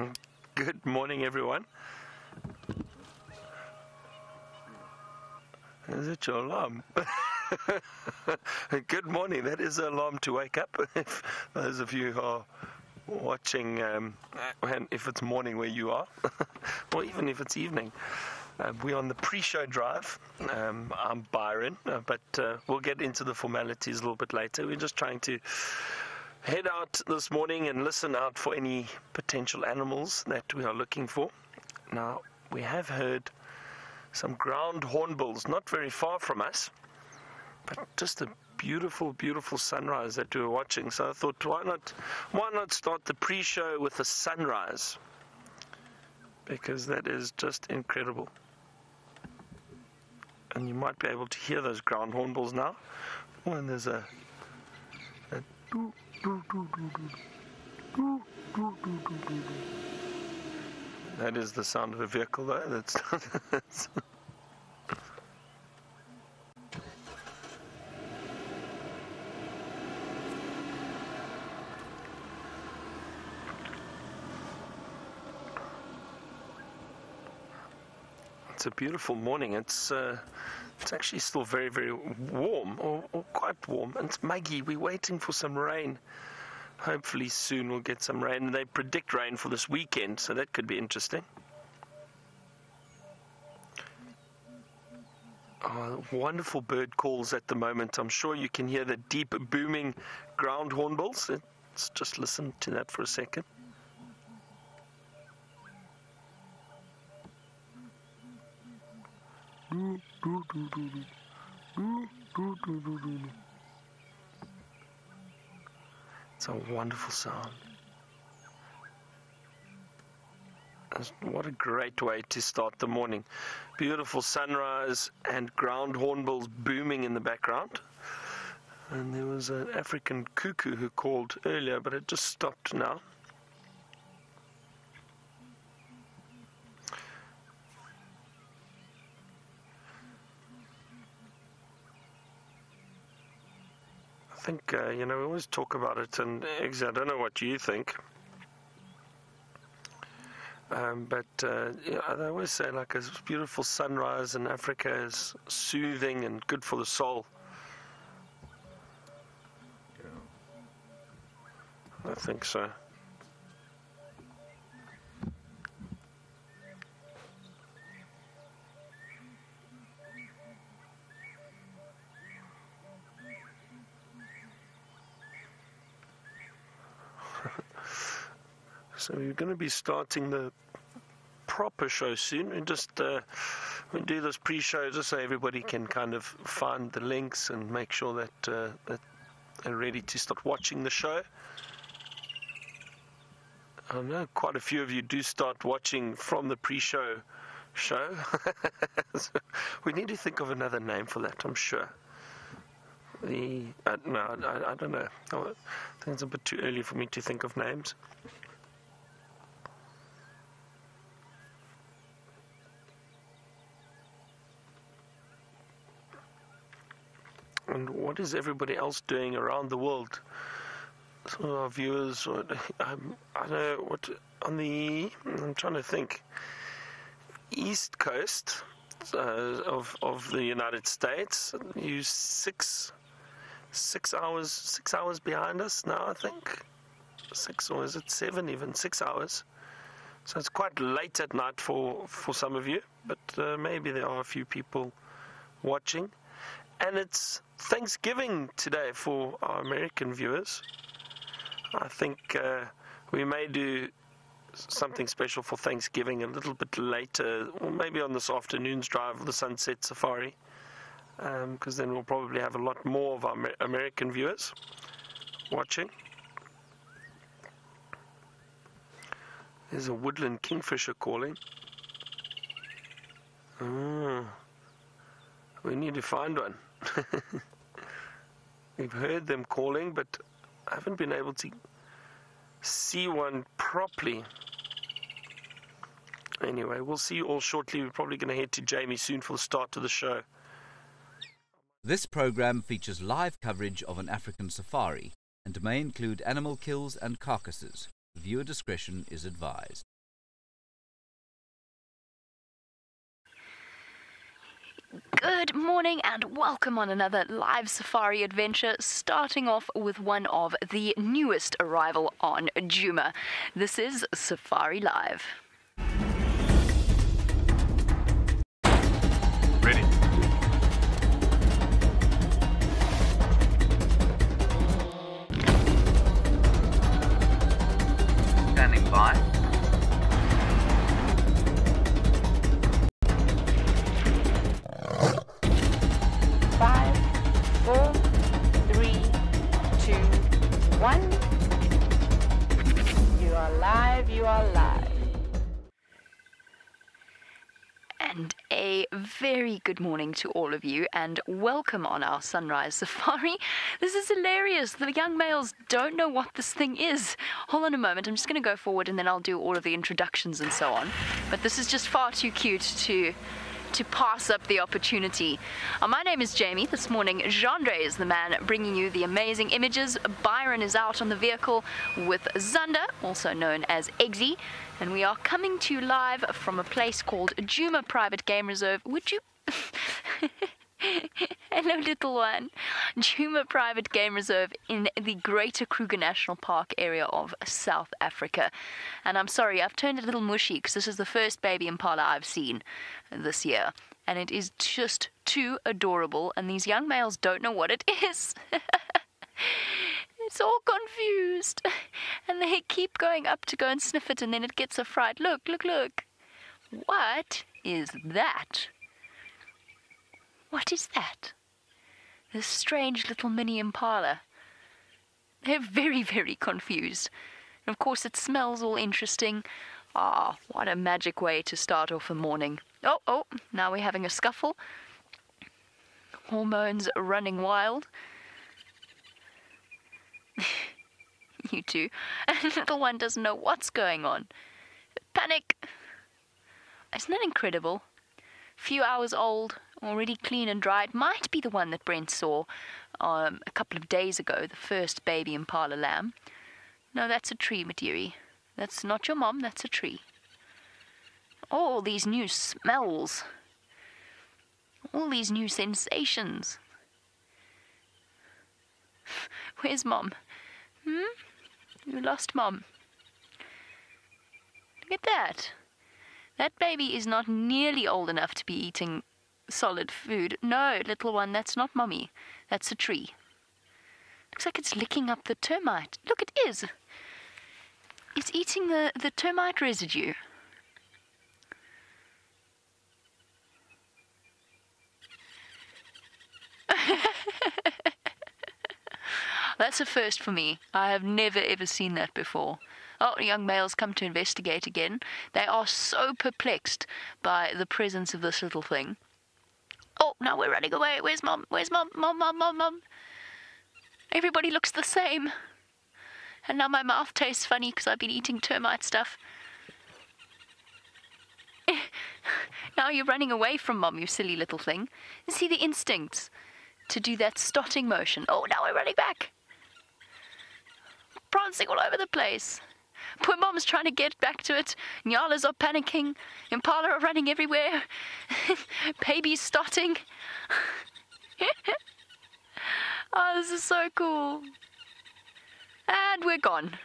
Good morning, everyone. Is it your alarm? Good morning. That is an alarm to wake up. If those of you who are watching, um, if it's morning where you are, or even if it's evening. Uh, we're on the pre-show drive. Um, I'm Byron, uh, but uh, we'll get into the formalities a little bit later. We're just trying to head out this morning and listen out for any potential animals that we are looking for. Now, we have heard some ground hornbills not very far from us, but just a beautiful, beautiful sunrise that we were watching. So I thought, why not, why not start the pre-show with a sunrise? Because that is just incredible. And you might be able to hear those ground hornbills now. When there's a, a That is the sound of a vehicle. That's, that's It's a beautiful morning. It's uh, it's actually still very very warm, or, or quite warm. And it's muggy. We're waiting for some rain. Hopefully soon we'll get some rain. They predict rain for this weekend, so that could be interesting. Oh, wonderful bird calls at the moment. I'm sure you can hear the deep booming ground hornbills. Let's just listen to that for a second. It's a wonderful sound. What a great way to start the morning. Beautiful sunrise and ground hornbills booming in the background. And there was an African cuckoo who called earlier, but it just stopped now. Think, uh, you know, we always talk about it, and I don't know what you think. Um, but uh, yeah, they always say like a beautiful sunrise in Africa is soothing and good for the soul. I think so. So we're going to be starting the proper show soon. And just uh, we do this pre-show just so everybody can kind of find the links and make sure that uh, that they're ready to start watching the show. I know quite a few of you do start watching from the pre-show show. so we need to think of another name for that. I'm sure. The uh, no, I, I don't know. I think it's a bit too early for me to think of names. And what is everybody else doing around the world? Some of our viewers, um, I don't know what on the. I'm trying to think. East coast uh, of of the United States, you six six hours six hours behind us now. I think six or is it seven? Even six hours. So it's quite late at night for for some of you, but uh, maybe there are a few people watching and it's Thanksgiving today for our American viewers. I think uh, we may do something special for Thanksgiving a little bit later, or maybe on this afternoon's drive of the Sunset Safari, because um, then we'll probably have a lot more of our Amer American viewers watching. There's a woodland kingfisher calling. Oh, we need to find one. We've heard them calling, but I haven't been able to see one properly. Anyway, we'll see you all shortly. We're probably going to head to Jamie soon for the start of the show. This program features live coverage of an African safari and may include animal kills and carcasses. Viewer discretion is advised. Good morning and welcome on another live safari adventure, starting off with one of the newest arrival on Djuma. This is Safari Live. You are live. And a very good morning to all of you, and welcome on our sunrise safari. This is hilarious. The young males don't know what this thing is. Hold on a moment, I'm just going to go forward and then I'll do all of the introductions and so on. But this is just far too cute to. To pass up the opportunity. Uh, my name is Jamie. This morning, Jandre is the man bringing you the amazing images. Byron is out on the vehicle with Zander, also known as Eggsy, and we are coming to you live from a place called Djuma Private Game Reserve. Would you? Hello, little one. Djuma Private Game Reserve in the Greater Kruger National Park area of South Africa. And I'm sorry, I've turned a little mushy because this is the first baby impala I've seen this year. And it is just too adorable, and these young males don't know what it is. it's all confused. And they keep going up to go and sniff it, and then it gets a fright. Look, look, look. What is that? What is that? This strange little mini impala. They're very, very confused. And of course, it smells all interesting. Ah, what a magic way to start off a morning. Oh, oh, now we're having a scuffle. Hormones running wild. you two. And little one doesn't know what's going on. Panic! Isn't that incredible? Few hours old, already clean and dried. Might be the one that Brent saw um, a couple of days ago, the first baby impala lamb. No, that's a tree, Matiri. That's not your mom, that's a tree. All these new smells. All these new sensations. Where's mom? Hmm? You lost mom. Look at that. That baby is not nearly old enough to be eating solid food. No, little one, that's not mommy. That's a tree. Looks like it's licking up the termite. Look, it is. It's eating the, the termite residue. That's a first for me. I have never ever seen that before. Oh, young males come to investigate again. They are so perplexed by the presence of this little thing. Oh, now we're running away. Where's mom? Where's mom? Mom, mom, mom, mom. Everybody looks the same. And now my mouth tastes funny because I've been eating termite stuff. now you're running away from mom, you silly little thing. See the instincts to do that stotting motion. Oh, now we're running back. Prancing all over the place. Poor mom's trying to get back to it. Nyalas are panicking. Impala are running everywhere. Baby's starting. oh, this is so cool. And we're gone.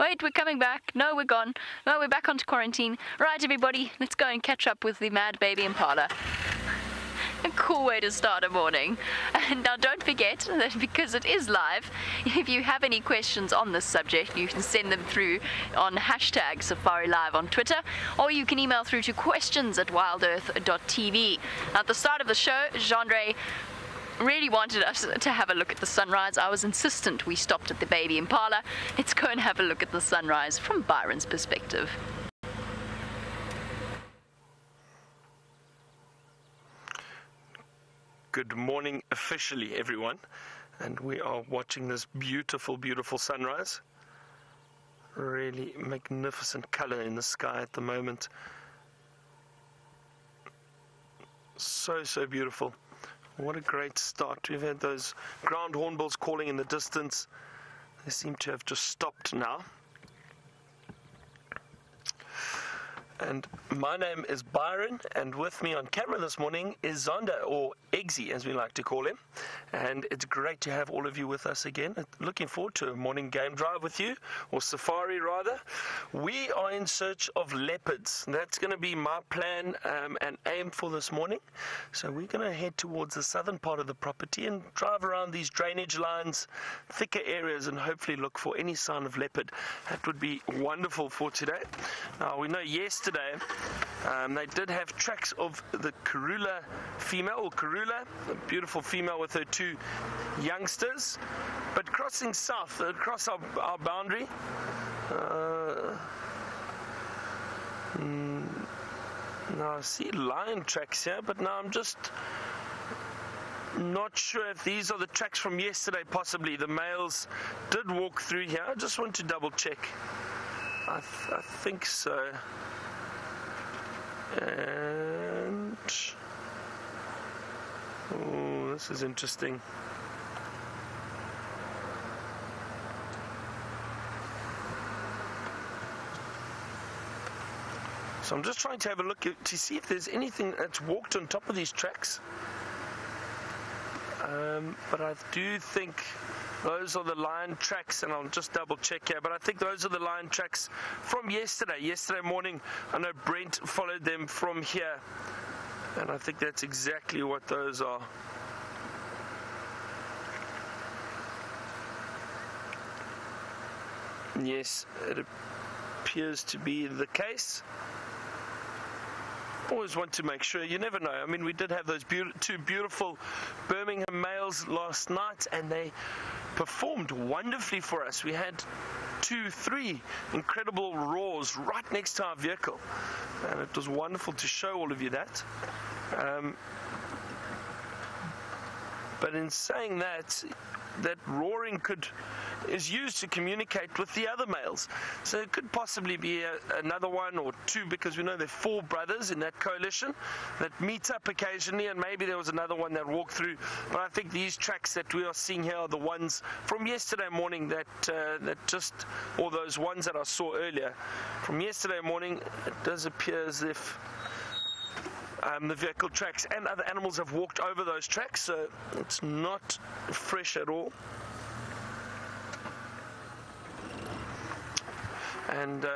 Wait, we're coming back. No, we're gone. No, we're back onto quarantine. Right, everybody, let's go and catch up with the mad baby Impala. A cool way to start a morning. And now don't forget that because it is live, if you have any questions on this subject, you can send them through on hashtag Safari Live on Twitter, or you can email through to questions at wildearth.tv. At the start of the show, Jandre really wanted us to have a look at the sunrise. I was insistent we stopped at the baby Impala. Let's go and have a look at the sunrise from Byron's perspective. Good morning, officially, everyone. And we are watching this beautiful, beautiful sunrise. Really magnificent color in the sky at the moment. So, so beautiful. What a great start. We've had those ground hornbills calling in the distance. They seem to have just stopped now. And my name is Byron, and with me on camera this morning is Zander, or Eggsy as we like to call him. And it's great to have all of you with us again. Looking forward to a morning game drive with you, or safari rather. We are in search of leopards. That's going to be my plan um, and aim for this morning. So we're going to head towards the southern part of the property and drive around these drainage lines, thicker areas, and hopefully look for any sign of leopard. That would be wonderful for today. Now, we know yesterday um, they did have tracks of the Karula female, or Karula, a beautiful female with her two youngsters. But crossing south, across our, our boundary, uh, mm, now I see lion tracks here, but now I'm just not sure if these are the tracks from yesterday, possibly. The males did walk through here. I just want to double check. I, th- I think so. And. Oh, this is interesting. So I'm just trying to have a look at, to see if there's anything that's walked on top of these tracks. Um, but I do think those are the lion tracks, and I'll just double check here. But I think those are the lion tracks from yesterday. Yesterday morning, I know Brent followed them from here, and I think that's exactly what those are. Yes, it appears to be the case always want to make sure. You never know. I mean, we did have those be- two beautiful Birmingham males last night, and they performed wonderfully for us. We had two, three incredible roars right next to our vehicle, and it was wonderful to show all of you that. Um, but in saying that, that roaring could is used to communicate with the other males. So it could possibly be a, another one or two because we know there are four brothers in that coalition that meet up occasionally, and maybe there was another one that walked through. But I think these tracks that we are seeing here are the ones from yesterday morning that uh, that just, or those ones that I saw earlier from yesterday morning. It does appear as if. Um, the vehicle tracks and other animals have walked over those tracks, so it's not fresh at all. And uh,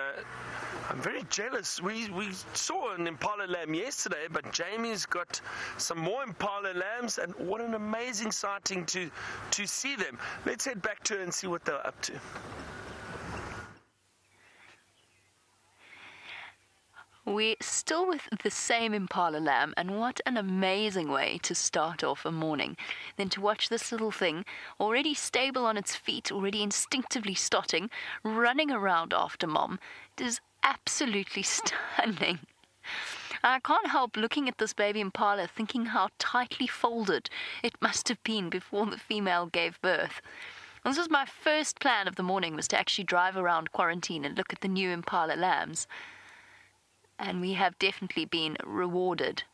I'm very jealous. We we saw an impala lamb yesterday, but Jamie's got some more impala lambs, and what an amazing sighting to to see them. Let's head back to her and see what they're up to. We're still with the same Impala lamb, and what an amazing way to start off a morning. Then to watch this little thing, already stable on its feet, already instinctively stotting, running around after mom. It is absolutely stunning. I can't help looking at this baby impala, thinking how tightly folded it must have been before the female gave birth. This was my first plan of the morning, was to actually drive around quarantine and look at the new impala lambs and we have definitely been rewarded.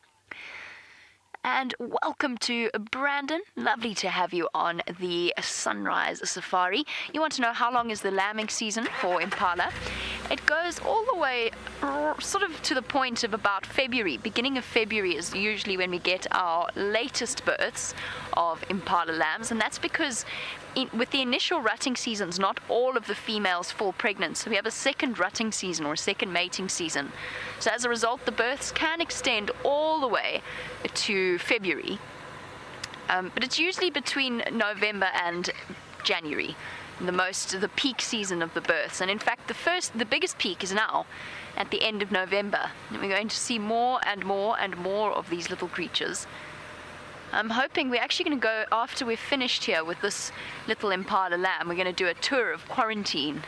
And welcome to Brandon. Lovely to have you on the Sunrise Safari. You want to know how long is the lambing season for Impala? It goes all the way sort of to the point of about February. Beginning of February is usually when we get our latest births of Impala lambs, and that's because in, with the initial rutting seasons, not all of the females fall pregnant. So we have a second rutting season or a second mating season. So as a result, the births can extend all the way to February. Um, but it's usually between November and January, the most, the peak season of the births. And in fact, the first, the biggest peak is now at the end of November. And we're going to see more and more and more of these little creatures. I'm hoping we're actually going to go after we're finished here with this little impala lamb. We're going to do a tour of quarantine.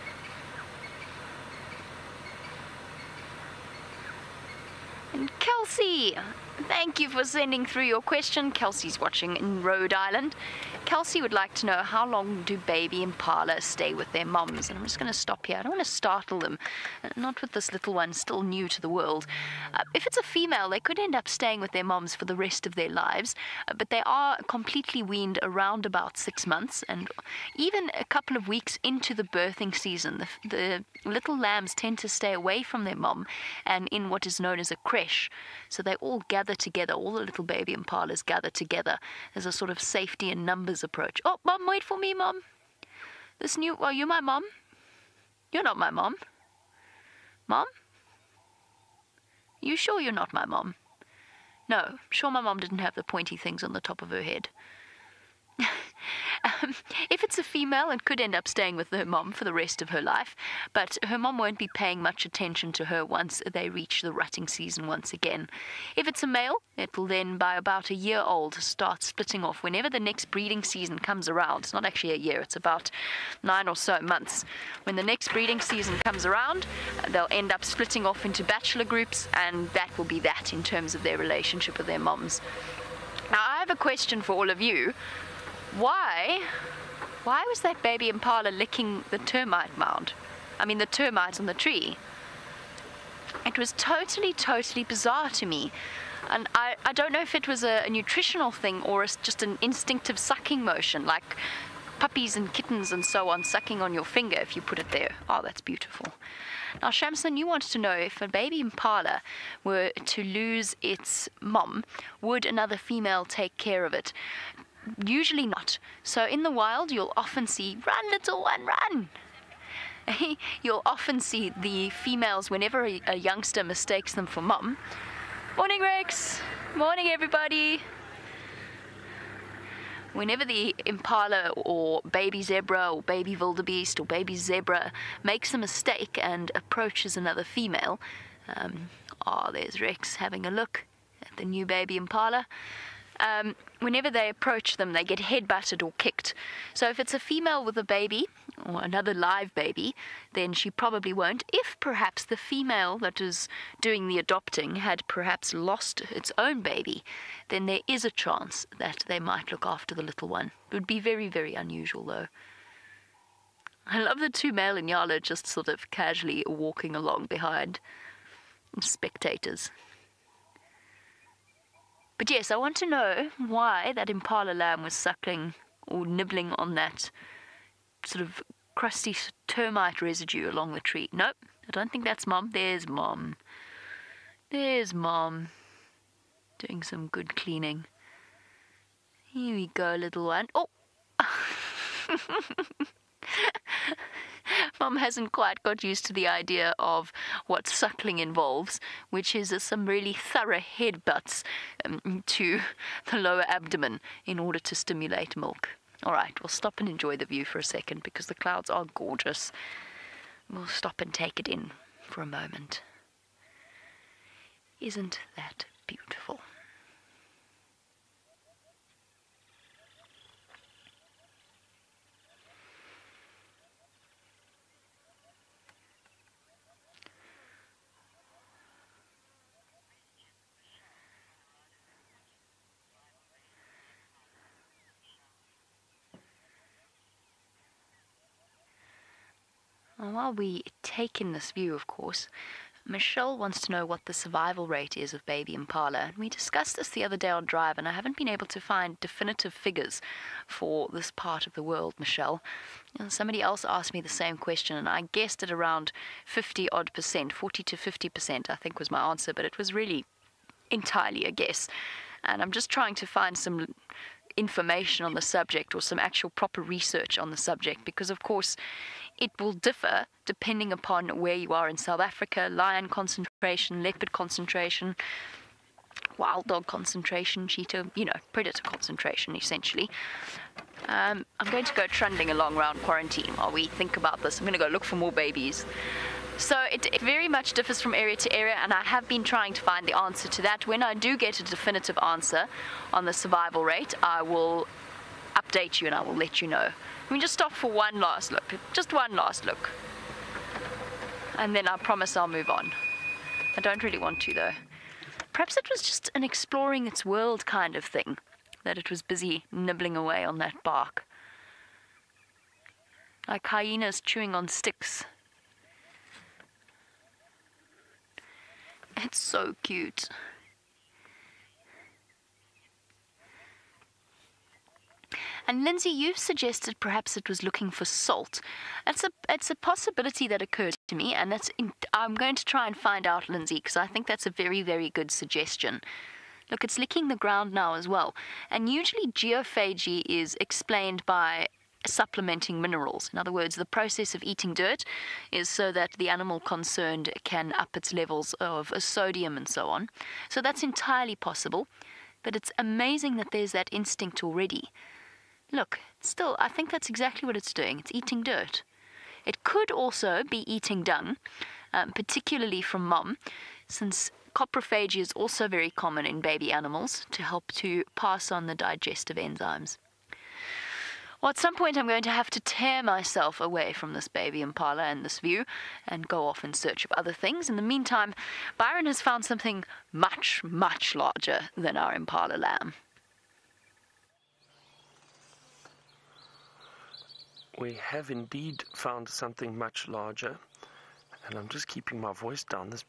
And Kelsey, Thank you for sending through your question. Kelsey's watching in Rhode Island. Kelsey would like to know how long do baby impala stay with their moms? And I'm just going to stop here. I don't want to startle them, uh, not with this little one still new to the world. Uh, if it's a female, they could end up staying with their moms for the rest of their lives, uh, but they are completely weaned around about six months, and even a couple of weeks into the birthing season, the, the little lambs tend to stay away from their mom and in what is known as a creche. So they all gather together, all the little baby impalas gather together as a sort of safety in numbers approach. Oh, mom, wait for me, mom. This new, are you my mom? You're not my mom. Mom? You sure you're not my mom? No, sure my mom didn't have the pointy things on the top of her head. Um, if it's a female, it could end up staying with her mom for the rest of her life, but her mom won't be paying much attention to her once they reach the rutting season once again. If it's a male, it will then, by about a year old, start splitting off. Whenever the next breeding season comes around, it's not actually a year, it's about nine or so months. When the next breeding season comes around, they'll end up splitting off into bachelor groups, and that will be that in terms of their relationship with their moms. Now, I have a question for all of you. Why? Why was that baby impala licking the termite mound? I mean, the termites on the tree. It was totally, totally bizarre to me. And I, I don't know if it was a, a nutritional thing or just an instinctive sucking motion, like puppies and kittens and so on sucking on your finger if you put it there. Oh, that's beautiful. Now, Shamson, you wanted to know if a baby impala were to lose its mom, would another female take care of it? Usually not. So in the wild, you'll often see, run, little one, run. you'll often see the females whenever a, a youngster mistakes them for mum. Morning, Rex. Morning, everybody. Whenever the impala or baby zebra or baby wildebeest or baby zebra makes a mistake and approaches another female, um, oh, there's Rex having a look at the new baby impala um, whenever they approach them, they get headbutted or kicked. So if it's a female with a baby or another live baby, then she probably won't. If perhaps the female that is doing the adopting had perhaps lost its own baby, then there is a chance that they might look after the little one. It would be very, very unusual though. I love the two male Inyala just sort of casually walking along behind spectators. But yes, I want to know why that impala lamb was suckling or nibbling on that sort of crusty termite residue along the tree. Nope, I don't think that's mom. There's mom. There's mom. Doing some good cleaning. Here we go, little one. Oh! Mum hasn't quite got used to the idea of what suckling involves, which is uh, some really thorough headbutts um, to the lower abdomen in order to stimulate milk. All right, we'll stop and enjoy the view for a second because the clouds are gorgeous. We'll stop and take it in for a moment. Isn't that beautiful? While we take in this view, of course, Michelle wants to know what the survival rate is of baby impala. We discussed this the other day on Drive, and I haven't been able to find definitive figures for this part of the world, Michelle. And somebody else asked me the same question, and I guessed at around 50 odd percent, 40 to 50 percent, I think was my answer, but it was really entirely a guess. And I'm just trying to find some information on the subject or some actual proper research on the subject because, of course, it will differ depending upon where you are in South Africa lion concentration, leopard concentration, wild dog concentration, cheetah, you know, predator concentration essentially. Um, I'm going to go trundling along around quarantine while we think about this. I'm going to go look for more babies. So it, very much differs from area to area, and I have been trying to find the answer to that. When I do get a definitive answer on the survival rate, I will update you and I will let you know. Me just stop for one last look, just one last look. And then I promise I'll move on. I don't really want to though. Perhaps it was just an exploring its world kind of thing, that it was busy nibbling away on that bark. Like hyenas chewing on sticks. It's so cute. And Lindsay, you've suggested perhaps it was looking for salt. It's a it's a possibility that occurred to me, and that's in, I'm going to try and find out, Lindsay, because I think that's a very very good suggestion. Look, it's licking the ground now as well, and usually geophagy is explained by supplementing minerals. In other words, the process of eating dirt is so that the animal concerned can up its levels of sodium and so on. So that's entirely possible, but it's amazing that there's that instinct already. Look, still, I think that's exactly what it's doing. It's eating dirt. It could also be eating dung, um, particularly from mom, since coprophagy is also very common in baby animals to help to pass on the digestive enzymes. Well, at some point, I'm going to have to tear myself away from this baby impala and this view and go off in search of other things. In the meantime, Byron has found something much, much larger than our impala lamb. We have indeed found something much larger, and I'm just keeping my voice down. This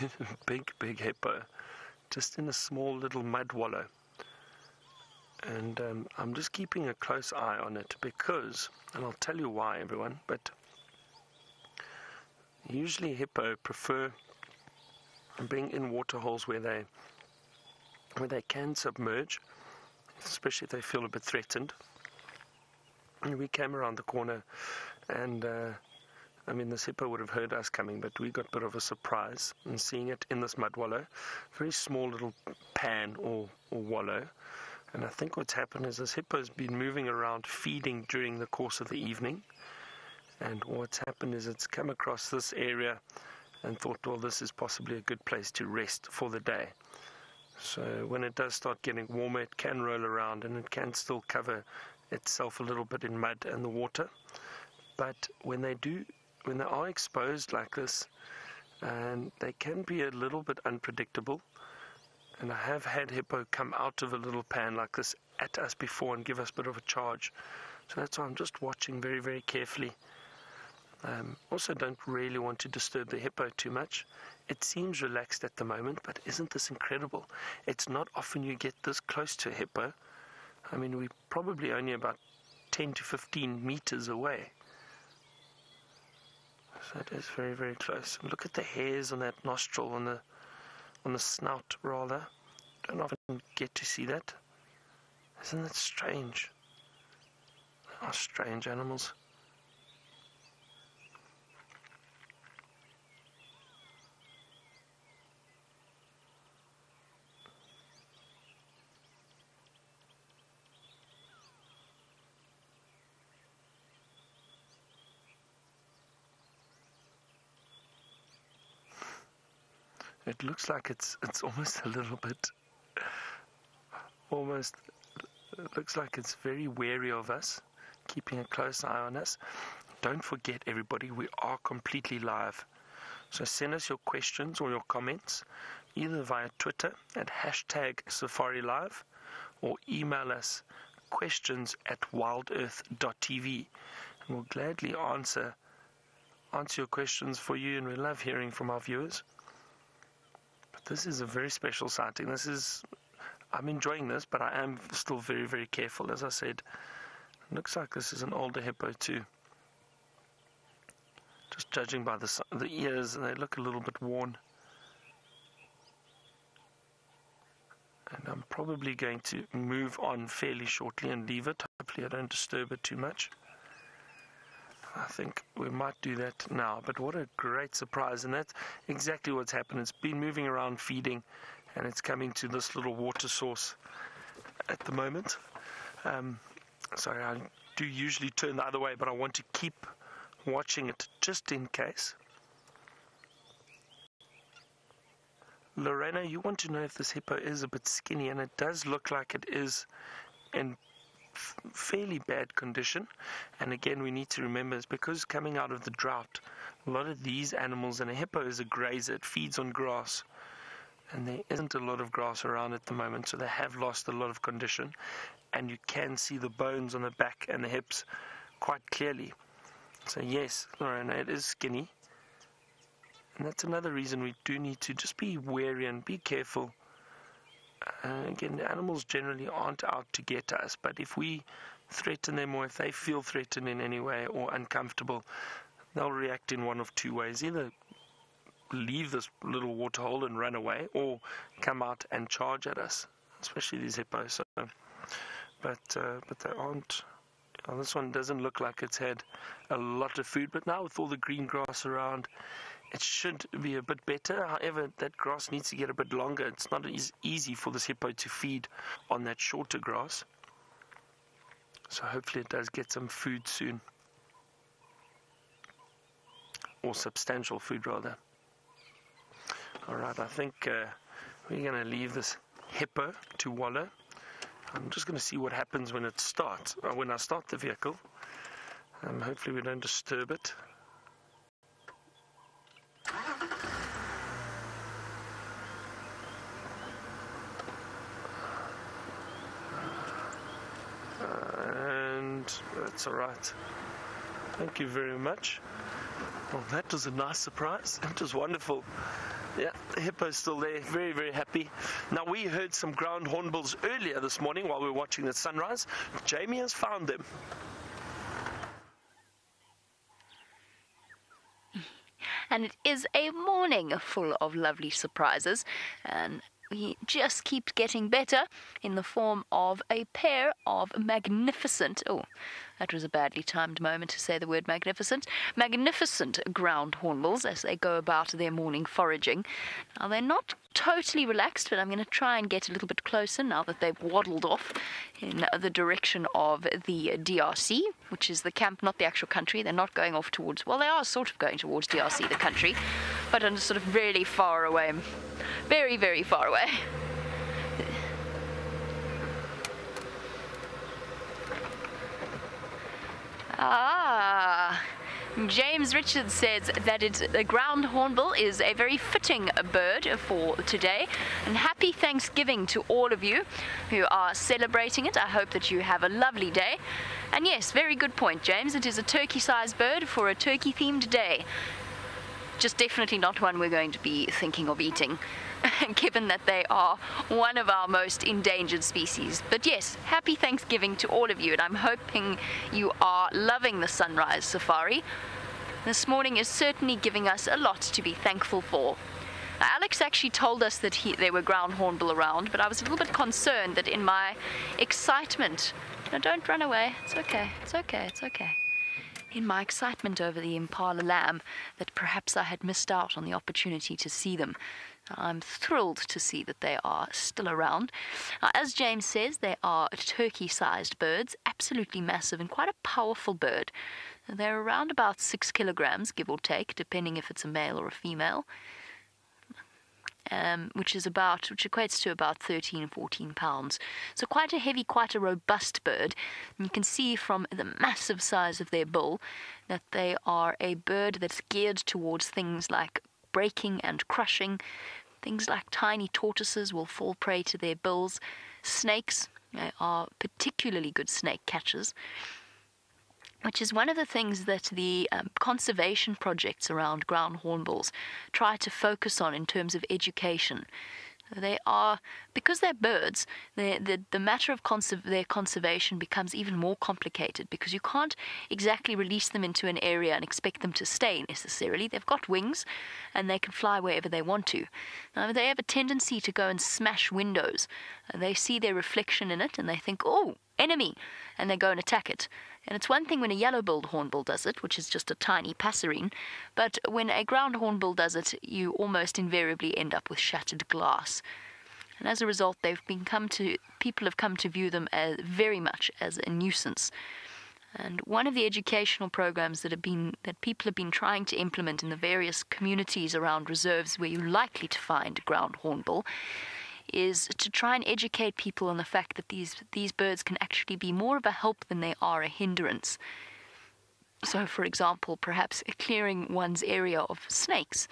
big, big hippo, just in a small little mud wallow. And um, I'm just keeping a close eye on it because, and I'll tell you why, everyone, but usually hippo prefer being in water holes where they where they can submerge, especially if they feel a bit threatened we came around the corner and uh, I mean, the hippo would have heard us coming, but we got a bit of a surprise in seeing it in this mud wallow. Very small little pan or, or wallow. And I think what's happened is this hippo's been moving around feeding during the course of the evening. And what's happened is it's come across this area and thought, well, this is possibly a good place to rest for the day. So when it does start getting warmer, it can roll around and it can still cover itself a little bit in mud and the water. But when they do, when they are exposed like this, and they can be a little bit unpredictable. And I have had hippo come out of a little pan like this at us before and give us a bit of a charge. So that's why I'm just watching very, very carefully. Um, also, don't really want to disturb the hippo too much. It seems relaxed at the moment, but isn't this incredible? It's not often you get this close to a hippo. I mean, we're probably only about 10 to 15 meters away. So it is very, very close. And look at the hairs on that nostril, on the, on the snout, rather. Don't often get to see that. Isn't that strange? Are strange animals. It looks like it's it's almost a little bit almost looks like it's very wary of us, keeping a close eye on us. Don't forget everybody, we are completely live. So send us your questions or your comments either via Twitter at hashtag Safari Live or email us questions at wildearth.tv and we'll gladly answer answer your questions for you and we love hearing from our viewers this is a very special sighting. This is, I'm enjoying this, but I am still very, very careful. As I said, looks like this is an older hippo too. Just judging by the the ears, they look a little bit worn. And I'm probably going to move on fairly shortly and leave it. Hopefully, I don't disturb it too much. I think we might do that now. But what a great surprise. And that's exactly what's happened. It's been moving around feeding and it's coming to this little water source at the moment. Um, sorry, I do usually turn the other way, but I want to keep watching it just in case. Lorena, you want to know if this hippo is a bit skinny, and it does look like it is fairly bad condition. And again, we need to remember is because coming out of the drought, a lot of these animals, and a hippo is a grazer, it feeds on grass. and there isn't a lot of grass around at the moment, so they have lost a lot of condition, and you can see the bones on the back and the hips quite clearly. So yes, Lorena, it is skinny, and that's another reason we do need to just be wary and be careful. Uh, again, animals generally aren't out to get us, but if we threaten them or if they feel threatened in any way or uncomfortable, they'll react in one of two ways. Either leave this little waterhole and run away or come out and charge at us, especially these hippos. So, but, uh, but they aren't. Well, this one doesn't look like it's had a lot of food, but now with all the green grass around, it should be a bit better. However, that grass needs to get a bit longer. It's not as easy for this hippo to feed on that shorter grass. So hopefully it does get some food soon. Or substantial food rather. Alright, I think uh, we're going to leave this hippo to wallow. I'm just going to see what happens when it starts, uh, when I start the vehicle. Um, hopefully we don't disturb it. That's alright. Thank you very much. Well, that was a nice surprise. It was wonderful. Yeah, the hippo's still there, very, very happy. Now, we heard some ground hornbills earlier this morning while we were watching the sunrise. Jamie has found them. And it is a morning full of lovely surprises. And we just keep getting better in the form of a pair of magnificent, oh, that was a badly timed moment to say the word magnificent, magnificent ground hornbills as they go about their morning foraging. Now, they're not totally relaxed, but I'm going to try and get a little bit closer now that they've waddled off in the direction of the DRC, which is the camp, not the actual country. They're not going off towards, well, they are sort of going towards DRC, the country, but are sort of really far away. Very, very far away. Ah. James Richards says that it's, the ground hornbill is a very fitting bird for today. And happy Thanksgiving to all of you who are celebrating it. I hope that you have a lovely day. And yes, very good point, James. It is a turkey sized bird for a turkey themed day. Just definitely not one we're going to be thinking of eating. given that they are one of our most endangered species. But yes, happy Thanksgiving to all of you, and I'm hoping you are loving the sunrise safari. This morning is certainly giving us a lot to be thankful for. Now, Alex actually told us that he, there were ground hornbill around, but I was a little bit concerned that in my excitement, no, don't run away. It's okay. It's okay. It's okay. In my excitement over the impala lamb, that perhaps I had missed out on the opportunity to see them. I'm thrilled to see that they are still around. As James says, they are turkey sized birds, absolutely massive and quite a powerful bird. They're around about six kilograms, give or take, depending if it's a male or a female. Um, which is about, which equates to about 13, 14 pounds. So quite a heavy, quite a robust bird. And you can see from the massive size of their bill that they are a bird that's geared towards things like breaking and crushing. Things like tiny tortoises will fall prey to their bills. Snakes are particularly good snake catchers which is one of the things that the um, conservation projects around ground hornbills try to focus on in terms of education. They are, because they're birds, they're, the, the matter of their conservation becomes even more complicated because you can't exactly release them into an area and expect them to stay necessarily. They've got wings and they can fly wherever they want to. Now, they have a tendency to go and smash windows. They see their reflection in it and they think, oh, enemy, and they go and attack it. And it's one thing when a yellow-billed hornbill does it, which is just a tiny passerine, but when a ground hornbill does it, you almost invariably end up with shattered glass. And as a result, they've been come to people have come to view them as very much as a nuisance. And one of the educational programs that have been that people have been trying to implement in the various communities around reserves where you're likely to find ground hornbill is to try and educate people on the fact that these these birds can actually be more of a help than they are a hindrance. So, for example, perhaps clearing one's area of snakes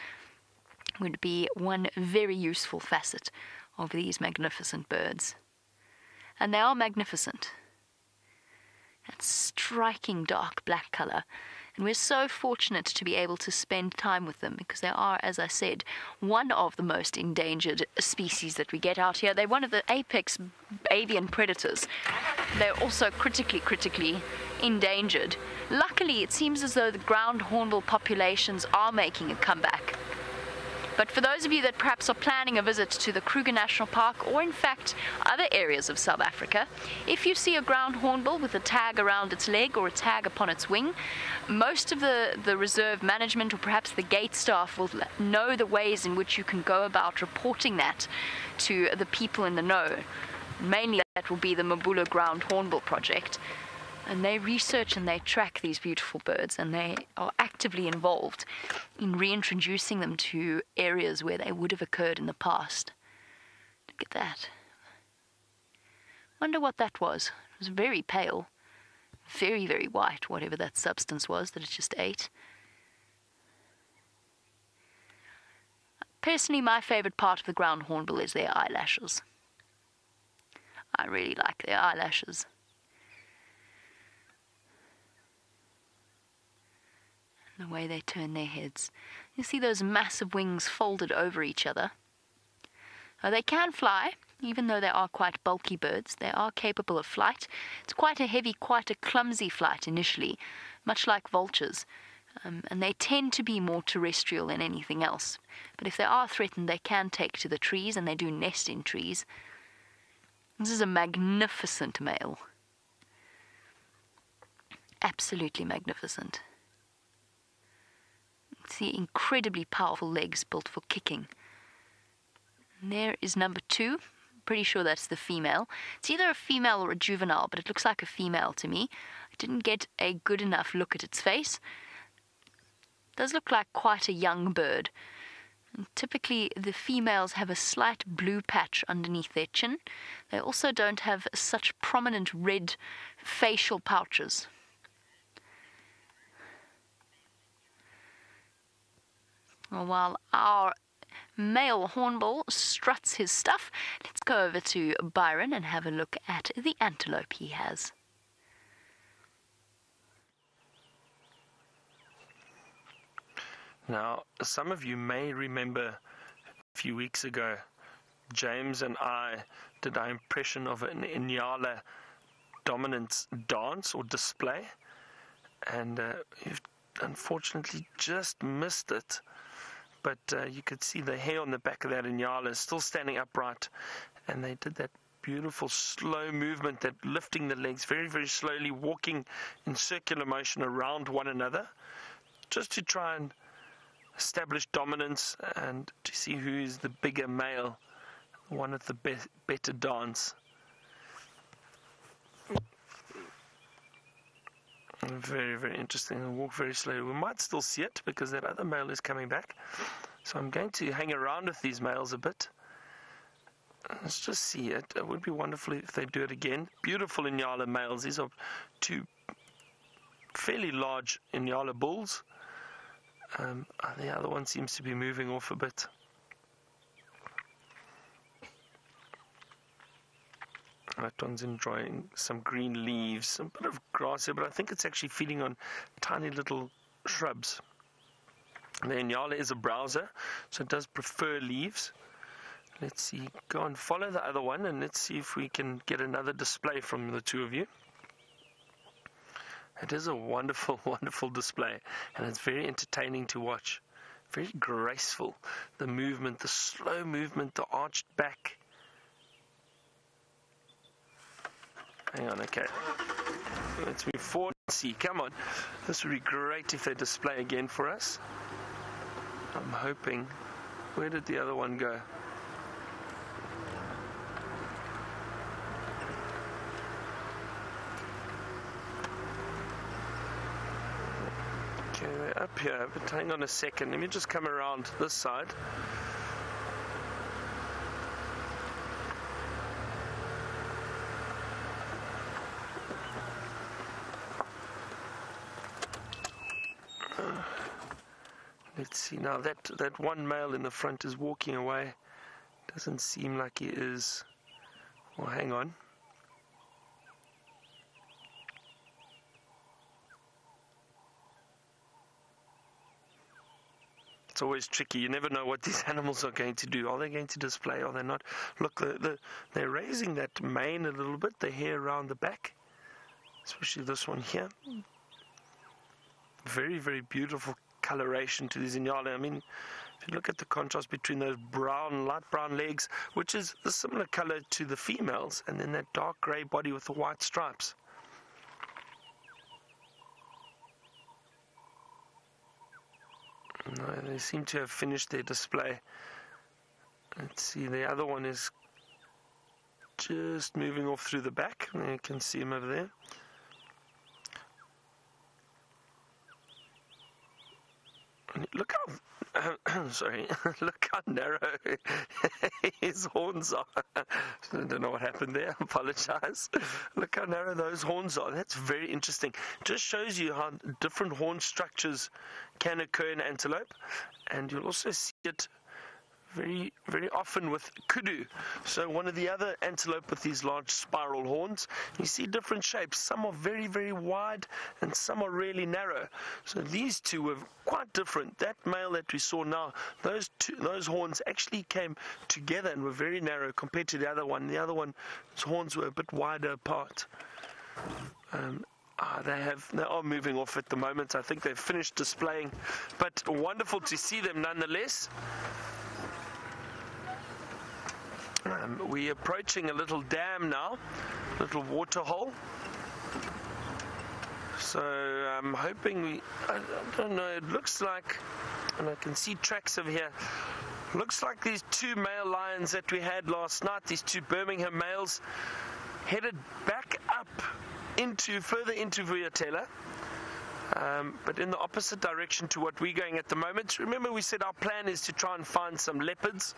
would be one very useful facet of these magnificent birds. And they are magnificent. That striking dark black colour. And we're so fortunate to be able to spend time with them because they are, as I said, one of the most endangered species that we get out here. They're one of the apex avian predators. They're also critically, critically endangered. Luckily, it seems as though the ground hornbill populations are making a comeback. But for those of you that perhaps are planning a visit to the Kruger National Park or in fact other areas of South Africa, if you see a ground hornbill with a tag around its leg or a tag upon its wing, most of the, the reserve management or perhaps the gate staff will know the ways in which you can go about reporting that to the people in the know. Mainly that will be the Mabula Ground Hornbill Project and they research and they track these beautiful birds and they are actively involved in reintroducing them to areas where they would have occurred in the past. Look at that. Wonder what that was. It was very pale, very, very white, whatever that substance was that it just ate. Personally, my favorite part of the ground hornbill is their eyelashes. I really like their eyelashes. The way they turn their heads. You see those massive wings folded over each other. Now, they can fly, even though they are quite bulky birds. They are capable of flight. It's quite a heavy, quite a clumsy flight initially, much like vultures. Um, and they tend to be more terrestrial than anything else. But if they are threatened, they can take to the trees, and they do nest in trees. This is a magnificent male. Absolutely magnificent. See incredibly powerful legs built for kicking. And there is number two. Pretty sure that's the female. It's either a female or a juvenile, but it looks like a female to me. I didn't get a good enough look at its face. It does look like quite a young bird. And typically, the females have a slight blue patch underneath their chin. They also don't have such prominent red facial pouches. While our male hornbill struts his stuff, let's go over to Byron and have a look at the antelope he has. Now, some of you may remember a few weeks ago, James and I did our impression of an Inyala dominance dance or display, and uh, you've unfortunately just missed it but uh, you could see the hair on the back of that Inyala is still standing upright. And they did that beautiful slow movement, that lifting the legs very, very slowly, walking in circular motion around one another, just to try and establish dominance and to see who is the bigger male, one of the be- better dance. Very, very interesting. And walk very slowly. We might still see it because that other male is coming back. So I'm going to hang around with these males a bit. Let's just see it. It would be wonderful if they do it again. Beautiful Inyala males. These are two fairly large Inyala bulls. Um, the other one seems to be moving off a bit. That one's enjoying some green leaves, a bit of grass here, but I think it's actually feeding on tiny little shrubs. The Inyala is a browser, so it does prefer leaves. Let's see, go and follow the other one, and let's see if we can get another display from the two of you. It is a wonderful, wonderful display, and it's very entertaining to watch. Very graceful. The movement, the slow movement, the arched back. Hang on, okay. Let's move forward see. Come on. This would be great if they display again for us. I'm hoping. Where did the other one go? Okay, up here, but hang on a second. Let me just come around this side. Let's see now. That that one male in the front is walking away. Doesn't seem like he is. Well, hang on. It's always tricky. You never know what these animals are going to do. Are they going to display? Are they not? Look, the, the, they're raising that mane a little bit, the hair around the back, especially this one here. Very, very beautiful coloration to these inyala. I mean, if you look at the contrast between those brown, light brown legs, which is a similar color to the females, and then that dark grey body with the white stripes. No, they seem to have finished their display. Let's see, the other one is just moving off through the back. You can see him over there. Look how, sorry, look how narrow his horns are. I don't know what happened there. Apologize. Look how narrow those horns are. That's very interesting. Just shows you how different horn structures can occur in antelope, and you'll also see it very, very often with kudu. So one of the other antelope with these large spiral horns, you see different shapes. Some are very, very wide and some are really narrow. So these two were quite different. That male that we saw now, those two, those horns actually came together and were very narrow compared to the other one. The other one, one's horns were a bit wider apart. Um, Ah, they have they are moving off at the moment. I think they've finished displaying, but wonderful to see them nonetheless. Um, we're approaching a little dam now, a little water hole. So I'm hoping we, I, don't know, it looks like, and I can see tracks over here. Looks like these two male lions that we had last night, these two Birmingham males, headed back up into further into Vuyatela. Um, but in the opposite direction to what we're going at the moment. Remember, we said our plan is to try and find some leopards.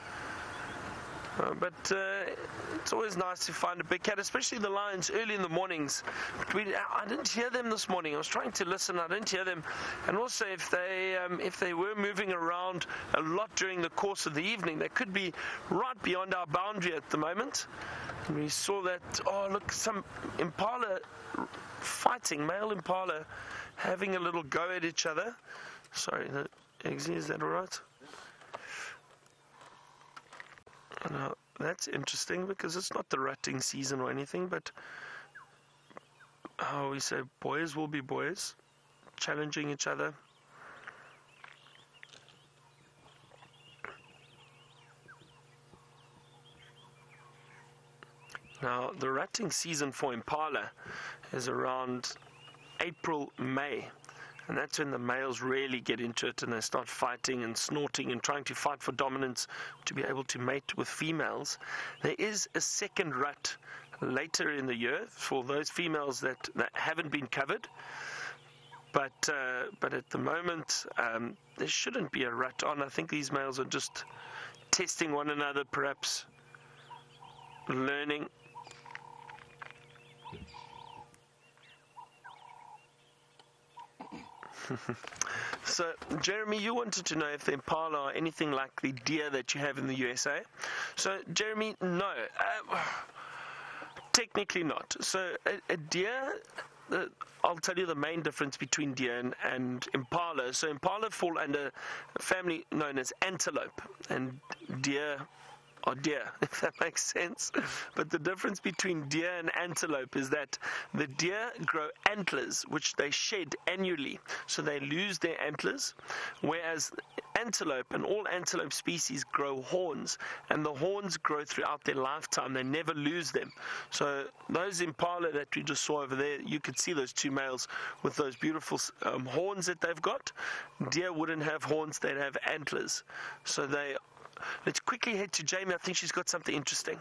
Uh, but uh, it's always nice to find a big cat, especially the lions early in the mornings. We, I didn't hear them this morning. I was trying to listen. I didn't hear them. And also, if they um, if they were moving around a lot during the course of the evening, they could be right beyond our boundary at the moment. And we saw that. Oh, look, some impala fighting, male impala, having a little go at each other. Sorry, is that all right? Now, that's interesting because it's not the rutting season or anything, but how we say boys will be boys, challenging each other. Now, the rutting season for impala is around April, May. And that's when the males really get into it and they start fighting and snorting and trying to fight for dominance to be able to mate with females. There is a second rut later in the year for those females that, that haven't been covered. But uh, but at the moment, um, there shouldn't be a rut on. I think these males are just testing one another, perhaps learning so, Jeremy, you wanted to know if the impala are anything like the deer that you have in the USA. So, Jeremy, no. Uh, technically not. So, a, a deer I'll tell you the main difference between deer and, and, impala. So impala fall under a family known as antelope, and deer or deer, if that makes sense. But the difference between deer and antelope is that the deer grow antlers, which they shed annually, so they lose their antlers, whereas antelope and all antelope species grow horns, and the horns grow throughout their lifetime. They never lose them. So those impala that we just saw over there, you could see those two males with those beautiful um, horns that they've got. Deer wouldn't have horns; they'd have antlers. So they Let's quickly head to Jamie. I think she's got something interesting.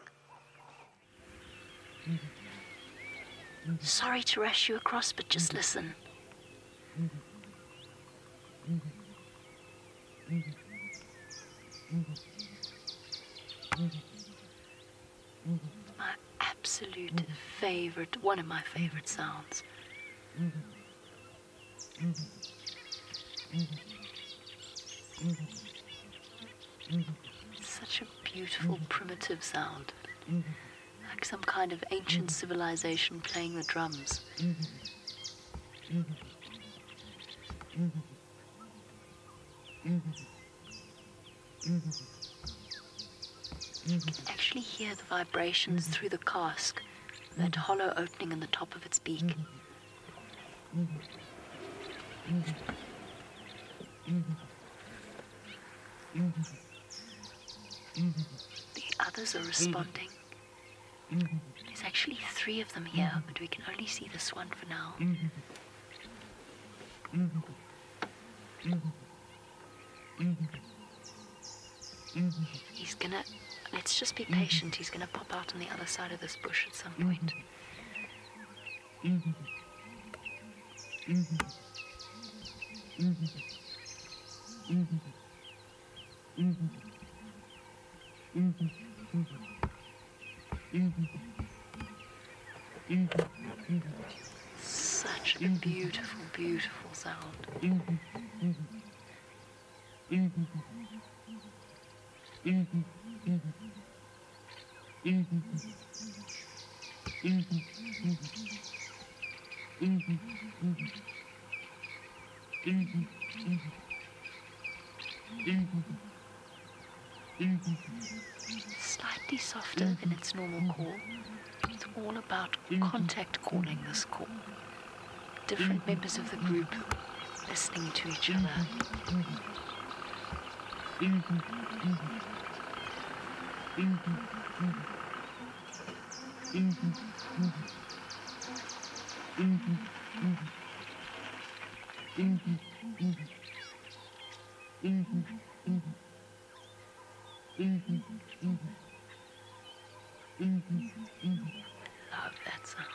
Sorry to rush you across, but just listen. My absolute favorite, one of my favorite sounds. Beautiful mm-hmm. primitive sound. Like some kind of ancient mm-hmm. civilization playing the drums. You can actually hear the vibrations through the casque, that hollow opening in the top of its beak. The others are responding. There's actually three of them here, but we can only see this one for now. He's gonna. Let's just be patient. He's gonna pop out on the other side of this bush at some point. Such a beautiful, beautiful sound. Slightly softer than its normal call. It's all about contact calling this call. Different members of the group listening to each other. Love that sound.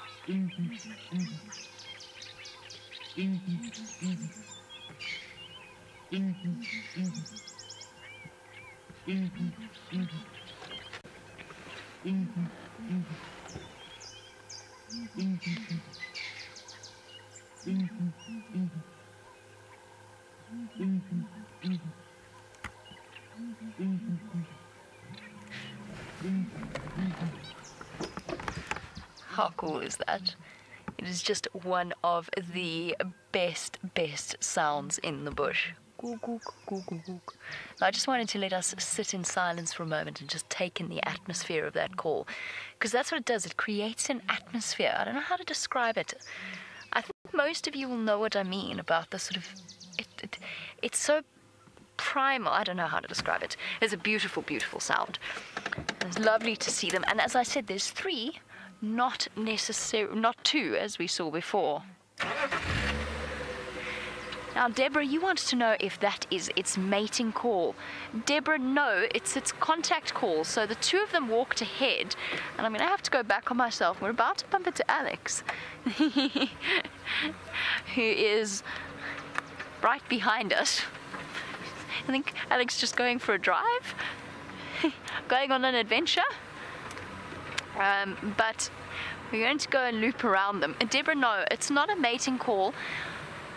How cool is that? It is just one of the best, best sounds in the bush. I just wanted to let us sit in silence for a moment and just take in the atmosphere of that call. Because that's what it does, it creates an atmosphere. I don't know how to describe it. I think most of you will know what I mean about the sort of. It, it, it's so primal. I don't know how to describe it. It's a beautiful, beautiful sound. It's lovely to see them. And as I said, there's three, not necessary, not two, as we saw before. Now, Deborah, you want to know if that is its mating call. Deborah, no, it's its contact call. So the two of them walked ahead, and I'm going to have to go back on myself. We're about to bump into Alex, who is right behind us. I think Alex is just going for a drive, going on an adventure. Um, but we're going to go and loop around them. And Deborah, no, it's not a mating call,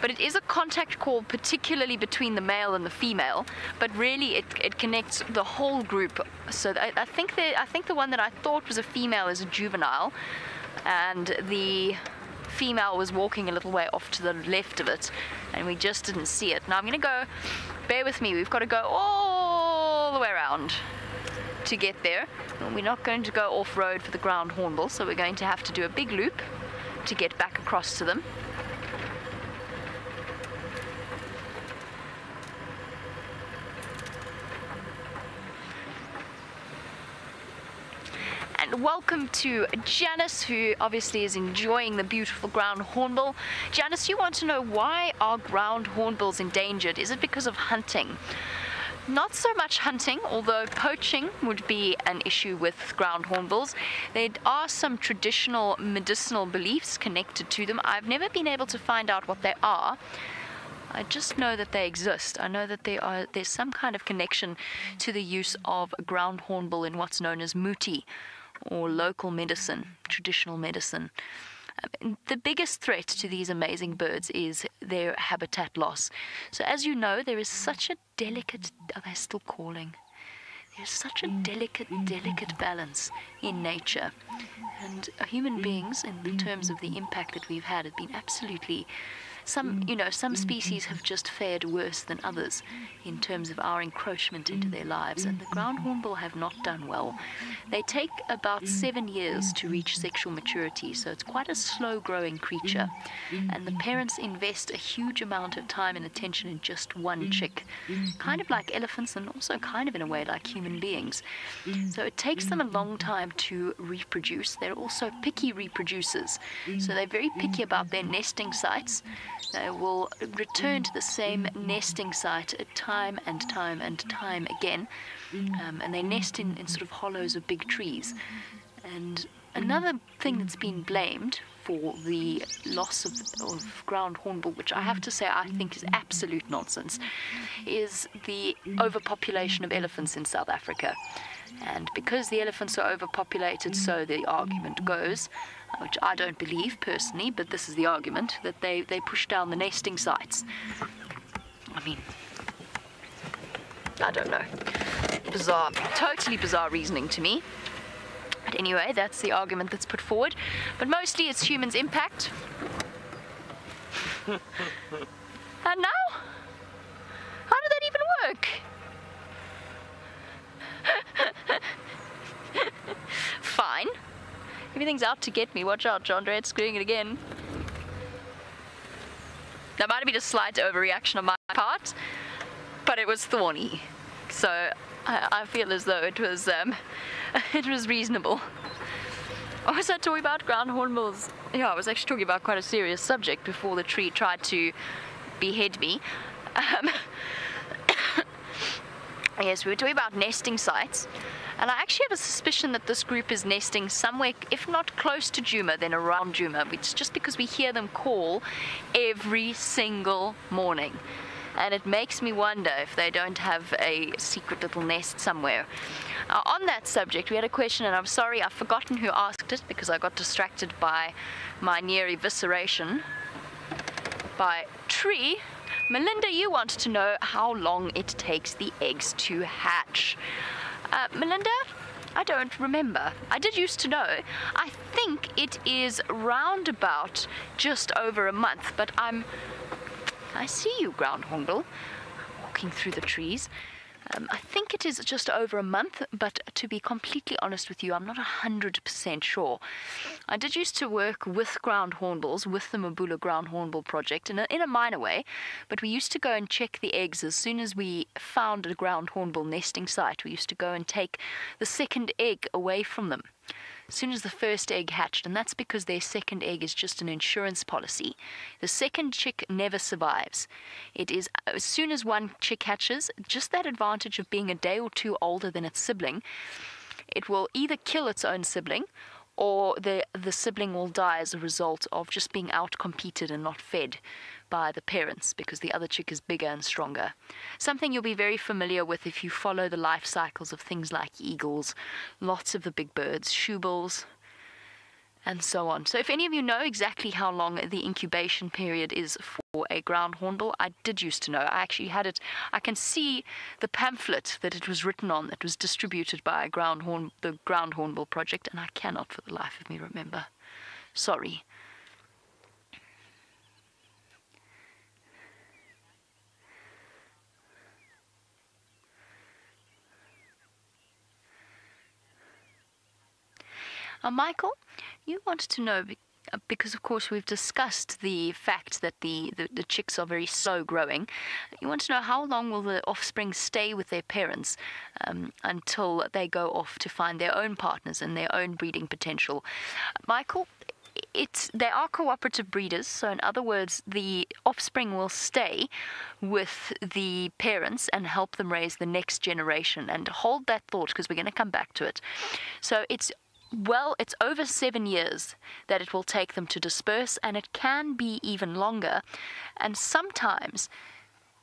but it is a contact call, particularly between the male and the female. But really, it, it connects the whole group. So I, I think the I think the one that I thought was a female is a juvenile, and the female was walking a little way off to the left of it, and we just didn't see it. Now I'm going to go. Bear with me. We've got to go all the way around to get there. We're not going to go off road for the ground hornbill, so we're going to have to do a big loop to get back across to them. And welcome to Janice, who obviously is enjoying the beautiful ground hornbill. Janice, you want to know why are ground hornbills endangered? Is it because of hunting? Not so much hunting, although poaching would be an issue with ground hornbills. There are some traditional medicinal beliefs connected to them. I've never been able to find out what they are. I just know that they exist. I know that are there's some kind of connection to the use of ground hornbill in what's known as muti, or local medicine, traditional medicine. Um, the biggest threat to these amazing birds is their habitat loss. So, as you know, there is such a delicate. Are they still calling? There's such a delicate, delicate balance in nature. And human beings, in terms of the impact that we've had, have been absolutely some, mm. you know, some mm-hmm. species have just fared worse than others in terms of our encroachment into their lives, and the mm-hmm. ground hornbill have not done well. They take about mm. seven years to reach mm-hmm. sexual maturity, so it's quite a slow growing creature. And the parents invest a huge amount of time and attention in just one mm. chick, kind of like elephants and also kind of in a way like human beings. So it takes them a long time to reproduce. They're also picky reproducers, so they're very picky about their nesting sites. They will return to the same nesting site time and time and time again, um, and they nest in, in sort of hollows of big trees. And another thing that's been blamed for the loss of, of ground hornbill, which I have to say I think is absolute nonsense, is the overpopulation of elephants in South Africa. And because the elephants are overpopulated, so the argument goes, which I don't believe personally, but this is the argument, that they, they push down the nesting sites. I mean, I don't know. Bizarre, totally bizarre reasoning to me. But anyway, that's the argument that's put forward. But mostly it's humans' impact. and now? How did that even work? Fine. Everything's out to get me. Watch out, Jandre's screwing it again. That might have been a slight overreaction on my part, but it was thorny. So I, I feel as though it was um, it was reasonable. What was I talking about? Ground hornbills. Yeah, I was actually talking about quite a serious subject before the tree tried to behead me. Um, yes, we were talking about nesting sites. And I actually have a suspicion that this group is nesting somewhere, if not close to Djuma, then around Djuma. It's just because we hear them call every single morning. And it makes me wonder if they don't have a secret little nest somewhere. Uh, on that subject, we had a question, and I'm sorry I've forgotten who asked it because I got distracted by my near evisceration by tree. Melinda, you wanted to know how long it takes the eggs to hatch. Uh, Melinda? I don't remember. I did used to know. I think it is round about just over a month, but I'm. I see you, ground hornbill, walking through the trees. Um, I think it is just over a month, but to be completely honest with you, I'm not 100% sure. I did used to work with ground hornbills, with the Mabula ground hornbill project, in a, in a minor way, but we used to go and check the eggs as soon as we found a ground hornbill nesting site. We used to go and take the second egg away from them as soon as the first egg hatched, and that's because their second egg is just an insurance policy. The second chick never survives. It is as soon as one chick hatches, just that advantage of being a day or two older than its sibling, it will either kill its own sibling or the the sibling will die as a result of just being outcompeted and not fed by the parents because the other chick is bigger and stronger. Something you'll be very familiar with if you follow the life cycles of things like eagles, lots of the big birds, shoebills, and so on. So if any of you know exactly how long the incubation period is for a ground hornbill, I did used to know. I actually had it. I can see the pamphlet that it was written on that was distributed by ground horn, the ground hornbill project, and I cannot for the life of me remember. Sorry. Uh, Michael, you wanted to know uh, because, of course, we've discussed the fact that the, the, the, chicks are very slow growing. You want to know how long will the offspring stay with their parents um, until they go off to find their own partners and their own breeding potential. Michael, it's they are cooperative breeders so in other words the offspring will stay with the parents and help them raise the next generation and hold that thought because we're going to come back to it so it's well, it's over seven years that it will take them to disperse, and it can be even longer. And sometimes,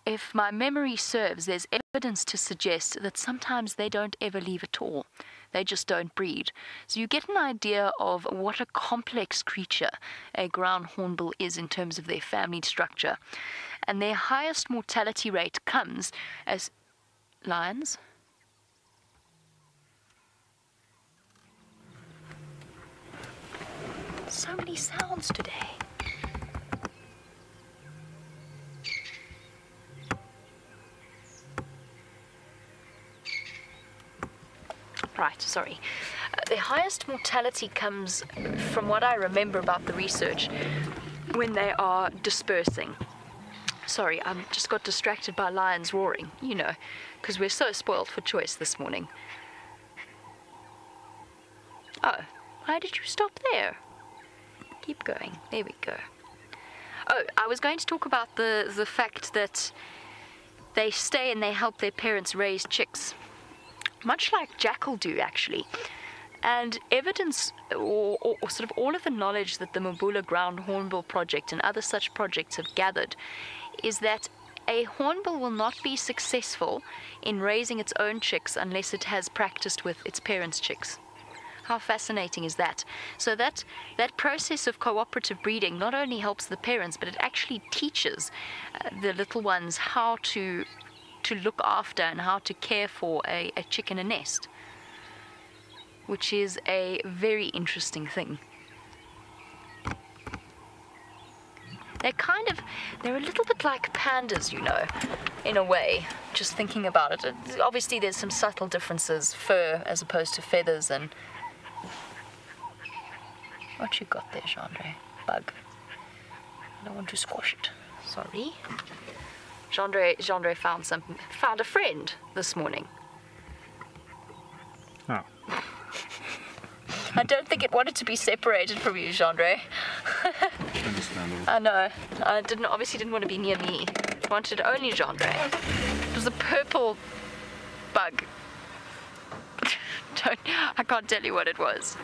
if my memory serves, there's evidence to suggest that sometimes they don't ever leave at all. They just don't breed. So you get an idea of what a complex creature a ground hornbill is in terms of their family structure. And their highest mortality rate comes as lions. So many sounds today. Right, sorry. Uh, the highest mortality comes from what I remember about the research when they are dispersing. Sorry, I just got distracted by lions roaring, you know, because we're so spoiled for choice this morning. Oh, why did you stop there? Keep going. There we go. Oh, I was going to talk about the, the fact that they stay and they help their parents raise chicks much like Jackal do actually. And evidence, or, or, or, sort of all of the knowledge that the Mabula Ground Hornbill Project and other such projects have gathered, is that a hornbill will not be successful in raising its own chicks unless it has practiced with its parents' chicks. How fascinating is that? So that that process of cooperative breeding not only helps the parents, but it actually teaches uh, the little ones how to to look after and how to care for a, a chick in a nest, which is a very interesting thing. They're kind of, they're a little bit like pandas, you know, in a way, just thinking about it. Obviously, there's some subtle differences, fur as opposed to feathers, and. What you got there, Jandre? Bug. I don't want to squash it. Sorry. Jandre, Jandre found some found a friend this morning. Oh. I don't think it wanted to be separated from you, Jandre. Understandable. I know. I didn't obviously didn't want to be near me. It wanted only Jandre. It was a purple bug. don't I can't tell you what it was.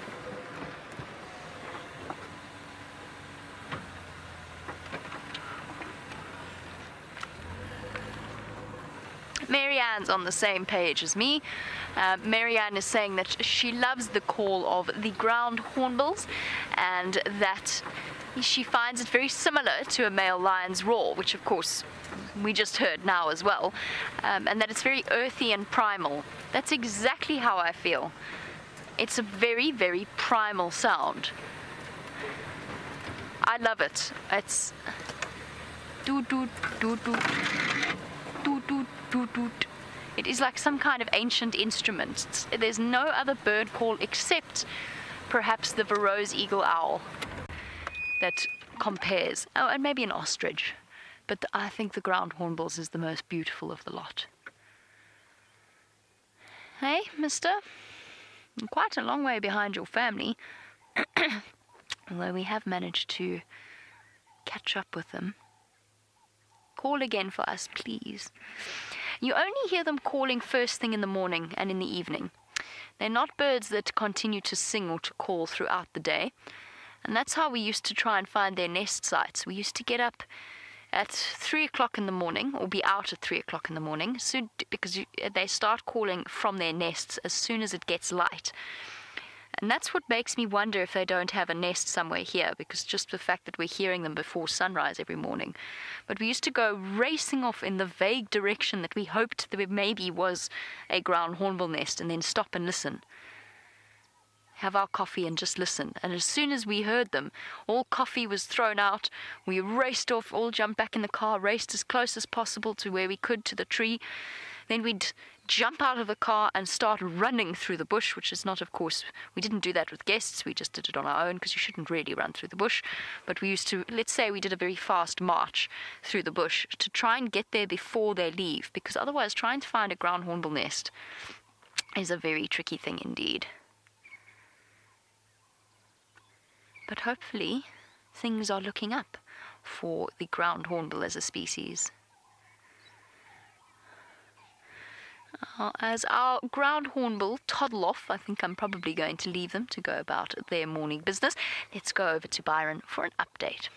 Marianne's on the same page as me. Uh, Marianne is saying that she loves the call of the ground hornbills and that she finds it very similar to a male lion's roar, which of course we just heard now as well, um, and that it's very earthy and primal. That's exactly how I feel. It's a very, very primal sound. I love it. It's do do do do do do It is like some kind of ancient instrument. It's, there's no other bird call except perhaps the Verreaux's eagle owl that compares. Oh, and maybe an ostrich. But the, I think the ground hornbills is the most beautiful of the lot. Hey, mister. Quite a long way behind your family. Although we have managed to catch up with them. Call again for us, please. You only hear them calling first thing in the morning and in the evening. They're not birds that continue to sing or to call throughout the day. And that's how we used to try and find their nest sites. We used to get up at three o'clock in the morning, or be out at three o'clock in the morning, so, because you, they start calling from their nests as soon as it gets light. And that's what makes me wonder if they don't have a nest somewhere here, because just the fact that we're hearing them before sunrise every morning. But we used to go racing off in the vague direction that we hoped there maybe was a ground hornbill nest, and then stop and listen. Have our coffee and just listen. And as soon as we heard them, all coffee was thrown out. We raced off, all jumped back in the car, raced as close as possible to where we could to the tree. Then we'd jump out of the car and start running through the bush, which is not, of course, we didn't do that with guests. We just did it on our own because you shouldn't really run through the bush. But we used to, let's say we did a very fast march through the bush to try and get there before they leave, because otherwise, trying to find a ground hornbill nest is a very tricky thing indeed. But hopefully, things are looking up for the ground hornbill as a species. Uh, as our ground hornbill toddle off, I think I'm probably going to leave them to go about their morning business. Let's go over to Byron for an update.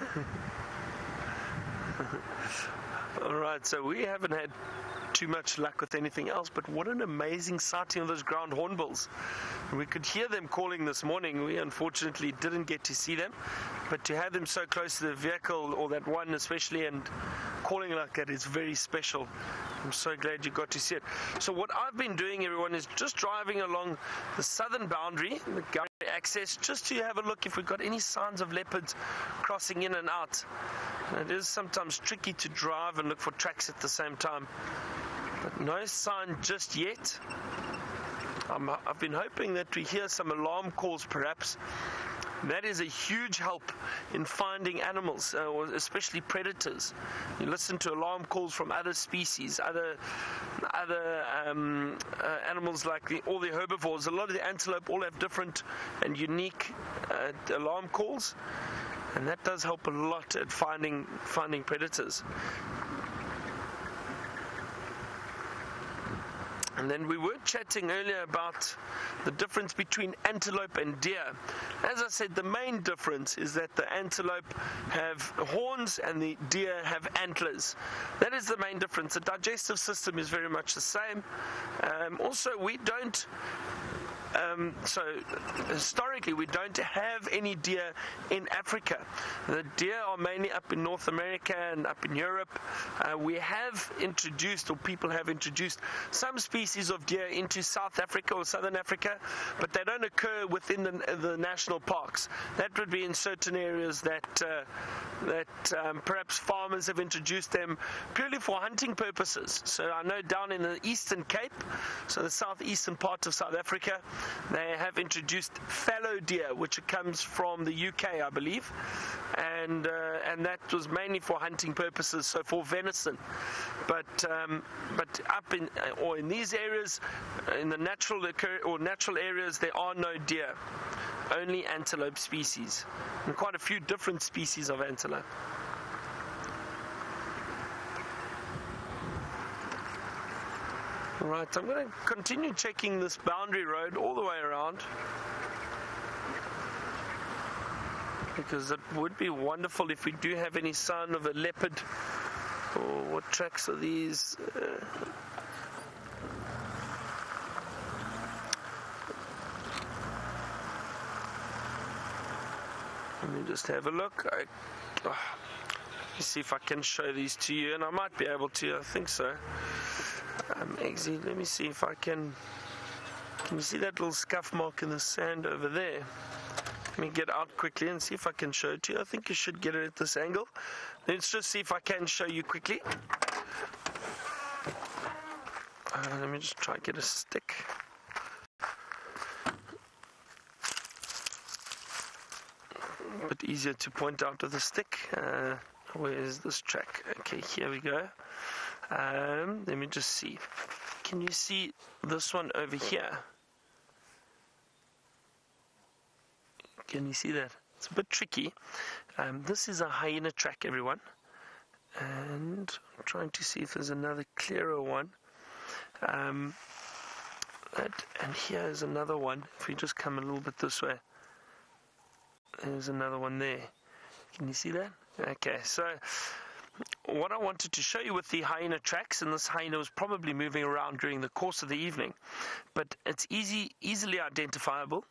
All right, so we haven't had too much luck with anything else. But what an amazing sighting of those ground hornbills! We could hear them calling this morning. We unfortunately didn't get to see them, but to have them so close to the vehicle, or that one especially, and calling like that is very special. I'm so glad you got to see it. So what I've been doing, everyone, is just driving along the southern boundary, the access, just to have a look if we've got any signs of leopards crossing in and out. And it is sometimes tricky to drive and look for tracks at the same time. But no sign just yet. I'm, I've been hoping that we hear some alarm calls perhaps. That is a huge help in finding animals, uh, especially predators. You listen to alarm calls from other species, other other um, uh, animals like the, all the herbivores. A lot of the antelope all have different and unique uh, alarm calls, and that does help a lot at finding finding predators. And then we were chatting earlier about the difference between antelope and deer. As I said, the main difference is that the antelope have horns and the deer have antlers. That is the main difference. The digestive system is very much the same. Um, also, we don't um, so historically we don't have any deer in Africa. The deer are mainly up in North America and up in Europe. Uh, we have introduced, or people have introduced, some species of deer into South Africa or Southern Africa, but they don't occur within the, the national parks. That would be in certain areas that uh, that um, perhaps farmers have introduced them purely for hunting purposes. So I know down in the Eastern Cape, so the southeastern part of South Africa, they have introduced fallow deer, which comes from the UK, I believe, and uh, and that was mainly for hunting purposes, so for venison. But um, but up in uh, or in these areas, uh, in the natural or natural areas, there are no deer, only antelope species, and quite a few different species of antelope. Right, so I'm going to continue checking this boundary road all the way around. Because it would be wonderful if we do have any sign of a leopard. Or what tracks are these? Uh, let me just have a look. I, oh, see if I can show these to you, and I might be able to. I think so Let me see if I can. Can you see that little scuff mark in the sand over there? Let me get out quickly and see if I can show it to you. I think you should get it at this angle. Let's just see if I can show you quickly. Uh, let me just try and get a stick. A bit easier to point out with a stick. Uh, where is this track? Okay, here we go. Um, let me just see. Can you see this one over here? Can you see that? It's a bit tricky. Um, this is a hyena track, everyone. And I'm trying to see if there's another clearer one. Um, that, and here is another one. If we just come a little bit this way, there's another one there. Can you see that? Okay, so what I wanted to show you with the hyena tracks, and this hyena was probably moving around during the course of the evening, but it's easy, easily identifiable.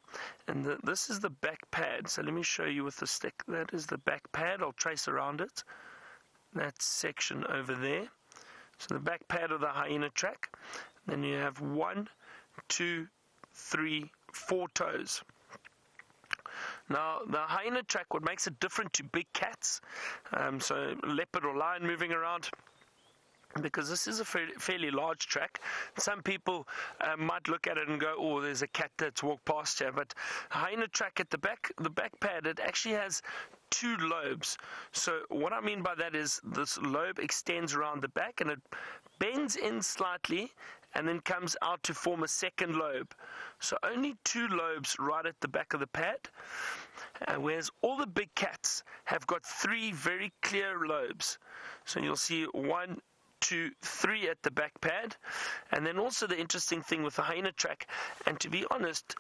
And the, this is the back pad. So let me show you with the stick. That is the back pad. I'll trace around it. That section over there. So the back pad of the hyena track. Then you have one, two, three, four toes. Now, the hyena track, what makes it different to big cats, um, so leopard or lion moving around, because this is a fairly large track. Some people uh, might look at it and go, "Oh, there's a cat that's walked past here." But hyena track at the back, the back pad, it actually has two lobes. So what I mean by that is this lobe extends around the back and it bends in slightly and then comes out to form a second lobe. So only two lobes right at the back of the pad, uh, whereas all the big cats have got three very clear lobes. So you'll see one, two, three at the back pad, and then also the interesting thing with the hyena track, and to be honest,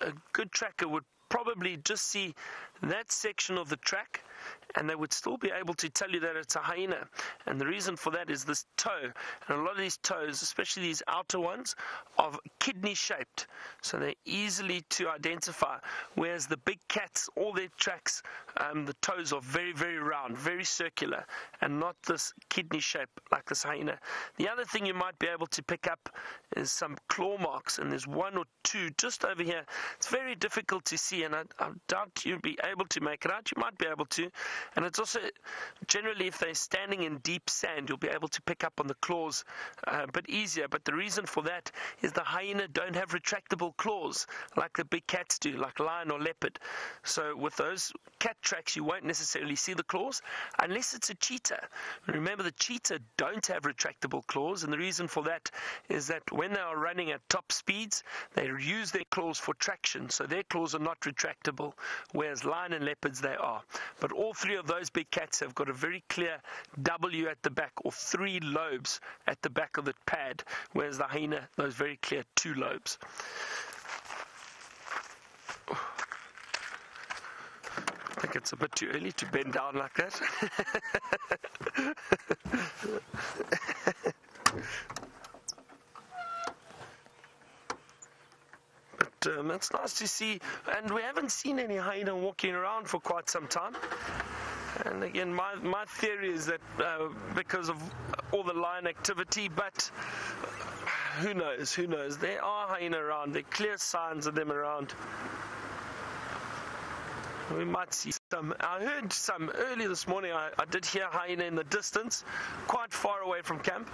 a good tracker would probably just see that section of the track and they would still be able to tell you that it's a hyena. And the reason for that is this toe. And a lot of these toes, especially these outer ones, are kidney shaped. So they're easily to identify. Whereas the big cats, all their tracks, um, the toes are very, very round, very circular, and not this kidney shape like this hyena. The other thing you might be able to pick up is some claw marks, and there's one or two just over here. It's very difficult to see, and I, I doubt you'd be able to make it out. You might be able to, and it's also generally if they're standing in deep sand, you'll be able to pick up on the claws uh, a bit easier. But the reason for that is the hyena don't have retractable claws like the big cats do, like lion or leopard. So with those cat tracks, you won't necessarily see the claws unless it's a cheetah. Remember, the cheetah don't have retractable claws, and the reason for that is that when they are running at top speeds, they use their claws for traction, so their claws are not retractable, whereas lion and leopards they are. But all three of those big cats have got a very clear W at the back, or three lobes at the back of the pad, whereas the hyena, those very clear two lobes. I think it's a bit too early to bend down like that. but um, it's nice to see, and we haven't seen any hyena walking around for quite some time. And again, my, my theory is that uh, because of all the lion activity, but who knows, who knows. There are hyena around, there are clear signs of them around. We might see some. I heard some early this morning. I, I did hear hyena in the distance, quite far away from camp.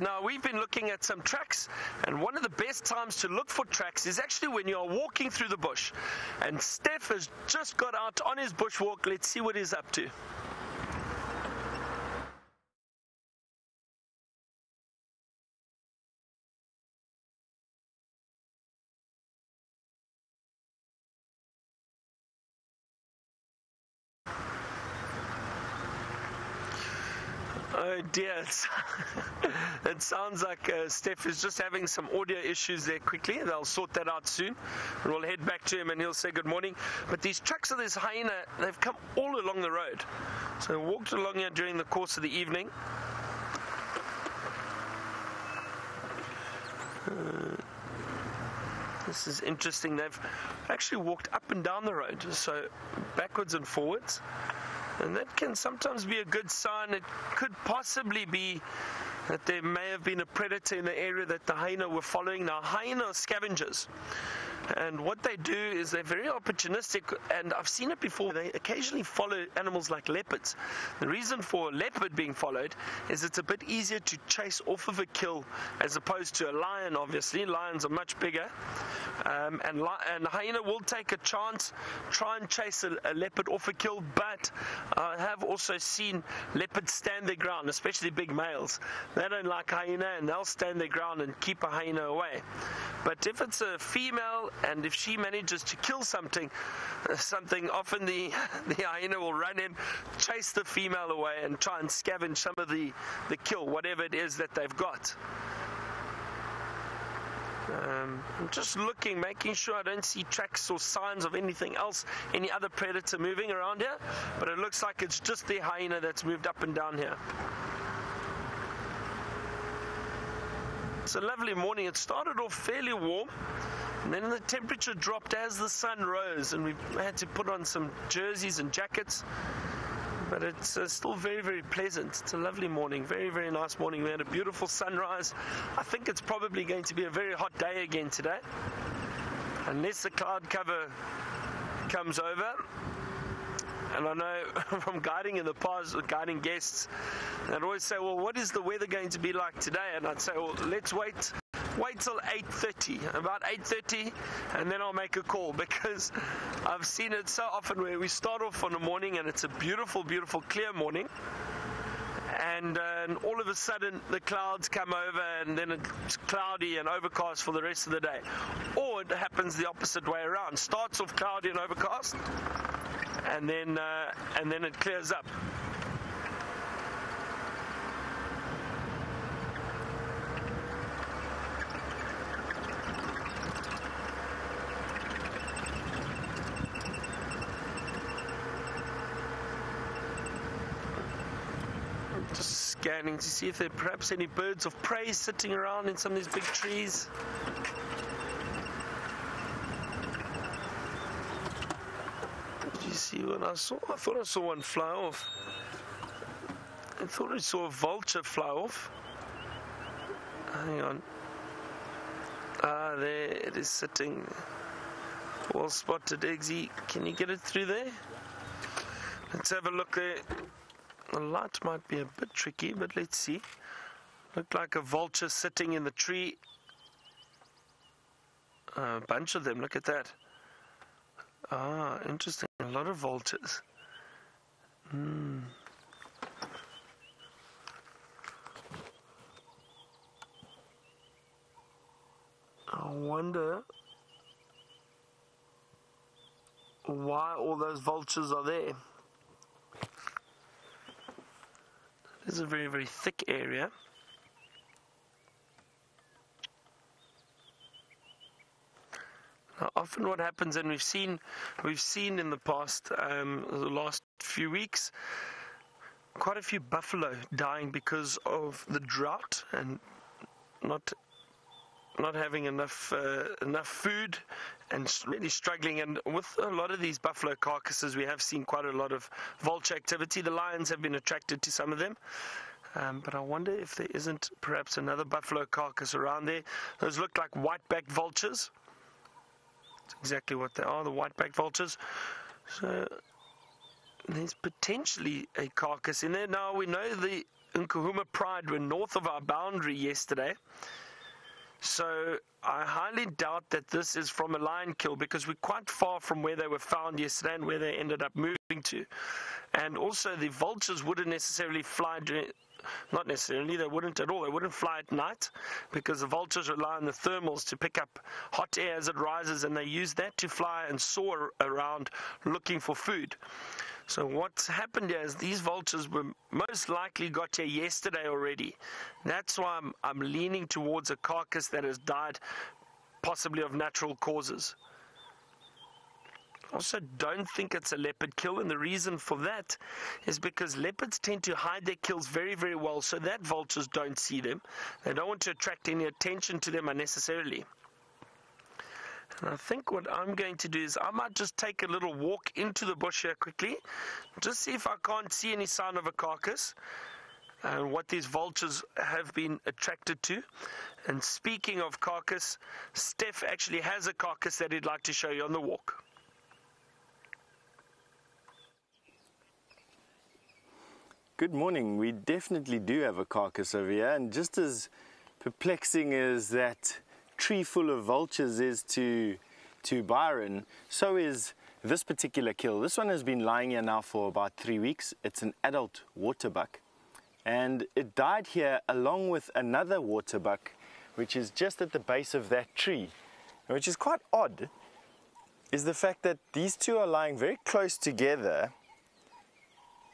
Now we've been looking at some tracks, and one of the best times to look for tracks is actually when you're walking through the bush. And Steph has just got out on his bushwalk. Let's see what he's up to. Oh dear. it sounds like uh, Steph is just having some audio issues there quickly. They'll sort that out soon. We'll head back to him and he'll say good morning. But these trucks of this hyena, they've come all along the road. So I walked along here during the course of the evening. Uh, this is interesting. They've actually walked up and down the road, so backwards and forwards. And that can sometimes be a good sign. It could possibly be that there may have been a predator in the area that the hyena were following. Now, hyena are scavengers. And what they do is they're very opportunistic, and I've seen it before. They occasionally follow animals like leopards. The reason for a leopard being followed is it's a bit easier to chase off of a kill as opposed to a lion, obviously. Lions are much bigger. Um, and, and hyena will take a chance, try and chase a, a leopard off a kill, but I have also seen leopards stand their ground, especially big males. They don't like hyena and they'll stand their ground and keep a hyena away. But if it's a female and if she manages to kill something, something often the the hyena will run in, chase the female away, and try and scavenge some of the the kill, whatever it is that they've got. Um, I'm just looking, making sure I don't see tracks or signs of anything else, any other predator moving around here. But it looks like it's just the hyena that's moved up and down here. It's a lovely morning. It started off fairly warm, and then the temperature dropped as the sun rose, and we had to put on some jerseys and jackets. But it's uh, still very, very pleasant. It's a lovely morning, very, very nice morning. We had a beautiful sunrise. I think it's probably going to be a very hot day again today, unless the cloud cover comes over. And I know from guiding in the past, guiding guests, I'd always say, well, what is the weather going to be like today? And I'd say, well, let's wait wait till 8.30 about 8.30 and then i'll make a call. Because i've seen it so often where we start off on the morning and it's a beautiful beautiful clear morning. And, uh, and all of a sudden the clouds come over and then it's cloudy and overcast for the rest of the day. Or it happens the opposite way around. Starts off cloudy and overcast and then uh, and then it clears up. Just scanning to see if there are perhaps any birds of prey sitting around in some of these big trees. What I saw? I thought I saw one fly off. I thought I saw a vulture fly off. Hang on. Ah, there it is sitting. Well spotted, Eggsy. Can you get it through there? Let's have a look there. The light might be a bit tricky, but let's see. Looked like a vulture sitting in the tree. A bunch of them, look at that. Ah, interesting. Lot of vultures. Hmm. I wonder why all those vultures are there. This is a very, very thick area. Often what happens, and we've seen, we've seen in the past, um, the last few weeks, quite a few buffalo dying because of the drought and not not having enough uh, enough food and really struggling. And with a lot of these buffalo carcasses, we have seen quite a lot of vulture activity. The lions have been attracted to some of them. Um, but I wonder if there isn't perhaps another buffalo carcass around there. Those look like white-backed vultures. Exactly what they are, the white-backed vultures. So there's potentially a carcass in there. Now we know the Nkuhuma Pride were north of our boundary yesterday. So I highly doubt that this is from a lion kill because we're quite far from where they were found yesterday and where they ended up moving to. And also, the vultures wouldn't necessarily fly. Not necessarily, they wouldn't at all. They wouldn't fly at night because the vultures rely on the thermals to pick up hot air as it rises, and they use that to fly and soar around looking for food. So what's happened here is these vultures were most likely got here yesterday already. That's why I'm, I'm leaning towards a carcass that has died possibly of natural causes. Also, don't think it's a leopard kill, and the reason for that is because leopards tend to hide their kills very, very well so that vultures don't see them. They don't want to attract any attention to them unnecessarily. And I think what I'm going to do is I might just take a little walk into the bush here quickly, just see if I can't see any sign of a carcass and what these vultures have been attracted to. And speaking of carcass, Steph actually has a carcass that he'd like to show you on the walk. Good morning. We definitely do have a carcass over here, and just as perplexing as that tree full of vultures is to, to Byron, so is this particular kill. This one has been lying here now for about three weeks. It's an adult waterbuck. And it died here along with another waterbuck, which is just at the base of that tree. Which is quite odd, is the fact that these two are lying very close together,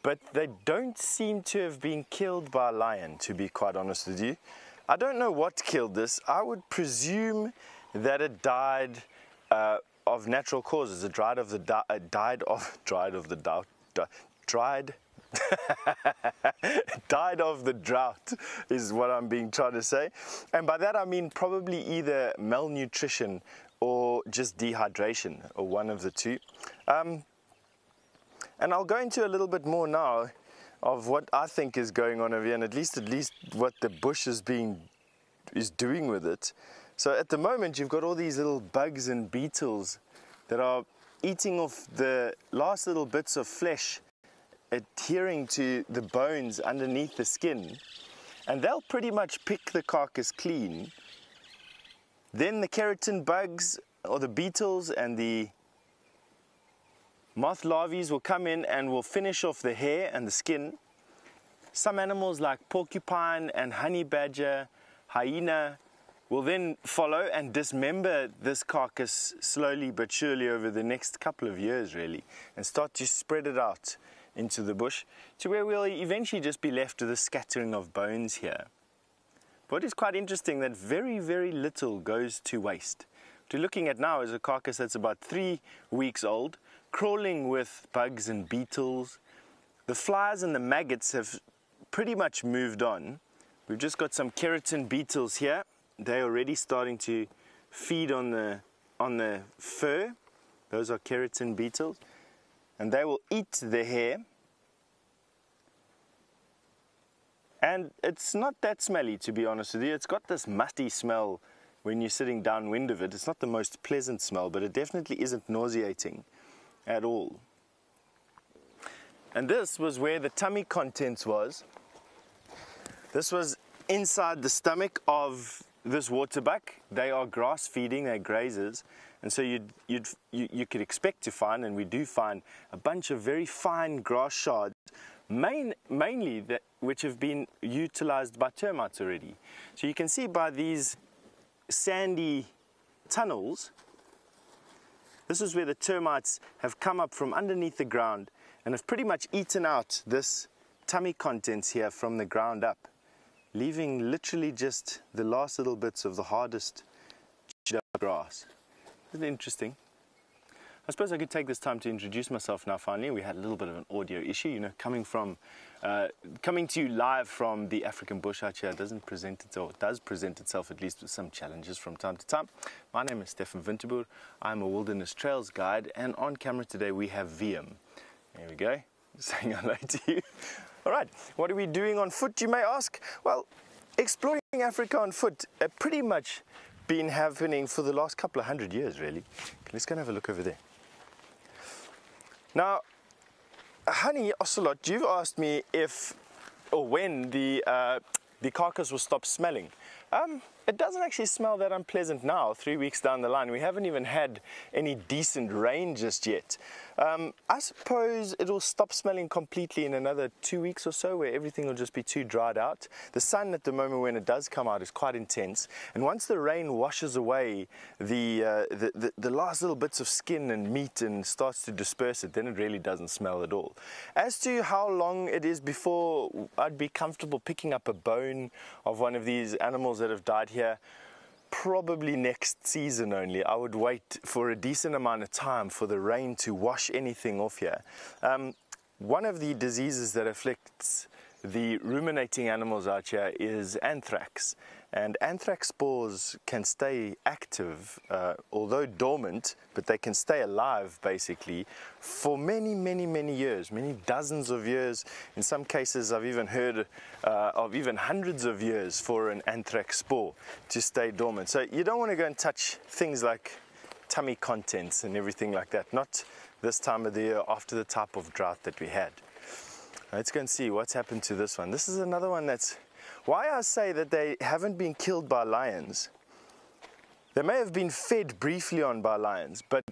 but they don't seem to have been killed by a lion, to be quite honest with you. I don't know what killed this. I would presume that it died uh, of natural causes. It died of the di- uh, died of dried of the doubt di- dried died of the drought is what I'm being trying to say. And by that I mean probably either malnutrition or just dehydration or one of the two. Um, and I'll go into a little bit more now of what I think is going on over here, and at least at least what the bush is being is doing with it. So at the moment, you've got all these little bugs and beetles that are eating off the last little bits of flesh, adhering to the bones underneath the skin, and they'll pretty much pick the carcass clean. Then the keratin bugs or the beetles and the Moth larvae will come in and will finish off the hair and the skin. Some animals like porcupine and honey badger, hyena, will then follow and dismember this carcass slowly but surely over the next couple of years really and start to spread it out into the bush to where we'll eventually just be left with a scattering of bones here. What is quite interesting that very, very little goes to waste. What we're looking at now is a carcass that's about three weeks old, crawling with bugs and beetles. The flies and the maggots have pretty much moved on. We've just got some keratin beetles here. They're already starting to feed on the, on the fur. Those are keratin beetles. And they will eat the hair. And it's not that smelly, to be honest with you. It's got this musty smell when you're sitting downwind of it. It's not the most pleasant smell, but it definitely isn't nauseating at all. And this was where the tummy contents was. This was inside the stomach of this waterbuck. They are grass feeding, they're grazers. And so you'd, you'd, you, you could expect to find, and we do find, a bunch of very fine grass shards, main, mainly that, which have been utilized by termites already. So you can see by these sandy tunnels, this is where the termites have come up from underneath the ground and have pretty much eaten out this tummy contents here from the ground up, leaving literally just the last little bits of the hardest grass. Isn't interesting? I suppose I could take this time to introduce myself now finally. We had a little bit of an audio issue, you know, coming from, uh, coming to you live from the African bush out here doesn't present itself, does present itself at least with some challenges from time to time. My name is Stefan Winterboer. I'm a wilderness trails guide and on camera today we have VM. There we go, saying hello to you. All right, what are we doing on foot, you may ask? Well, exploring Africa on foot uh, pretty much been happening for the last couple of hundred years, really. Let's go and have a look over there. Now, Honey Ocelot, you've asked me if or when the, uh, the carcass will stop smelling. Um, it doesn't actually smell that unpleasant now, three weeks down the line. We haven't even had any decent rain just yet. Um, I suppose it'll stop smelling completely in another two weeks or so, where everything will just be too dried out. The sun at the moment when it does come out is quite intense, and once the rain washes away the, uh, the, the, the last little bits of skin and meat and starts to disperse it, then it really doesn't smell at all. As to how long it is before I'd be comfortable picking up a bone of one of these animals that have died here, here probably next season only. I would wait for a decent amount of time for the rain to wash anything off here. Um, one of the diseases that afflicts the ruminating animals out here is anthrax. And anthrax spores can stay active, uh, although dormant, but they can stay alive basically for many, many, many years, many dozens of years. In some cases, I've even heard uh, of even hundreds of years for an anthrax spore to stay dormant. So you don't want to go and touch things like tummy contents and everything like that, not this time of the year after the type of drought that we had. Let's go and see what's happened to this one. This is another one that's why I say that they haven't been killed by lions, they may have been fed briefly on by lions, but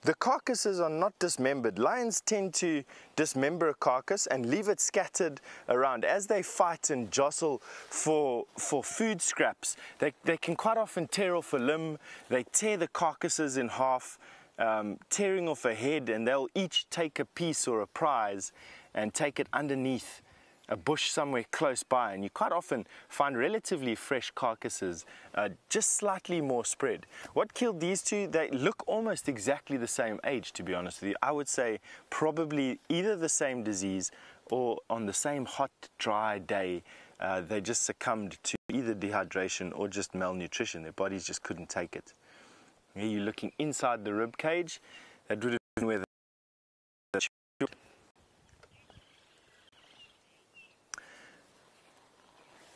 the carcasses are not dismembered. Lions tend to dismember a carcass and leave it scattered around. As they fight and jostle for, for food scraps, they, they can quite often tear off a limb, they tear the carcasses in half, um, tearing off a head, and they'll each take a piece or a prize and take it underneath a bush somewhere close by and you quite often find relatively fresh carcasses uh, just slightly more spread. What killed these two? They look almost exactly the same age to be honest with you. I would say probably either the same disease or on the same hot dry day uh, they just succumbed to either dehydration or just malnutrition. Their bodies just couldn't take it. Here you're looking inside the rib cage. That would have been where the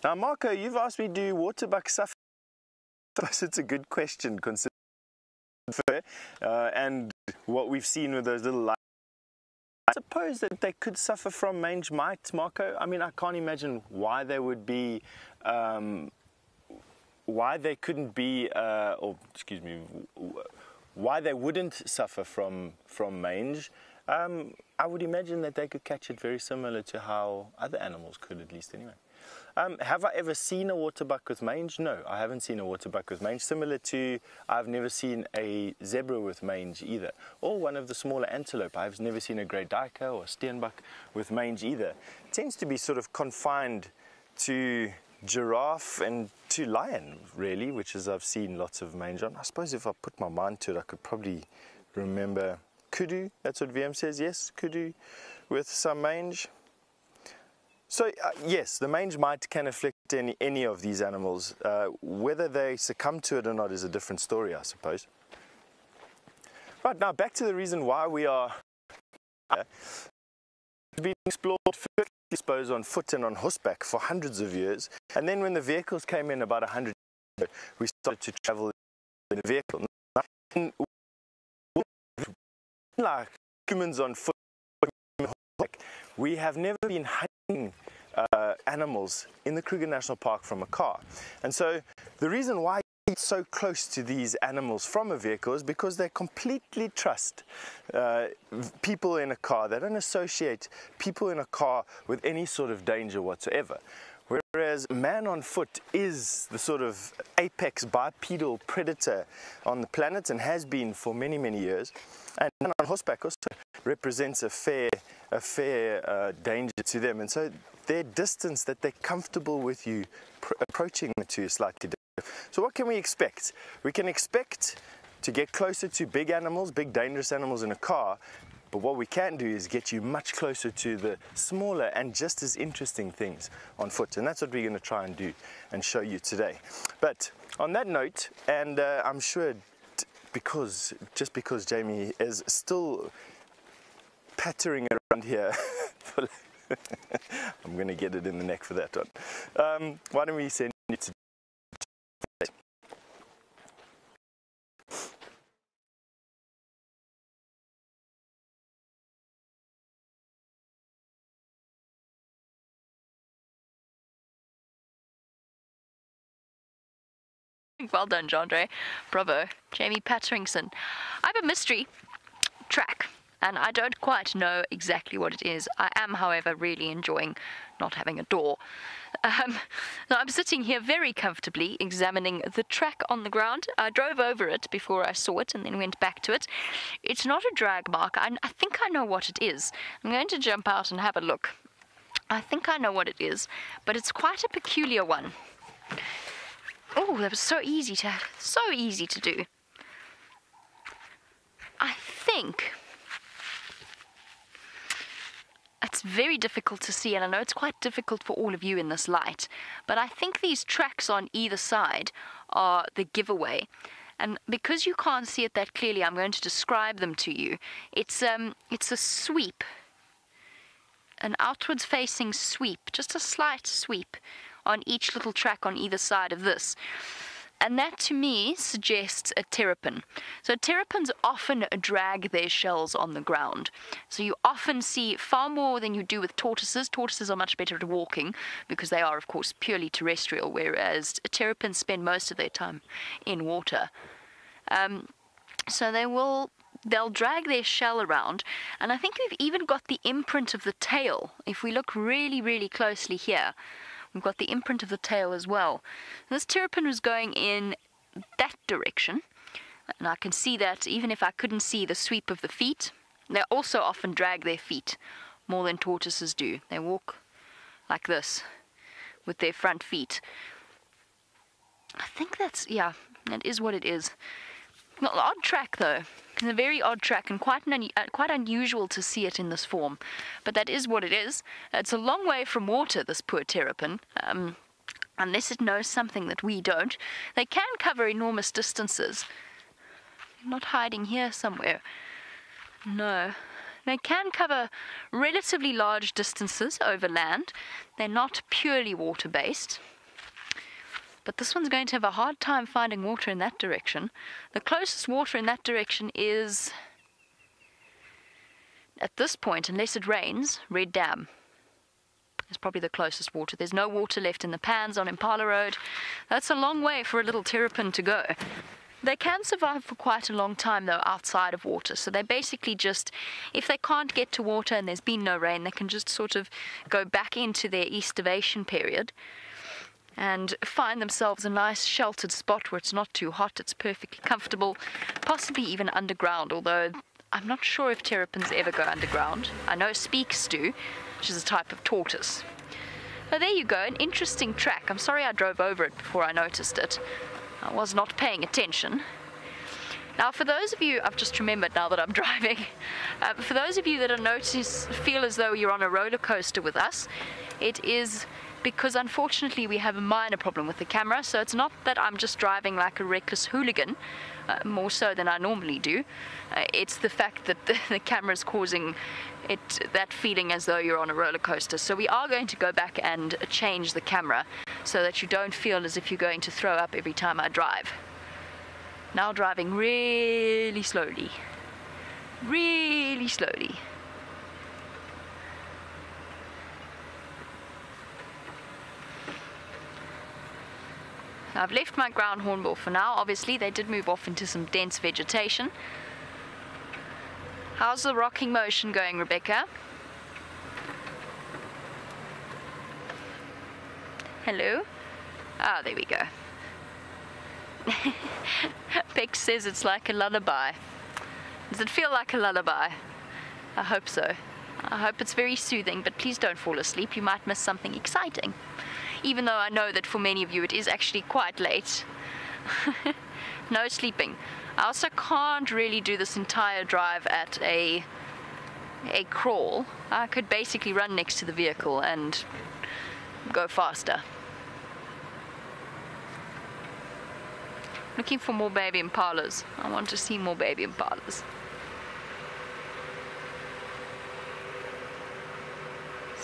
Now, Marco, you've asked me, do waterbuck suffer? It's a good question, considering uh, and what we've seen with those little lights. I suppose that they could suffer from mange mite, Marco. I mean, I can't imagine why they would be, um, why they couldn't be, uh, or excuse me, why they wouldn't suffer from from mange. Um, I would imagine that they could catch it very similar to how other animals could, at least anyway. Um, have I ever seen a waterbuck with mange? No, I haven't seen a waterbuck with mange. Similar to, I've never seen a zebra with mange either, or one of the smaller antelope. I've never seen a grey duiker or steenbok with mange either. It tends to be sort of confined to giraffe and to lion, really, which is I've seen lots of mange on. I suppose if I put my mind to it, I could probably remember kudu. That's what VM says. Yes, kudu with some mange. So uh, yes, the mange mite can afflict any, any of these animals. Uh, whether they succumb to it or not is a different story, I suppose. Right now, back to the reason why we are been explored, I suppose, on foot and on horseback for hundreds of years. And then when the vehicles came in about 100 years ago, we started to travel in a vehicle. Like humans on foot, we have never been uh, animals in the Kruger National Park from a car. And so the reason why it's so close to these animals from a vehicle is because they completely trust uh, people in a car. They don't associate people in a car with any sort of danger whatsoever. Whereas man on foot is the sort of apex bipedal predator on the planet and has been for many, many years. And man on horseback also represents a fair, a fair uh, danger to them. And so their distance that they're comfortable with you approaching the two is slightly different. So what can we expect? We can expect to get closer to big animals, big dangerous animals in a car, but what we can do is get you much closer to the smaller and just as interesting things on foot. And that's what we're going to try and do and show you today. But on that note, and uh, I'm sure because, just because Jamie is still pattering around here, I'm going to get it in the neck for that one. Um, why don't we send it to Well done, Jandre. Bravo. Jamie Patterington. I have a mystery track, and I don't quite know exactly what it is. I am, however, really enjoying not having a door. Um, I'm sitting here very comfortably examining the track on the ground. I drove over it before I saw it and then went back to it. It's not a drag mark. I, I think I know what it is. I'm going to jump out and have a look. I think I know what it is, but it's quite a peculiar one. Oh, that was so easy to so easy to do. I think it's very difficult to see, and I know it's quite difficult for all of you in this light, but I think these tracks on either side are the giveaway. And because you can't see it that clearly, I'm going to describe them to you. It's um, it's a sweep, an outwards facing sweep, just a slight sweep on each little track on either side of this. And that to me suggests a terrapin. So terrapins often drag their shells on the ground. So you often see far more than you do with tortoises. Tortoises are much better at walking because they are, of course, purely terrestrial, whereas terrapins spend most of their time in water. Um, so they will they'll drag their shell around and I think we've even got the imprint of the tail if we look really really closely here We've got the imprint of the tail as well. This terrapin was going in that direction, and I can see that even if I couldn't see the sweep of the feet, they also often drag their feet more than tortoises do. They walk like this with their front feet. I think that's, yeah, that is what it is. Well, odd track though. It's a very odd track and quite, un- uh, quite unusual to see it in this form. But that is what it is. It's a long way from water, this poor terrapin. Um, unless it knows something that we don't. They can cover enormous distances. Not hiding here somewhere. No. They can cover relatively large distances over land. They're not purely water based. But this one's going to have a hard time finding water in that direction. The closest water in that direction is, at this point, unless it rains, Red Dam. It's probably the closest water. There's no water left in the pans on Impala Road. That's a long way for a little terrapin to go. They can survive for quite a long time though outside of water. So they basically just, if they can't get to water and there's been no rain, they can just sort of go back into their estivation period and find themselves a nice sheltered spot where it's not too hot, it's perfectly comfortable, possibly even underground, although I'm not sure if terrapins ever go underground. I know Speke's do, which is a type of tortoise. Now there you go, an interesting track. I'm sorry I drove over it before I noticed it. I was not paying attention. Now, for those of you, I've just remembered now that I'm driving, uh, for those of you that are notice, feel as though you're on a roller coaster with us, it is because unfortunately we have a minor problem with the camera. So it's not that I'm just driving like a reckless hooligan, uh, more so than I normally do. Uh, it's the fact that the, the camera is causing it that feeling as though you're on a roller coaster. So we are going to go back and change the camera so that you don't feel as if you're going to throw up every time I drive. Now driving really slowly. Really slowly. I've left my ground hornbill for now. Obviously, they did move off into some dense vegetation. How's the rocking motion going, Rebecca? Hello? Ah, there we go. Beck says it's like a lullaby. Does it feel like a lullaby? I hope so. I hope it's very soothing, but please don't fall asleep. You might miss something exciting. Even though I know that for many of you it is actually quite late. no sleeping. I also can't really do this entire drive at a a crawl. I could basically run next to the vehicle and go faster. Looking for more baby impalas. I want to see more baby impalas.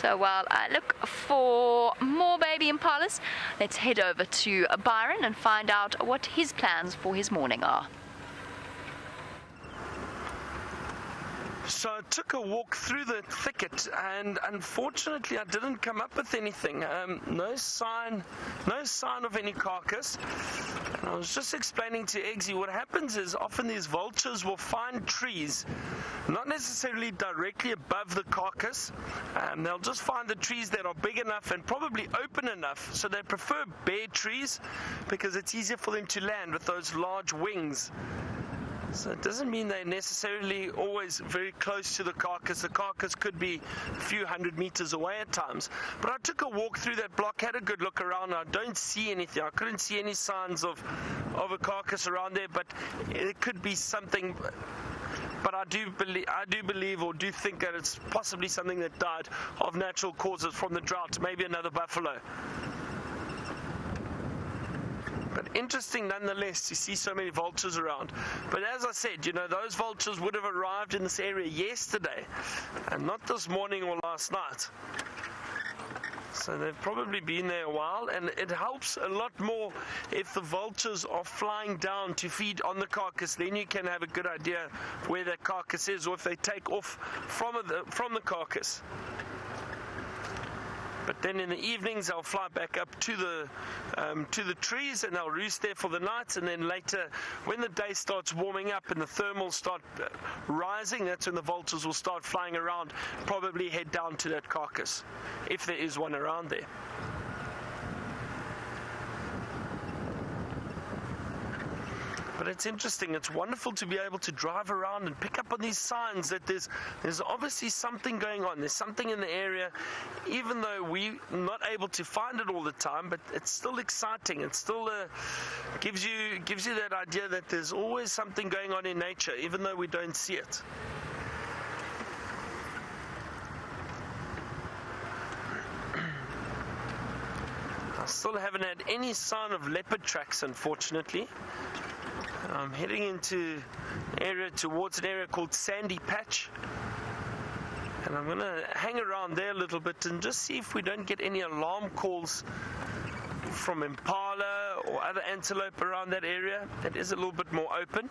So while I look for more baby impalas, let's head over to Byron and find out what his plans for his morning are. So I took a walk through the thicket, and unfortunately, I didn't come up with anything. Um, no sign, no sign of any carcass. And I was just explaining to Eggsy what happens is often these vultures will find trees, not necessarily directly above the carcass. Um, they'll just find the trees that are big enough and probably open enough. So they prefer bare trees because it's easier for them to land with those large wings. So it doesn't mean they're necessarily always very close to the carcass. The carcass could be a few hundred meters away at times. But I took a walk through that block, had a good look around. I don't see anything. I couldn't see any signs of, of a carcass around there, but it could be something but I do believe I do believe or do think that it's possibly something that died of natural causes from the drought, maybe another buffalo. But interesting nonetheless to see so many vultures around. But as I said, you know, those vultures would have arrived in this area yesterday and not this morning or last night. So they've probably been there a while, and it helps a lot more if the vultures are flying down to feed on the carcass. Then you can have a good idea where that carcass is, or if they take off from the from the carcass. But then in the evenings, they'll fly back up to the um, to the trees and they'll roost there for the night. And then later, when the day starts warming up and the thermals start uh, rising, that's when the vultures will start flying around. Probably head down to that carcass, if there is one around there. But it's interesting. It's wonderful to be able to drive around and pick up on these signs that there's there's obviously something going on. There's something in the area, even though we're not able to find it all the time. But it's still exciting. It still uh, gives you gives you that idea that there's always something going on in nature, even though we don't see it. I still haven't had any sign of leopard tracks, unfortunately. I'm heading into area towards an area called Sandy Patch. And I'm gonna hang around there a little bit and just see if we don't get any alarm calls from impala or other antelope around that area that is a little bit more open.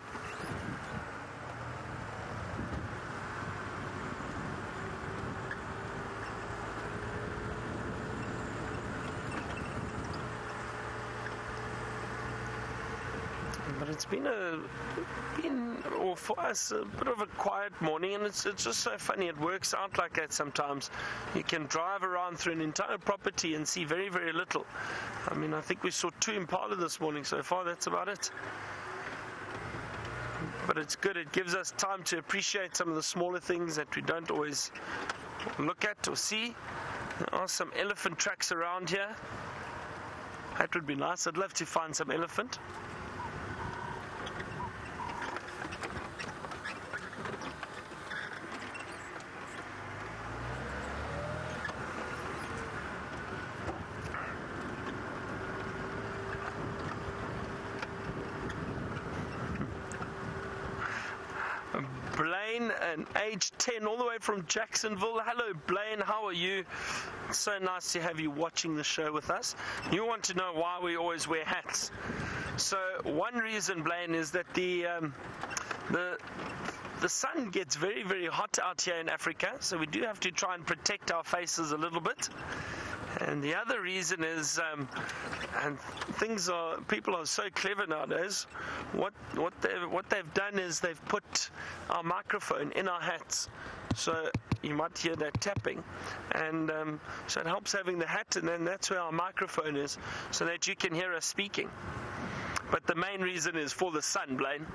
It's been a been or for us a bit of a quiet morning and it's it's just so funny. It works out like that sometimes. You can drive around through an entire property and see very very little. I mean i think we saw two impala this morning so far. That's about it. But it's good. It gives us time to appreciate some of the smaller things that we don't always look at or see. There are some elephant tracks around here. That would be nice. I'd love to find some elephant Blaine, age 10, all the way from Jacksonville. Hello, Blaine. How are you? So nice to have you watching the show with us. You want to know why we always wear hats. So one reason, Blaine, is that the um, the the sun gets very, very hot out here in Africa, so we do have to try and protect our faces a little bit. And the other reason is, um, and things are, people are so clever nowadays. What what they what they've done is they've put our microphone in our hats, so you might hear that tapping, and um, so it helps having the hat, and then that's where our microphone is, so that you can hear us speaking. But the main reason is for the sun, Blaine.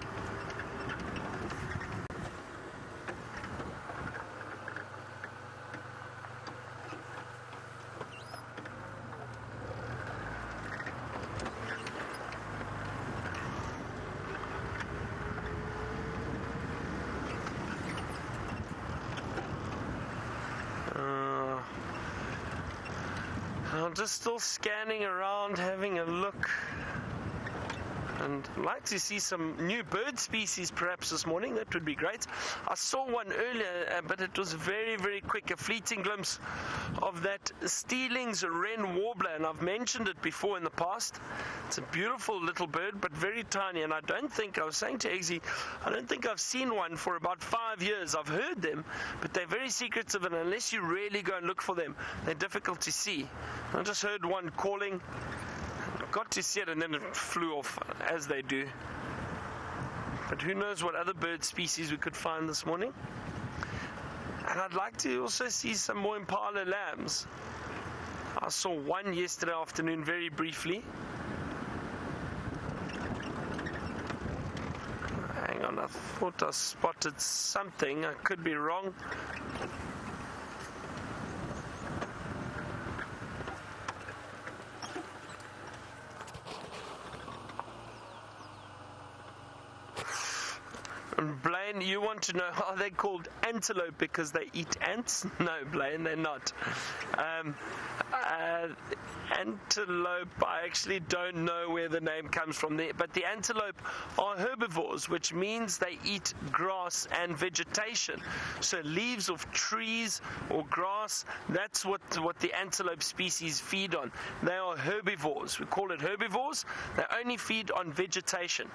Just still scanning around, having a look. And I'd like to see some new bird species perhaps this morning. That would be great. I saw one earlier, uh, but it was very, very quick. A fleeting glimpse of that Stierling's wren warbler, and I've mentioned it before in the past. It's a beautiful little bird, but very tiny. And I don't think, I was saying to Eggsy, I don't think I've seen one for about five years. I've heard them, but they're very secretive, and unless you really go and look for them, they're difficult to see. I just heard one calling got to see it and then it flew off as they do. But who knows what other bird species we could find this morning? And I'd like to also see some more impala lambs. I saw one yesterday afternoon very briefly. Hang on, I thought I spotted something. I could be wrong. And Blaine, you want to know, are they called antelope because they eat ants? No, Blaine, they're not. Um, uh, antelope, I actually don't know where the name comes from there, but the antelope are herbivores, which means they eat grass and vegetation. So leaves of trees or grass, that's what, what the antelope species feed on. They are herbivores. We call it herbivores. They only feed on vegetation.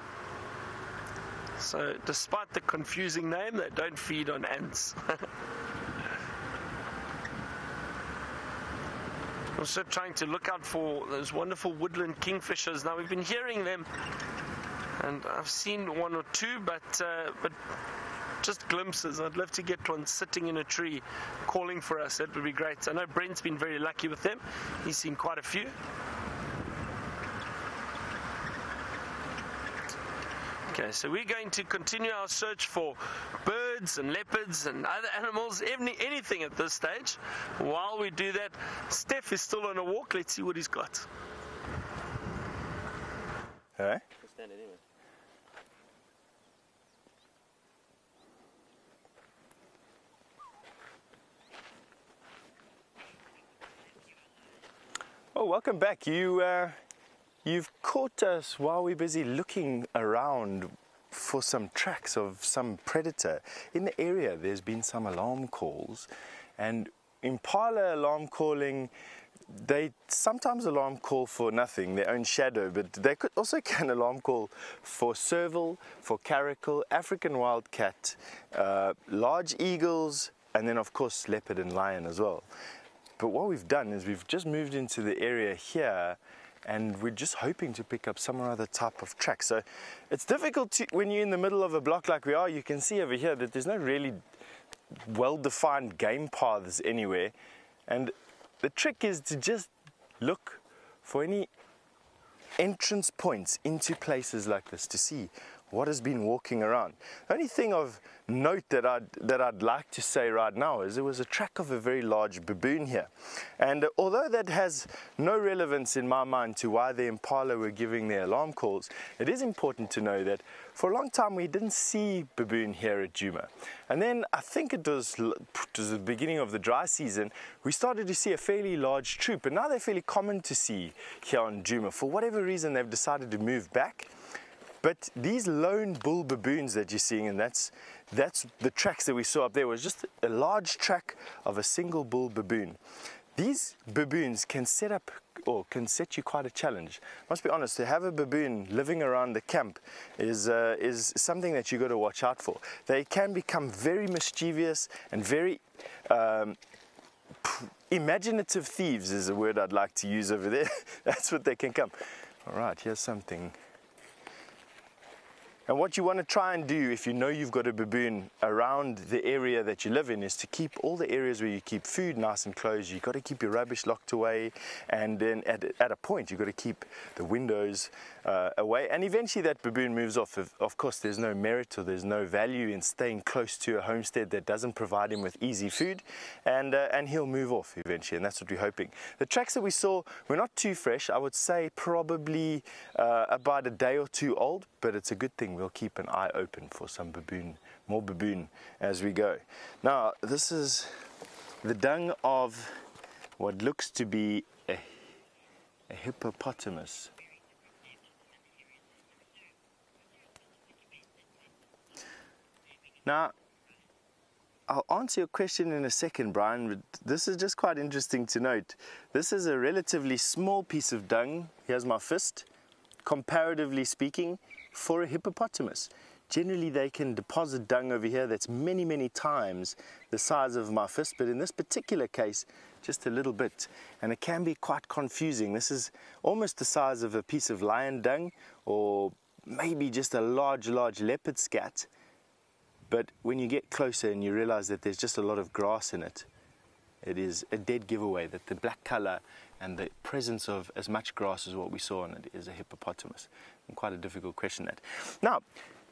So, despite the confusing name, they don't feed on ants. also trying to look out for those wonderful woodland kingfishers. Now, we've been hearing them, and I've seen one or two, but uh, but just glimpses. I'd love to get one sitting in a tree calling for us. That would be great. I know Brent's been very lucky with them. He's seen quite a few. Okay, so we're going to continue our search for birds and leopards and other animals, any, anything at this stage. While we do that, Steph is still on a walk. Let's see what he's got. Hey? Oh, welcome back. You, uh, you've caught us while we're busy looking around for some tracks of some predator. In the area, there's been some alarm calls, and impala alarm calling. They sometimes alarm call for nothing, their own shadow, but they could also can alarm call for serval, for caracal, African wildcat, uh, large eagles, and then of course leopard and lion as well. But what we've done is we've just moved into the area here and we're just hoping to pick up some other type of track. So it's difficult to, when you're in the middle of a block like we are, you can see over here that there's no really well-defined game paths anywhere. And the trick is to just look for any entrance points into places like this to see what has been walking around. The only thing of note that I'd, that I'd like to say right now is there was a track of a very large baboon here. And uh, although that has no relevance in my mind to why the impala were giving their alarm calls, it is important to know that for a long time we didn't see baboon here at Djuma. And then I think it was, it was the beginning of the dry season, we started to see a fairly large troop. And now they're fairly common to see here on Djuma. For whatever reason, they've decided to move back But these lone bull baboons that you're seeing, and that's that's the tracks that we saw up there was just a large track of a single bull baboon. These baboons can set up or can set you quite a challenge. Must be honest, to have a baboon living around the camp is uh, is something that you've got to watch out for. They can become very mischievous and very um, imaginative thieves is a word I'd like to use over there. That's what they can come. All right, here's something and what you want to try and do if you know you've got a baboon around the area that you live in is to keep all the areas where you keep food nice and closed. You've got to keep your rubbish locked away and then at, at a point you've got to keep the windows uh, away and eventually that baboon moves off. Of, of course there's no merit or there's no value in staying close to a homestead that doesn't provide him with easy food and, uh, and he'll move off eventually and that's what we're hoping. The tracks that we saw were not too fresh. I would say probably uh, about a day or two old but it's a good thing we'll keep an eye open for some baboon, more baboon as we go. Now, this is the dung of what looks to be a, a hippopotamus. Now, I'll answer your question in a second, Brian, but this is just quite interesting to note. This is a relatively small piece of dung. Here's my fist. Comparatively speaking, for a hippopotamus. Generally, they can deposit dung over here that's many, many times the size of my fist, but in this particular case, just a little bit. And it can be quite confusing. This is almost the size of a piece of lion dung or maybe just a large, large leopard scat. But when you get closer and you realize that there's just a lot of grass in it, it is a dead giveaway that the black color and the presence of as much grass as what we saw on it is a hippopotamus. And quite a difficult question that. Now,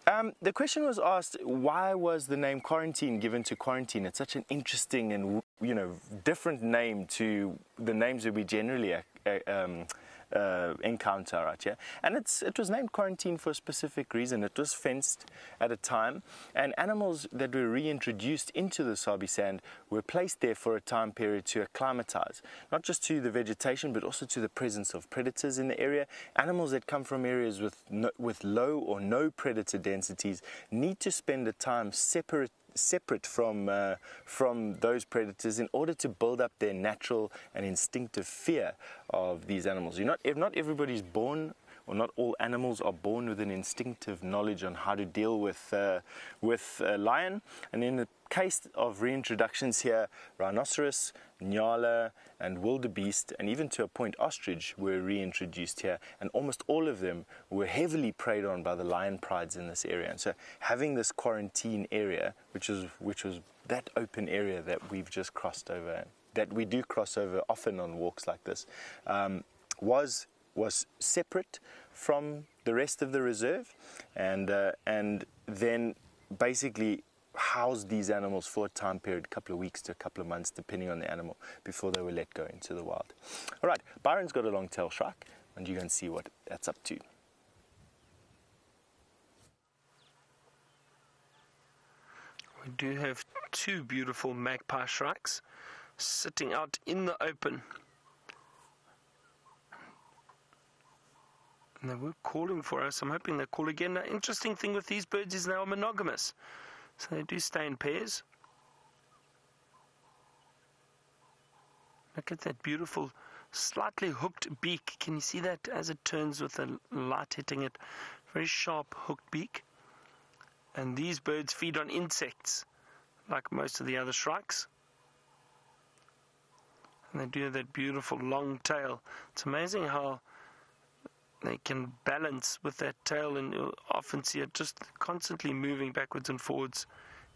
um, the question was asked, why was the name quarantine given to quarantine? It's such an interesting and you know different name to the names that we generally uh, um, uh, encounter right. And it's, it was named quarantine for a specific reason. It was fenced at a time, and animals that were reintroduced into the Sabi sand were placed there for a time period to acclimatize, not just to the vegetation, but also to the presence of predators in the area. Animals that come from areas with, no, with low or no predator densities need to spend a time separate separate from, uh, from those predators in order to build up their natural and instinctive fear of these animals. You're not, not everybody's born or not all animals are born with an instinctive knowledge on how to deal with, uh, with a lion. And in the case of reintroductions here, rhinoceros, nyala, and wildebeest, and even to a point ostrich were reintroduced here, and almost all of them were heavily preyed on by the lion prides in this area. And so, having this quarantine area, which was which was that open area that we've just crossed over, that we do cross over often on walks like this, um, was was separate from the rest of the reserve, and uh, and then basically housed these animals for a time period, a couple of weeks to a couple of months, depending on the animal, before they were let go into the wild. All right, Byron's got a long-tailed shrike, and you can see what that's up to. We do have two beautiful magpie shrikes sitting out in the open. And they were calling for us. I'm hoping they call again. The interesting thing with these birds is they are monogamous. So they do stay in pairs. Look at that beautiful, slightly hooked beak. Can you see that as it turns with the light hitting it? Very sharp hooked beak. And these birds feed on insects, like most of the other shrikes. And they do have that beautiful long tail. It's amazing how they can balance with that tail, and you'll often see it just constantly moving backwards and forwards,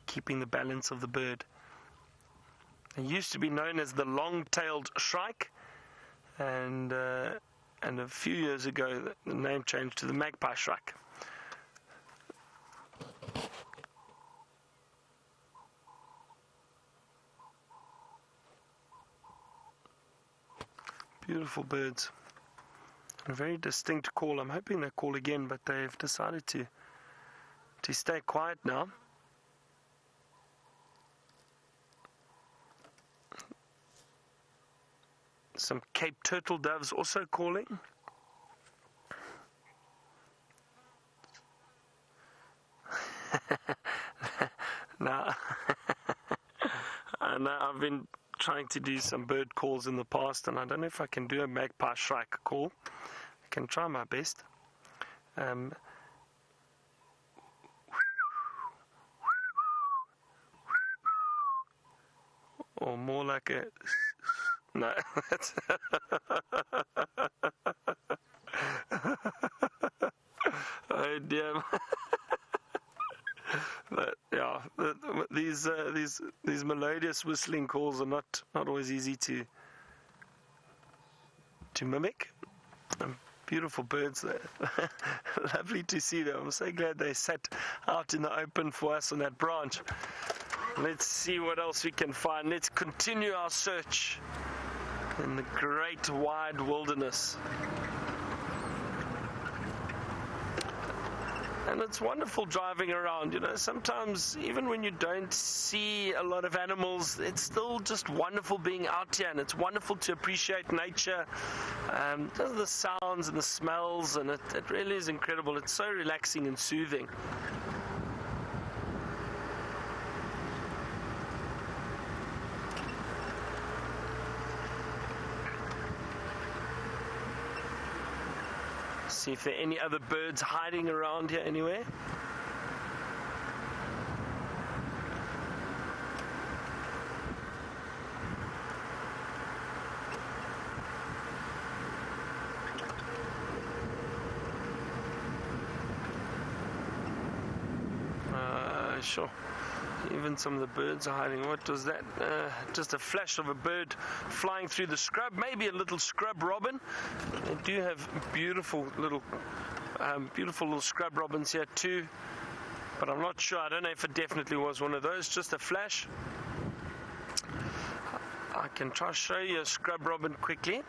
keeping the balance of the bird. It used to be known as the long-tailed shrike, and uh, and a few years ago the name changed to the magpie shrike. Beautiful birds. A very distinct call. I'm hoping they call again, but they've decided to to stay quiet now. Some Cape turtle doves also calling. now, and I've been trying to do some bird calls in the past, and I don't know if I can do a magpie shrike call. I can try my best. Um, or more like a no. Oh dear. but yeah, the, the, these uh, these these melodious whistling calls are not not always easy to to mimic. Um, beautiful birds there. Lovely to see them. I'm so glad they sat out in the open for us on that branch. Let's see what else we can find. Let's continue our search in the great wide wilderness. And it's wonderful driving around. You know, sometimes even when you don't see a lot of animals, it's still just wonderful being out here, and it's wonderful to appreciate nature, um, the sounds and the smells, and it, it really is incredible. It's so relaxing and soothing. See if there are any other birds hiding around here anywhere. Uh, sure. Even some of the birds are hiding. What was that? Uh, just a flash of a bird flying through the scrub. Maybe a little scrub robin. They do have beautiful little, um, beautiful little scrub robins here too. But I'm not sure. I don't know if it definitely was one of those. Just a flash. I can try to show you a scrub robin quickly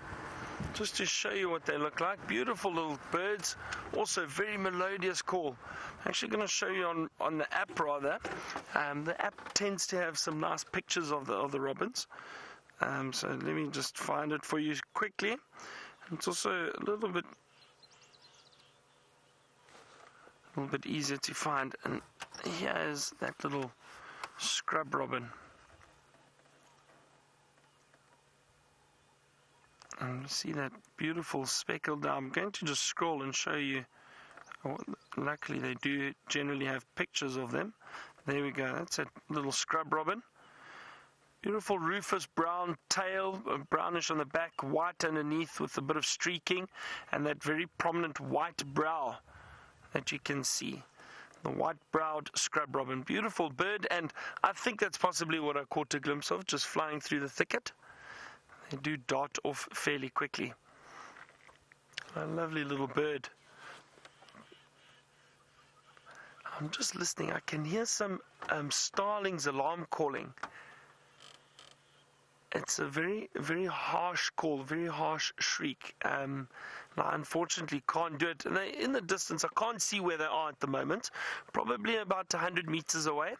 just to show you what they look like. Beautiful little birds, also very melodious call. I'm actually going to show you on, on the app rather. Um, the app tends to have some nice pictures of the of the robins. Um, so let me just find it for you quickly. It's also a little bit a little bit easier to find. And here is that little scrub robin. And see that beautiful speckled. I'm going to just scroll and show you. Luckily, they do generally have pictures of them. There we go. That's a little scrub robin. Beautiful rufous brown tail, uh, brownish on the back, white underneath with a bit of streaking, and that very prominent white brow that you can see. The white browed scrub robin. Beautiful bird, and I think that's possibly what I caught a glimpse of, just flying through the thicket. They do dart off fairly quickly. A lovely little bird. I'm just listening. I can hear some um, starlings alarm calling. It's a very, very harsh call, very harsh shriek. Um, I unfortunately can't do it. And they, in the distance, I can't see where they are at the moment. Probably about 100 meters away.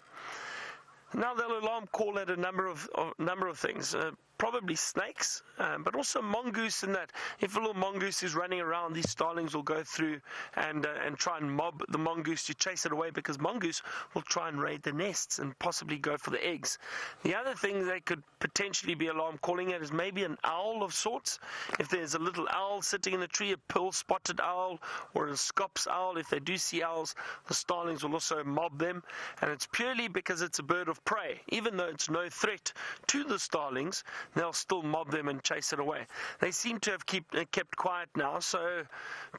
Now they'll alarm call at a number of, of number of things. Uh, probably snakes, um, but also mongoose. In that, if a little mongoose is running around, these starlings will go through and uh, and try and mob the mongoose to chase it away because mongoose will try and raid the nests and possibly go for the eggs. The other thing they could potentially be alarm calling at is maybe an owl of sorts. If there's a little owl sitting in a tree, a pearl spotted owl or a scops owl, if they do see owls, the starlings will also mob them, and it's purely because it's a bird of prey. Even though it's no threat to the starlings, they'll still mob them and chase it away. They seem to have keep, uh, kept quiet now, so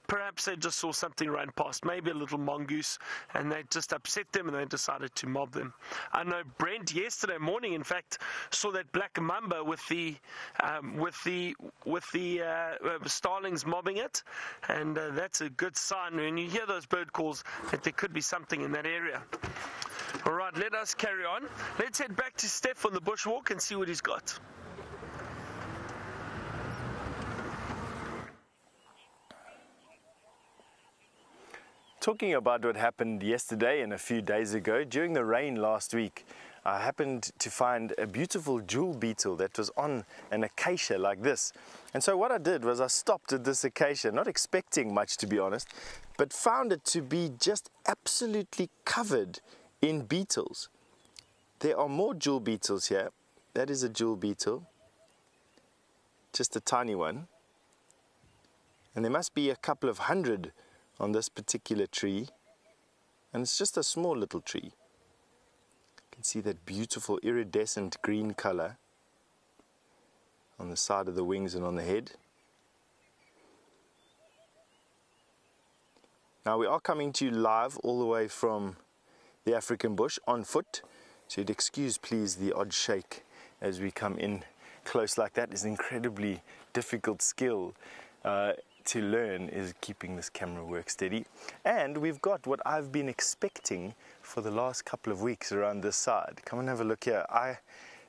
perhaps they just saw something run past, maybe a little mongoose, and they just upset them and they decided to mob them. I know Brent yesterday morning, in fact, saw that black mamba with the um, with the with the uh, uh, starlings mobbing it, and uh, that's a good sign when you hear those bird calls that there could be something in that area. All right, let us carry on. Let's head back to Steph on the bushwalk and see what he's got. Talking about what happened yesterday and a few days ago, during the rain last week, I happened to find a beautiful jewel beetle that was on an acacia like this. And so what I did was I stopped at this acacia, not expecting much to be honest, but found it to be just absolutely covered in beetles. There are more jewel beetles here, that is a jewel beetle. Just a tiny one. And there must be a couple of hundred on this particular tree. And it's just a small little tree. You can see that beautiful iridescent green color on the side of the wings and on the head. Now we are coming to you live all the way from the African bush on foot. So you'd excuse please the odd shake as we come in close like that is an incredibly difficult skill uh, to learn is keeping this camera work steady. And we've got what I've been expecting for the last couple of weeks around this side. Come and have a look here. I,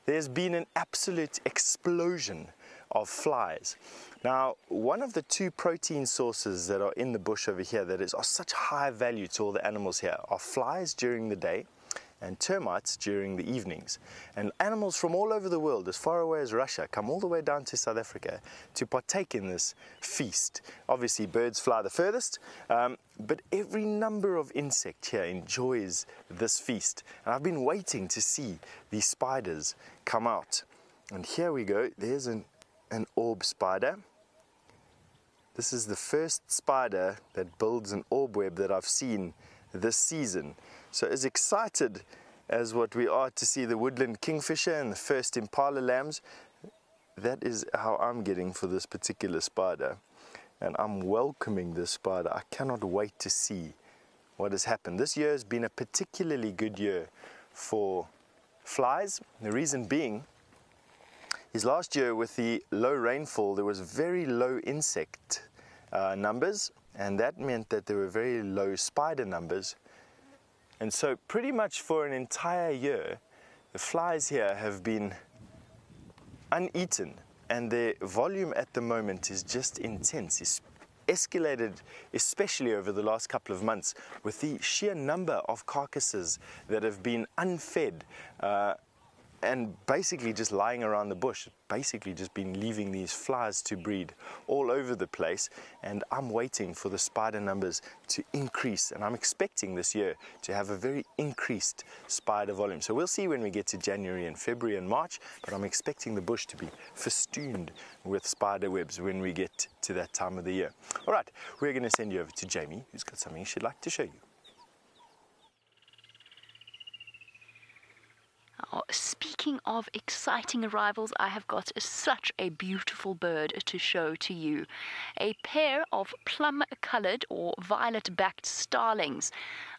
there's been an absolute explosion of flies. Now, one of the two protein sources that are in the bush over here that is of such high value to all the animals here are flies during the day and termites during the evenings. And animals from all over the world, as far away as Russia, come all the way down to South Africa to partake in this feast. Obviously, birds fly the furthest, um, but every number of insect here enjoys this feast. And I've been waiting to see these spiders come out. And here we go, there's an an orb spider. This is the first spider that builds an orb web that I've seen this season. So as excited as what we are to see the woodland kingfisher and the first impala lambs, that is how I'm getting for this particular spider. And I'm welcoming this spider. I cannot wait to see what has happened. This year has been a particularly good year for flies. The reason being is last year with the low rainfall, there was very low insect uh, numbers, and that meant that there were very low spider numbers. And so pretty much for an entire year, the flies here have been uneaten, and their volume at the moment is just intense. It's escalated, especially over the last couple of months, with the sheer number of carcasses that have been unfed uh, and basically just lying around the bush, basically just been leaving these flies to breed all over the place. And I'm waiting for the spider numbers to increase. And I'm expecting this year to have a very increased spider volume. So we'll see when we get to January and February and March, but I'm expecting the bush to be festooned with spider webs when we get to that time of the year. All right, we're going to send you over to Jamie, who's got something she'd like to show you. Oh, speaking of exciting arrivals, I have got such a beautiful bird to show to you. A pair of plum coloured or violet backed starlings.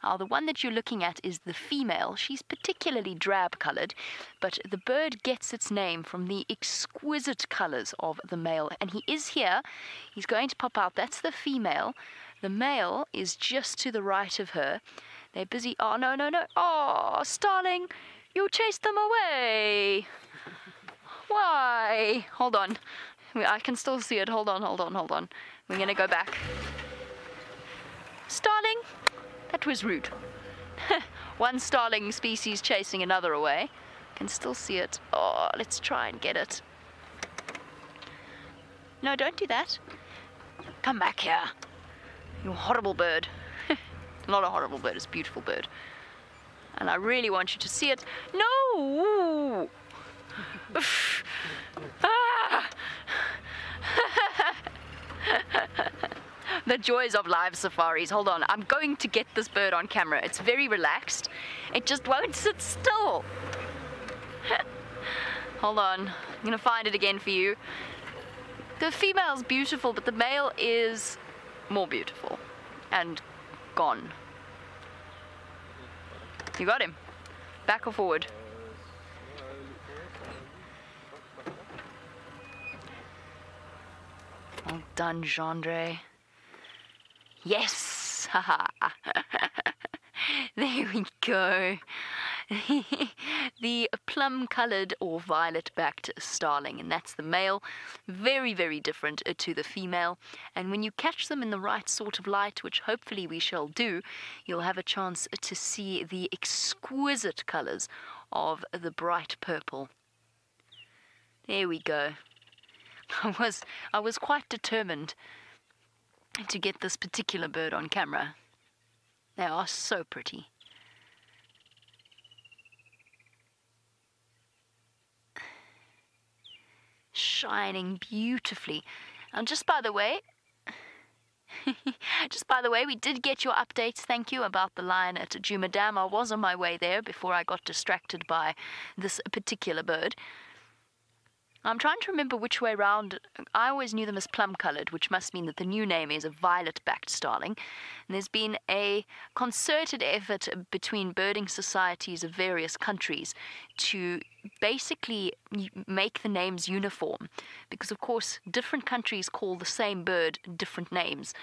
Now, the one that you're looking at is the female. She's particularly drab coloured, but the bird gets its name from the exquisite colours of the male. And he is here. He's going to pop out. That's the female. The male is just to the right of her. They're busy. Oh, no, no, no. Oh, starling. You chased them away. Why? Hold on. I can still see it. Hold on, hold on, hold on. We're to go back. Starling? That was rude. One starling species chasing another away. Can still see it. Oh, let's try and get it. No, don't do that. Come back here. You horrible bird. Not a horrible bird, it's a beautiful bird. And I really want you to see it. No! the joys of live safaris. Hold on, I'm going to get this bird on camera. It's very relaxed. It just won't sit still. Hold on, I'm gonna find it again for you. The female's beautiful, but the male is more beautiful and gone. You got him. Back or forward? Well done, Jandre. Yes! there we go. the plum coloured or violet backed starling, and that's the male. Very, very different uh, to the female. And when you catch them in the right sort of light, which hopefully we shall do, you'll have a chance to see the exquisite colours of the bright purple. There we go. I was I was quite determined to get this particular bird on camera. They are so pretty. Shining beautifully. And just by the way, just by the way, we did get your updates, thank you, about the lion at Djuma Dam. I was on my way there before I got distracted by this particular bird. I'm trying to remember which way round. I always knew them as plum coloured, which must mean that the new name is a violet backed starling. And there's been a concerted effort between birding societies of various countries to basically make the names uniform. Because, of course, different countries call the same bird different names.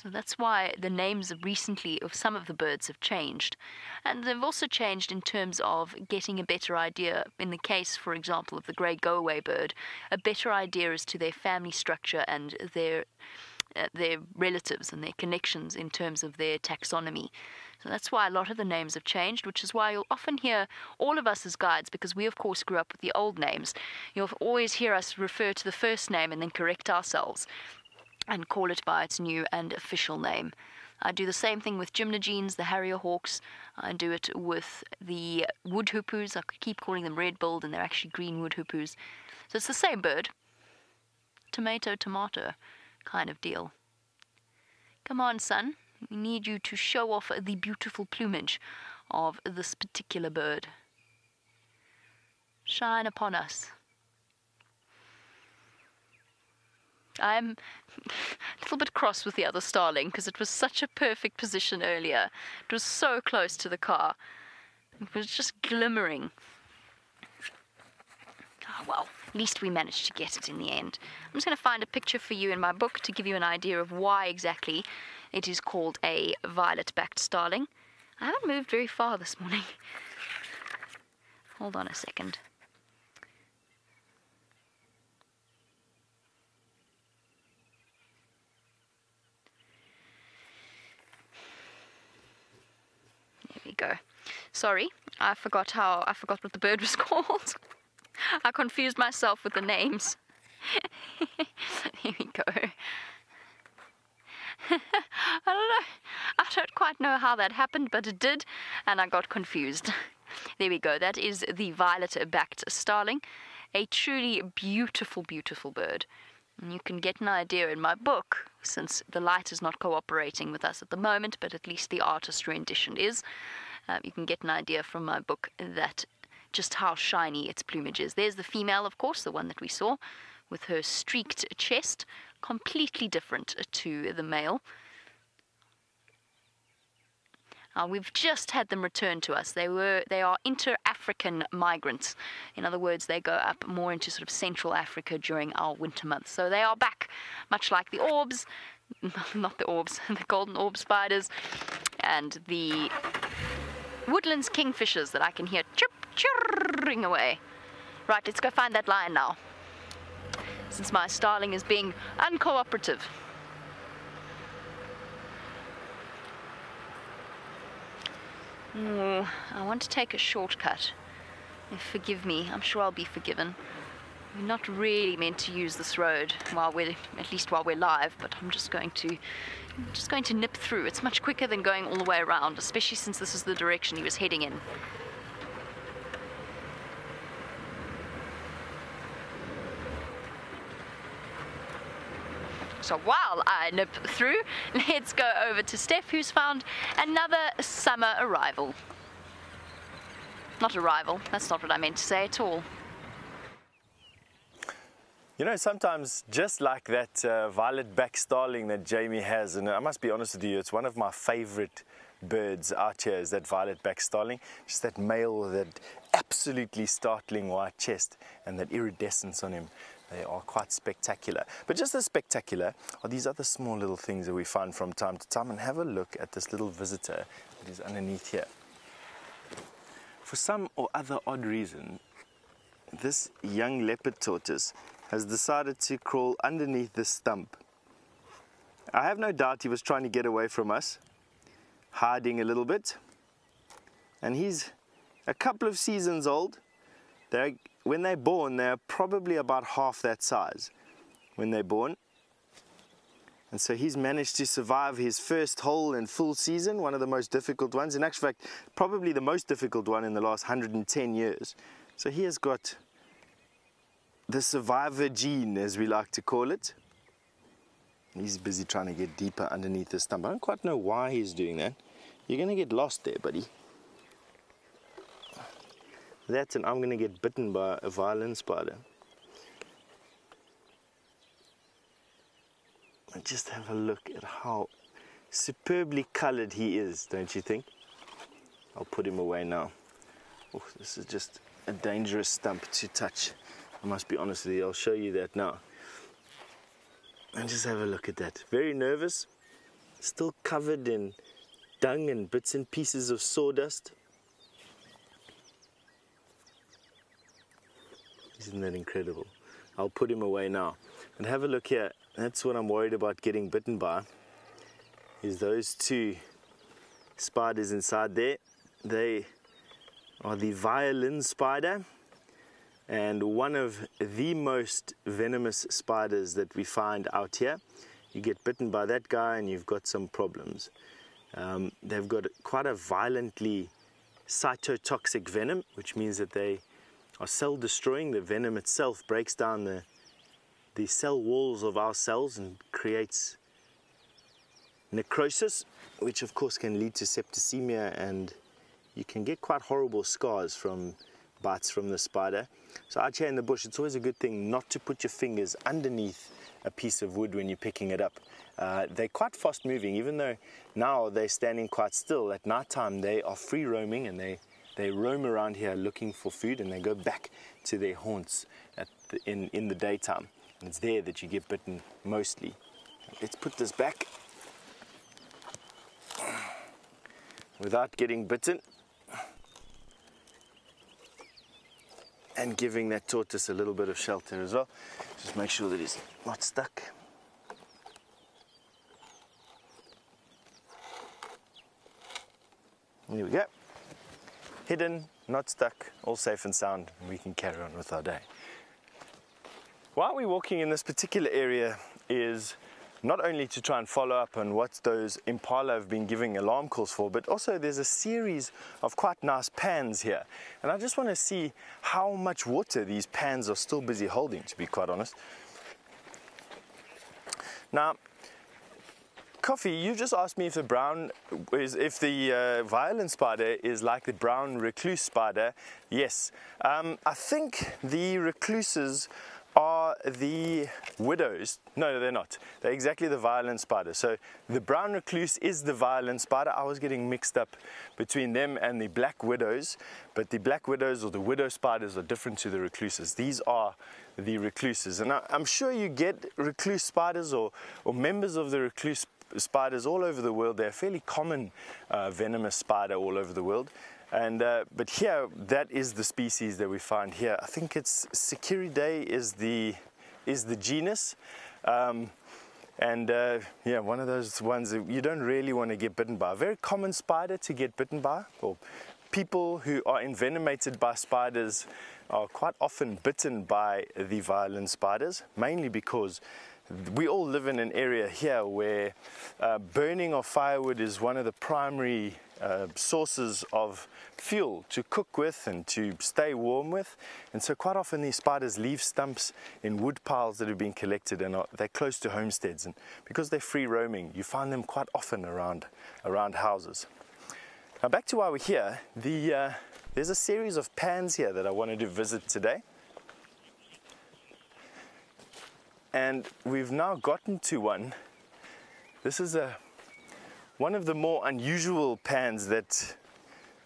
So that's why the names recently of some of the birds have changed. And they've also changed in terms of getting a better idea, in the case, for example, of the grey go away bird, a better idea as to their family structure and their. Uh, their relatives and their connections in terms of their taxonomy. So that's why a lot of the names have changed, which is why you'll often hear all of us as guides, because we, of course, grew up with the old names. You'll always hear us refer to the first name and then correct ourselves and call it by its new and official name. I do the same thing with gymnogenes, the harrier hawks. I do it with the wood hoopoes. I keep calling them red-billed, and they're actually green wood hoopoes. So it's the same bird. Tomato, tomato kind of deal. Come on, son. We need you to show off the beautiful plumage of this particular bird. Shine upon us. I'm a little bit cross with the other starling because it was such a perfect position earlier. It was so close to the car. It was just glimmering. Oh, well, at least we managed to get it in the end. I'm just going to find a picture for you in my book to give you an idea of why exactly it is called a violet-backed starling. I haven't moved very far this morning. Hold on a second. We go. Sorry, I forgot how I forgot what the bird was called. I confused myself with the names. Here we go. I don't know. I don't quite know how that happened, but it did, and I got confused. There we go. That is the violet-backed starling, a truly beautiful, beautiful bird. And you can get an idea in my book, since the light is not cooperating with us at the moment, but at least the artist rendition is. Uh, you can get an idea from my book that just how shiny its plumage is. There's the female, of course, the one that we saw, with her streaked chest, completely different to the male. Uh, we've just had them returned to us. They were they are inter-African migrants. In other words, they go up more into sort of Central Africa during our winter months. So they are back, much like the orbs, not the orbs, the golden orb spiders, and the woodlands kingfishers that I can hear chirp chirring away. Right, let's go find that lion now. Since my starling is being uncooperative. Oh, I want to take a shortcut. Forgive me, I'm sure I'll be forgiven. We're not really meant to use this road while we're, at least while we're live, but I'm just going to, just going to nip through. It's much quicker than going all the way around, especially since this is the direction he was heading in. So while I nip through, let's go over to Steph, who's found another summer arrival. Not arrival, that's not what I meant to say at all. You know, sometimes just like that uh, violet back starling that Jamie has, and I must be honest with you, it's one of my favorite birds out here is that violet back starling. Just that male with that absolutely startling white chest and that iridescence on him. They are quite spectacular. But just as spectacular are these other small little things that we find from time to time. And have a look at this little visitor that is underneath here. For some or other odd reason, this young leopard tortoise has decided to crawl underneath this stump. I have no doubt he was trying to get away from us, hiding a little bit. And he's a couple of seasons old. They're when they're born, they're probably about half that size when they're born. And so he's managed to survive his first whole and full season, one of the most difficult ones. In actual fact, probably the most difficult one in the last 110 years. So he has got the survivor gene, as we like to call it. He's busy trying to get deeper underneath the stump. I don't quite know why he's doing that. You're going to get lost there, buddy. That and I'm going to get bitten by a violin spider. And just have a look at how superbly colored he is, don't you think? I'll put him away now. Oh, this is just a dangerous stump to touch. I must be honest with you, I'll show you that now. And just have a look at that. Very nervous, still covered in dung and bits and pieces of sawdust. Isn't that incredible? I'll put him away now. And have a look here. That's what I'm worried about getting bitten by. Is those two spiders inside there. They are the violin spider and one of the most venomous spiders that we find out here. You get bitten by that guy and you've got some problems. Um, they've got quite a violently cytotoxic venom, which means that they are cell destroying. The venom itself breaks down the, the cell walls of our cells and creates necrosis, which of course can lead to septicemia and you can get quite horrible scars from bites from the spider. So out here in the bush, it's always a good thing not to put your fingers underneath a piece of wood when you're picking it up. Uh, they're quite fast moving, even though now they're standing quite still. At night time, they are free roaming and they, they roam around here looking for food and they go back to their haunts the, in, in the daytime. And it's there that you get bitten mostly. Let's put this back without getting bitten. and giving that tortoise a little bit of shelter as well. Just make sure that he's not stuck. Here we go. Hidden, not stuck, all safe and sound, and we can carry on with our day. Why we're walking in this particular area is not only to try and follow up on what those impala have been giving alarm calls for, but also there's a series of quite nice pans here. And I just want to see how much water these pans are still busy holding, to be quite honest. Now, Coffee, you just asked me if the brown is if the uh, violin spider is like the brown recluse spider. Yes, um, I think the recluses are the widows. No, they're not. They're exactly the violin spider. So the brown recluse is the violin spider. I was getting mixed up between them and the black widows, but the black widows or the widow spiders are different to the recluses. These are the recluses. And I, am sure you get recluse spiders or, or members of the recluse spiders all over the world. They're a fairly common uh, venomous spider all over the world. And, uh, but here, that is the species that we find here. I think it's Sicariidae is the, is the genus. Um, and uh, yeah, one of those ones that you don't really want to get bitten by. A very common spider to get bitten by, or people who are envenomated by spiders are quite often bitten by the violin spiders, mainly because we all live in an area here where uh, burning of firewood is one of the primary uh, sources of fuel to cook with and to stay warm with. And so quite often these spiders leave stumps in wood piles that have been collected and are, they're close to homesteads. And because they're free roaming, you find them quite often around, around houses. Now back to why we're here, the, uh, there's a series of pans here that I wanted to visit today. And we've now gotten to one. This is a one of the more unusual pans that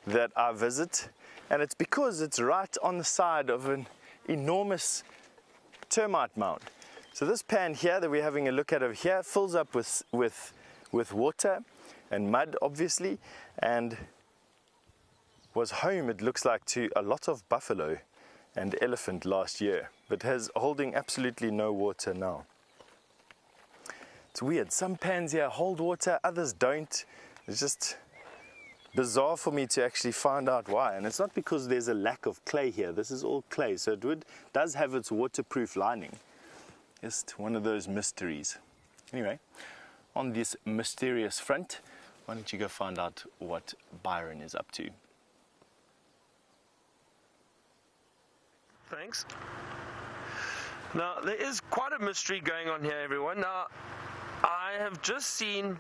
that I visit, and it's because it's right on the side of an enormous termite mound. So this pan here that we're having a look at over here fills up with with with water and mud obviously and was home it looks like to a lot of buffalo and elephant last year but has holding absolutely no water now. It's weird. Some pans here hold water, others don't. It's just bizarre for me to actually find out why. And it's not because there's a lack of clay here. This is all clay. So it would, does have its waterproof lining. Just one of those mysteries. Anyway, on this mysterious front, why don't you go find out what Byron is up to? Thanks. Now, there is quite a mystery going on here, everyone. Now, I have just seen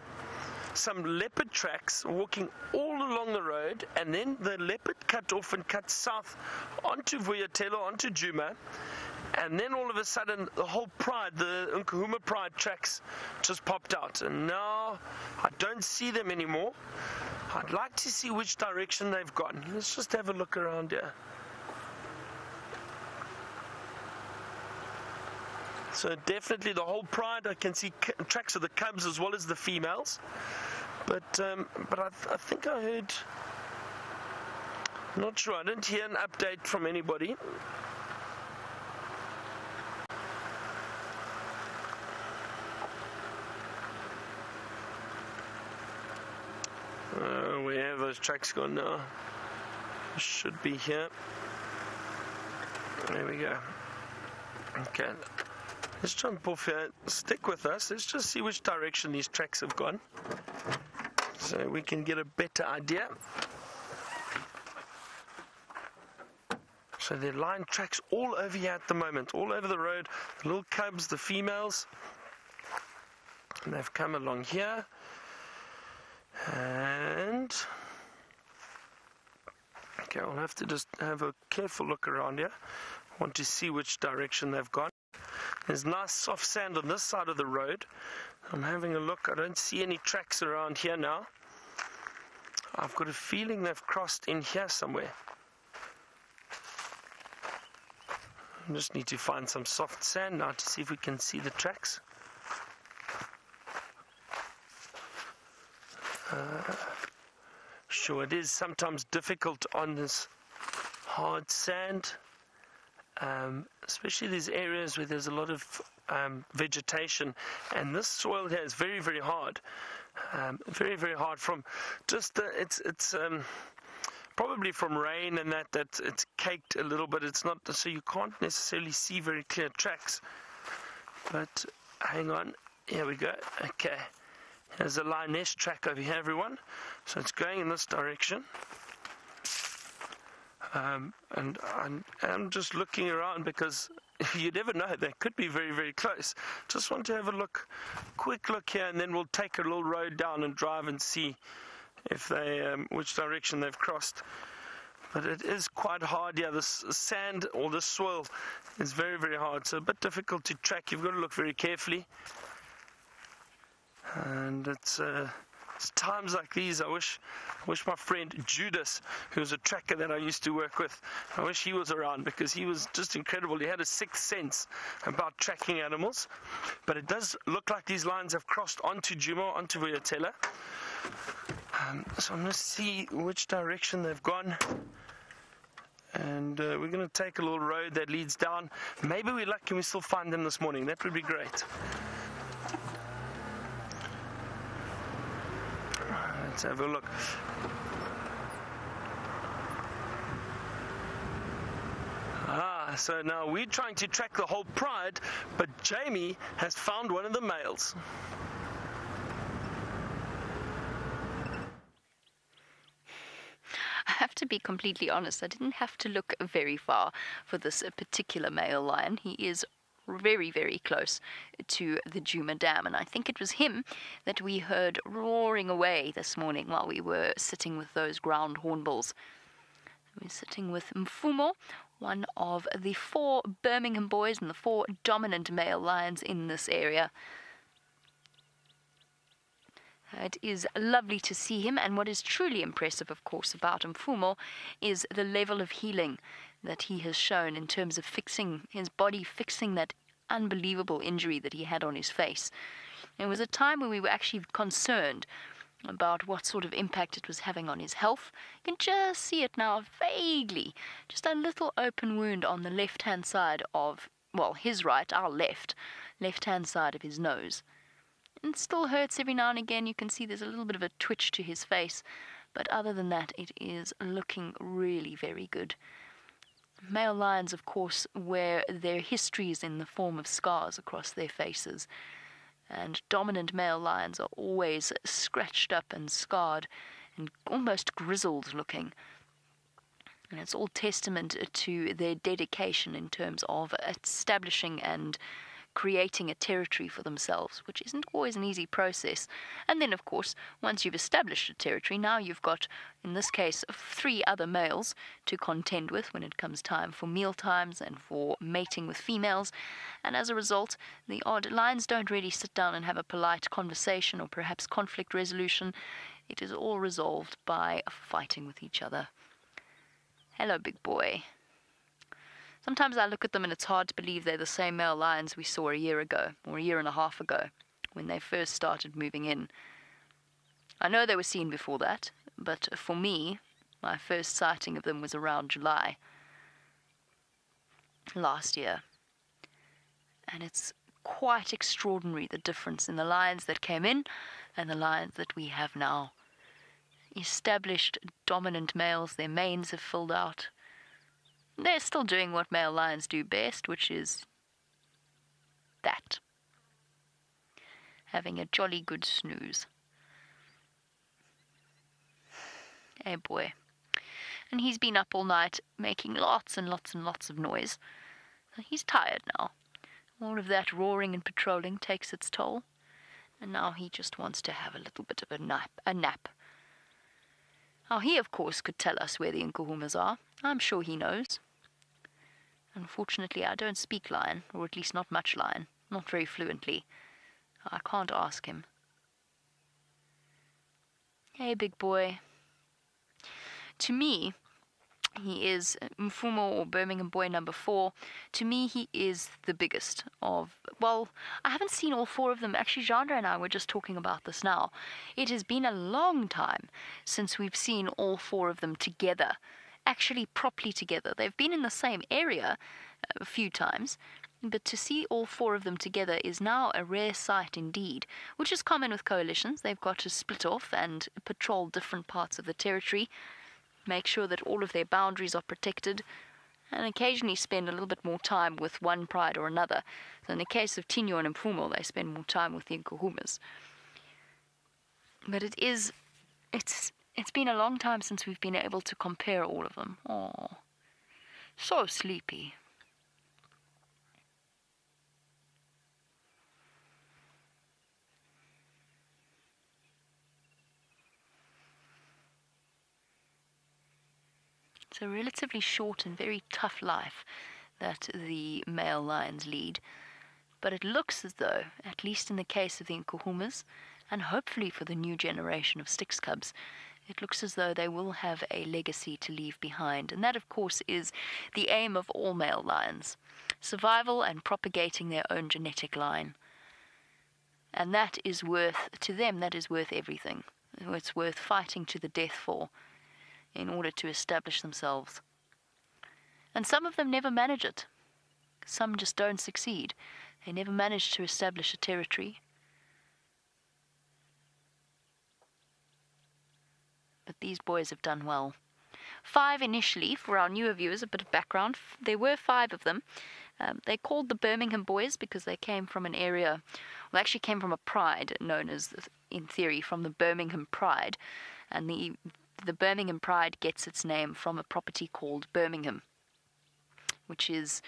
some leopard tracks walking all along the road, and then the leopard cut off and cut south onto Vuyatela, onto Djuma. And then all of a sudden, the whole pride, the Nkuhuma pride tracks just popped out. And now I don't see them anymore. I'd like to see which direction they've gone. Let's just have a look around here. So definitely the whole pride. I can see tracks of the cubs as well as the females. But um, but I, I think I heard. Not sure. I didn't hear an update from anybody. Uh, where have those tracks gone now? Should be here. There we go. Okay. Let's jump off here. Stick with us. Let's just see which direction these tracks have gone. So we can get a better idea. So they're line tracks all over here at the moment, all over the road. The little cubs, the females. And they've come along here. And okay, I'll have to just have a careful look around here. I want to see which direction they've gone. There's nice soft sand on this side of the road. I'm having a look. I don't see any tracks around here now. I've got a feeling they've crossed in here somewhere. I just need to find some soft sand now to see if we can see the tracks. Uh, sure, it is sometimes difficult on this hard sand, um, especially these areas where there's a lot of um, vegetation, and this soil here is very, very hard. Um, very, very hard from just the, it's it's um, probably from rain and that that it's caked a little bit. It's not so you can't necessarily see very clear tracks. But hang on, here we go. Okay. There's a lioness track over here, everyone. So it's going in this direction. Um, and I'm, I'm, just looking around because you never know, they could be very, very close. Just want to have a look, quick look here, and then we'll take a little road down and drive and see if they, um, which direction they've crossed. But it is quite hard, yeah. This sand or the soil is very, very hard. So a bit difficult to track. You've got to look very carefully and it's, uh, it's times like these. I wish, I wish my friend Judas, who was a tracker that I used to work with, I wish he was around because he was just incredible. He had a sixth sense about tracking animals. But it does look like these lines have crossed onto Djuma, onto Vuyatela. Um, so I'm going to see which direction they've gone. And uh, we're going to take a little road that leads down. Maybe we're lucky we still find them this morning. That would be great. Let's have a look. Ah, so now we're trying to track the whole pride, but Jamie has found one of the males. I have to be completely honest, I didn't have to look very far for this particular male lion. He is very, very close to the Djuma Dam. And I think it was him that we heard roaring away this morning while we were sitting with those ground hornbills. We're sitting with Mfumo, one of the four Birmingham boys and the four dominant male lions in this area. It is lovely to see him, and what is truly impressive, of course, about Mfumo is the level of healing that he has shown in terms of fixing his body, fixing that unbelievable injury that he had on his face. It was a time when we were actually concerned about what sort of impact it was having on his health. You can just see it now vaguely. Just a little open wound on the left hand side of, well, his right, our left, left hand side of his nose. It still hurts every now and again. You can see there's a little bit of a twitch to his face. But other than that, it is looking really very good. Male lions, of course, wear their histories in the form of scars across their faces, and dominant male lions are always scratched up and scarred and almost grizzled looking. And it's all testament to their dedication in terms of establishing and creating a territory for themselves, which isn't always an easy process. And then, of course, once you've established a territory, now you've got, in this case, three other males to contend with when it comes time for meal times and for mating with females. And as a result, the odd lions don't really sit down and have a polite conversation or perhaps conflict resolution. It is all resolved by fighting with each other. Hello, big boy. Sometimes I look at them and it's hard to believe they're the same male lions we saw a year ago, or a year and a half ago, when they first started moving in. I know they were seen before that, but for me, my first sighting of them was around July last year. And it's quite extraordinary the difference in the lions that came in and the lions that we have now. Established dominant males, their manes have filled out, they're still doing what male lions do best, which is that. Having a jolly good snooze. Hey boy. And he's been up all night making lots and lots and lots of noise. He's tired now. All of that roaring and patrolling takes its toll. And now he just wants to have a little bit of a nap. A nap. Now, he, of course, could tell us where the Nkuhumas are. I'm sure he knows. Unfortunately, I don't speak Lion, or at least not much Lion, not very fluently. I can't ask him. Hey, big boy. To me, he is Mfumo or Birmingham boy number four. To me, he is the biggest of. Well, I haven't seen all four of them. Actually, Jandre and I were just talking about this now. It has been a long time since we've seen all four of them together actually properly together. They've been in the same area uh, a few times, but to see all four of them together is now a rare sight indeed, which is common with coalitions. They've got to split off and patrol different parts of the territory, make sure that all of their boundaries are protected, and occasionally spend a little bit more time with one pride or another. So in the case of Tinyo and Mfumo, they spend more time with the Nkuhumas. But it is, it's it's been a long time since we've been able to compare all of them. Oh, so sleepy. A relatively short and very tough life that the male lions lead, but it looks as though, at least in the case of the Nkuhumas, and hopefully for the new generation of Styx cubs, it looks as though they will have a legacy to leave behind. And that, of course, is the aim of all male lions survival and propagating their own genetic line. And that is worth, to them, that is worth everything. It's worth fighting to the death for in order to establish themselves. And some of them never manage it. Some just don't succeed. They never manage to establish a territory. but these boys have done well. Five initially, for our newer viewers, a bit of background. There were five of them. Um, they called the Birmingham Boys because they came from an area, well, actually came from a pride known as, in theory, from the Birmingham Pride. And the, the Birmingham Pride gets its name from a property called Birmingham, which is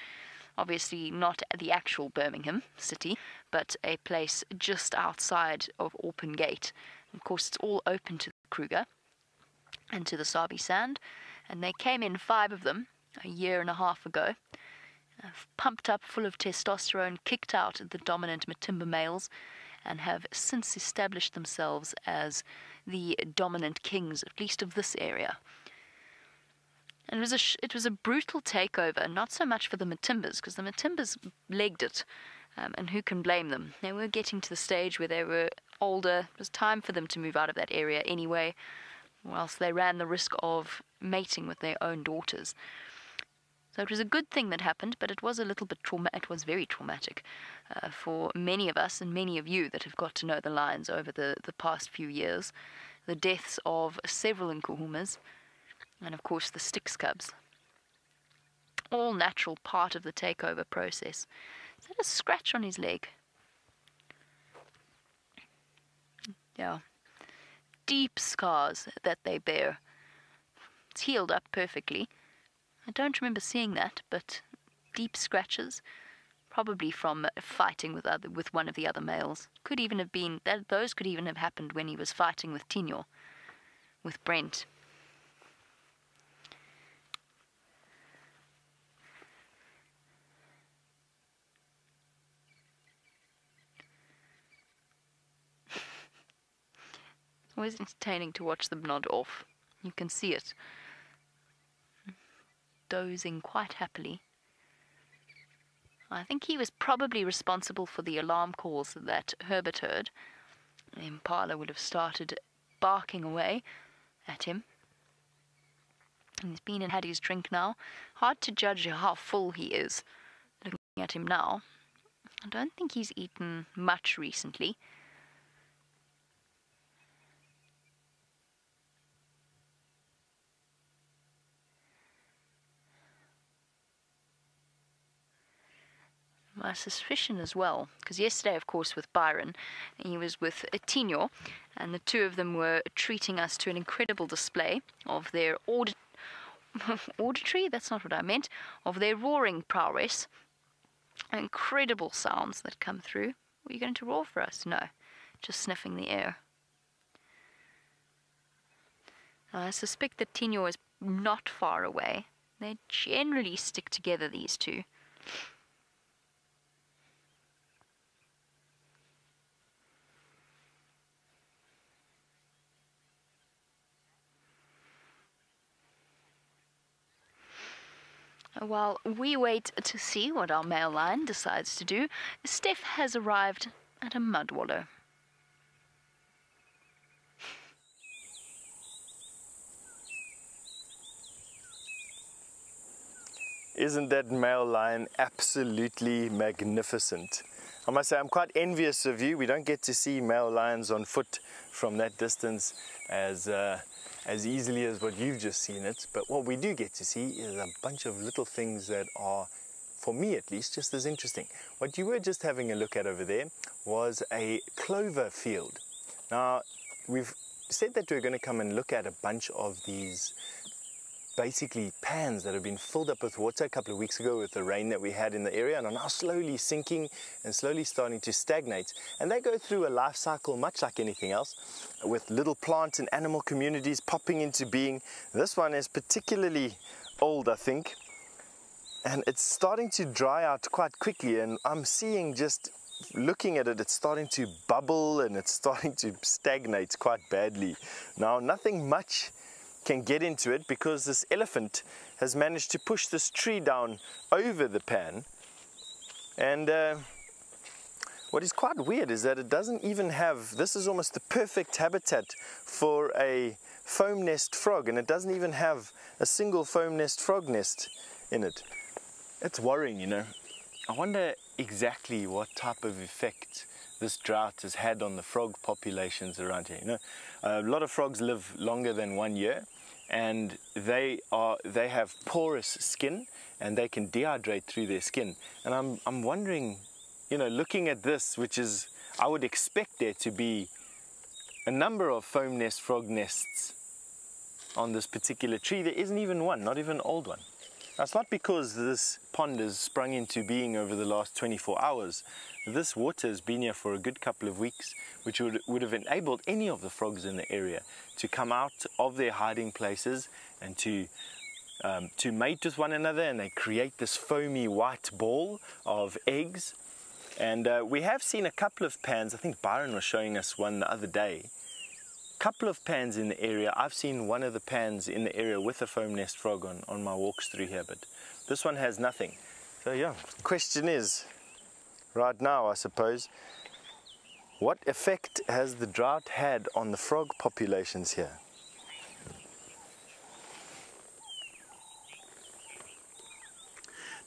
obviously not the actual Birmingham city, but a place just outside of Orpen Gate. Of course, it's all open to the Kruger and to the Sabi Sand, and they came in five of them a year and a half ago, uh, pumped up full of testosterone, kicked out the dominant Matimba males, and have since established themselves as the dominant kings, at least of this area. And it was a it was a brutal takeover, not so much for the Matimbas, because the Matimbas legged it, um, and who can blame them? They were getting to the stage where they were older. It was time for them to move out of that area anyway whilst they ran the risk of mating with their own daughters. So it was a good thing that happened, but it was a little bit trauma. It was very traumatic uh, for many of us and many of you that have got to know the lions over the, the past few years. The deaths of several Nkuhumas, and of course the Styx cubs. All natural part of the takeover process. Is that a scratch on his leg? Yeah deep scars that they bear. It's healed up perfectly, I don't remember seeing that, but deep scratches, probably from fighting with other with one of the other males. Could even have been that those could even have happened when he was fighting with Tinyo, with Brent. Always entertaining to watch them nod off. You can see it. Dozing quite happily. I think he was probably responsible for the alarm calls that Herbert heard. Impala would have started barking away at him. He's been and had his drink now. Hard to judge how full he is. Looking at him now, I don't think he's eaten much recently. My suspicion as well, because yesterday, of course, with Byron, he was with Tinyo, and the two of them were treating us to an incredible display of their audit auditory, that's not what I meant, of their roaring prowess. Incredible sounds that come through. Were you going to roar for us? No, just sniffing the air. I suspect that Tinyo is not far away. They generally stick together, these two. While we wait to see what our male lion decides to do, Steph has arrived at a mud wallow. Isn't that male lion absolutely magnificent? I must say I'm quite envious of you. We don't get to see male lions on foot from that distance as uh, as easily as what you've just seen it. But what we do get to see is a bunch of little things that are, for me at least, just as interesting. What you were just having a look at over there was a clover field. Now, we've said that we're going to come and look at a bunch of these basically pans that have been filled up with water a couple of weeks ago with the rain that we had in the area and are now slowly sinking and slowly starting to stagnate. And they go through a life cycle much like anything else with little plant and animal communities popping into being. This one is particularly old, I think, and it's starting to dry out quite quickly and I'm seeing just looking at it, it's starting to bubble and it's starting to stagnate quite badly. Now, nothing much can get into it because this elephant has managed to push this tree down over the pan. And uh, what is quite weird is that it doesn't even have, this is almost the perfect habitat for a foam nest frog and it doesn't even have a single foam nest frog nest in it. It's worrying, you know. I wonder exactly what type of effect this drought has had on the frog populations around here. You know, a lot of frogs live longer than one year, and they are they have porous skin and they can dehydrate through their skin. And I'm I'm wondering, you know, looking at this, which is I would expect there to be a number of foam nest frog nests on this particular tree. There isn't even one, not even an old one. That's not because this pond has sprung into being over the last 24 hours. This water has been here for a good couple of weeks, which would, would have enabled any of the frogs in the area to come out of their hiding places and to um, to mate with one another and they create this foamy white ball of eggs. And uh, we have seen a couple of pans, I think Byron was showing us one the other day, couple of pans in the area. I've seen one of the pans in the area with a foam nest frog on, on my walks through here, but this one has nothing. So yeah, question is, right now I suppose, what effect has the drought had on the frog populations here?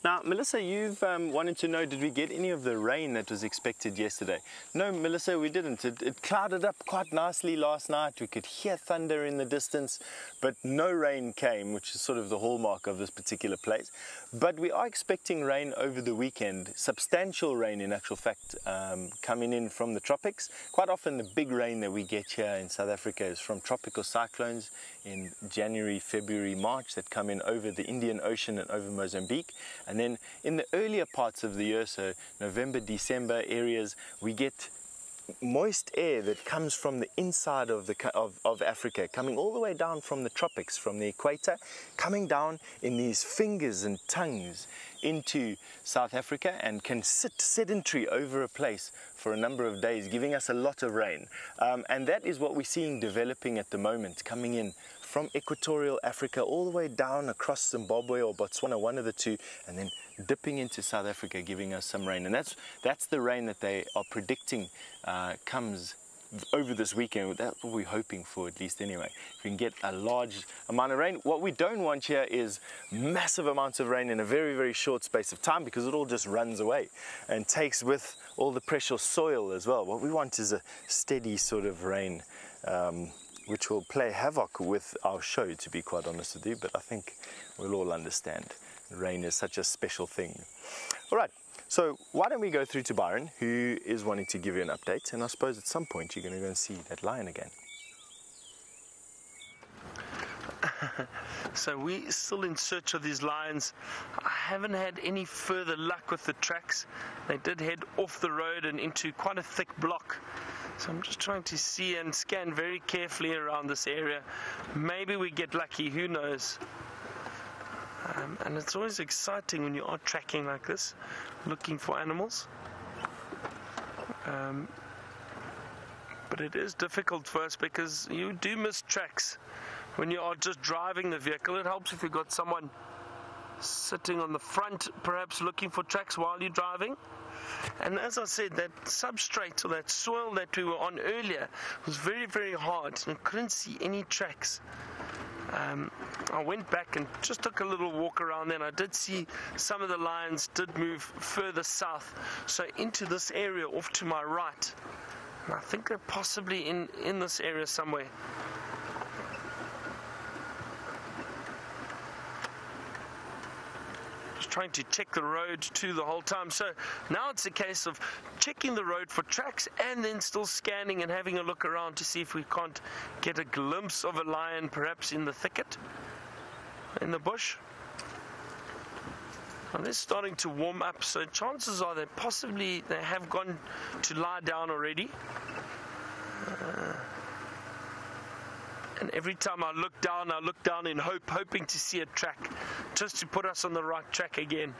Now, Melissa, you've um, wanted to know did we get any of the rain that was expected yesterday? No, Melissa, we didn't. It, it clouded up quite nicely last night. We could hear thunder in the distance, but no rain came, which is sort of the hallmark of this particular place. But we are expecting rain over the weekend, substantial rain in actual fact, um, coming in from the tropics. Quite often, the big rain that we get here in South Africa is from tropical cyclones in January, February, March that come in over the Indian Ocean and over Mozambique. And then in the earlier parts of the year, so November, December areas, we get moist air that comes from the inside of, the, of, of Africa, coming all the way down from the tropics, from the equator, coming down in these fingers and tongues into South Africa and can sit sedentary over a place for a number of days, giving us a lot of rain. Um, and that is what we're seeing developing at the moment, coming in from equatorial Africa all the way down across Zimbabwe or Botswana, one of the two, and then dipping into South Africa, giving us some rain. And that's, that's the rain that they are predicting uh, comes over this weekend. That's what we're hoping for, at least anyway. If we can get a large amount of rain. What we don't want here is massive amounts of rain in a very, very short space of time because it all just runs away and takes with all the precious soil as well. What we want is a steady sort of rain. Um, which will play havoc with our show, to be quite honest with you, but I think we'll all understand. Rain is such a special thing. All right, so why don't we go through to Byron, who is wanting to give you an update, and I suppose at some point you're going to go and see that lion again. so we're still in search of these lions. I haven't had any further luck with the tracks. They did head off the road and into quite a thick block. So I'm just trying to see and scan very carefully around this area. Maybe we get lucky, who knows? Um, and it's always exciting when you are tracking like this, looking for animals. Um, but it is difficult for us because you do miss tracks when you are just driving the vehicle. It helps if you've got someone sitting on the front, perhaps looking for tracks while you're driving. And as I said, that substrate or that soil that we were on earlier was very, very hard and couldn't see any tracks. Um, I went back and just took a little walk around there and I did see some of the lions did move further south. So into this area off to my right. And I think they're possibly in, in this area somewhere. Trying to check the road too the whole time. So now it's a case of checking the road for tracks and then still scanning and having a look around to see if we can't get a glimpse of a lion perhaps in the thicket, in the bush. And they're starting to warm up, so chances are that possibly they have gone to lie down already. Uh, and every time I look down, I look down in hope, hoping to see a track, just to put us on the right track again.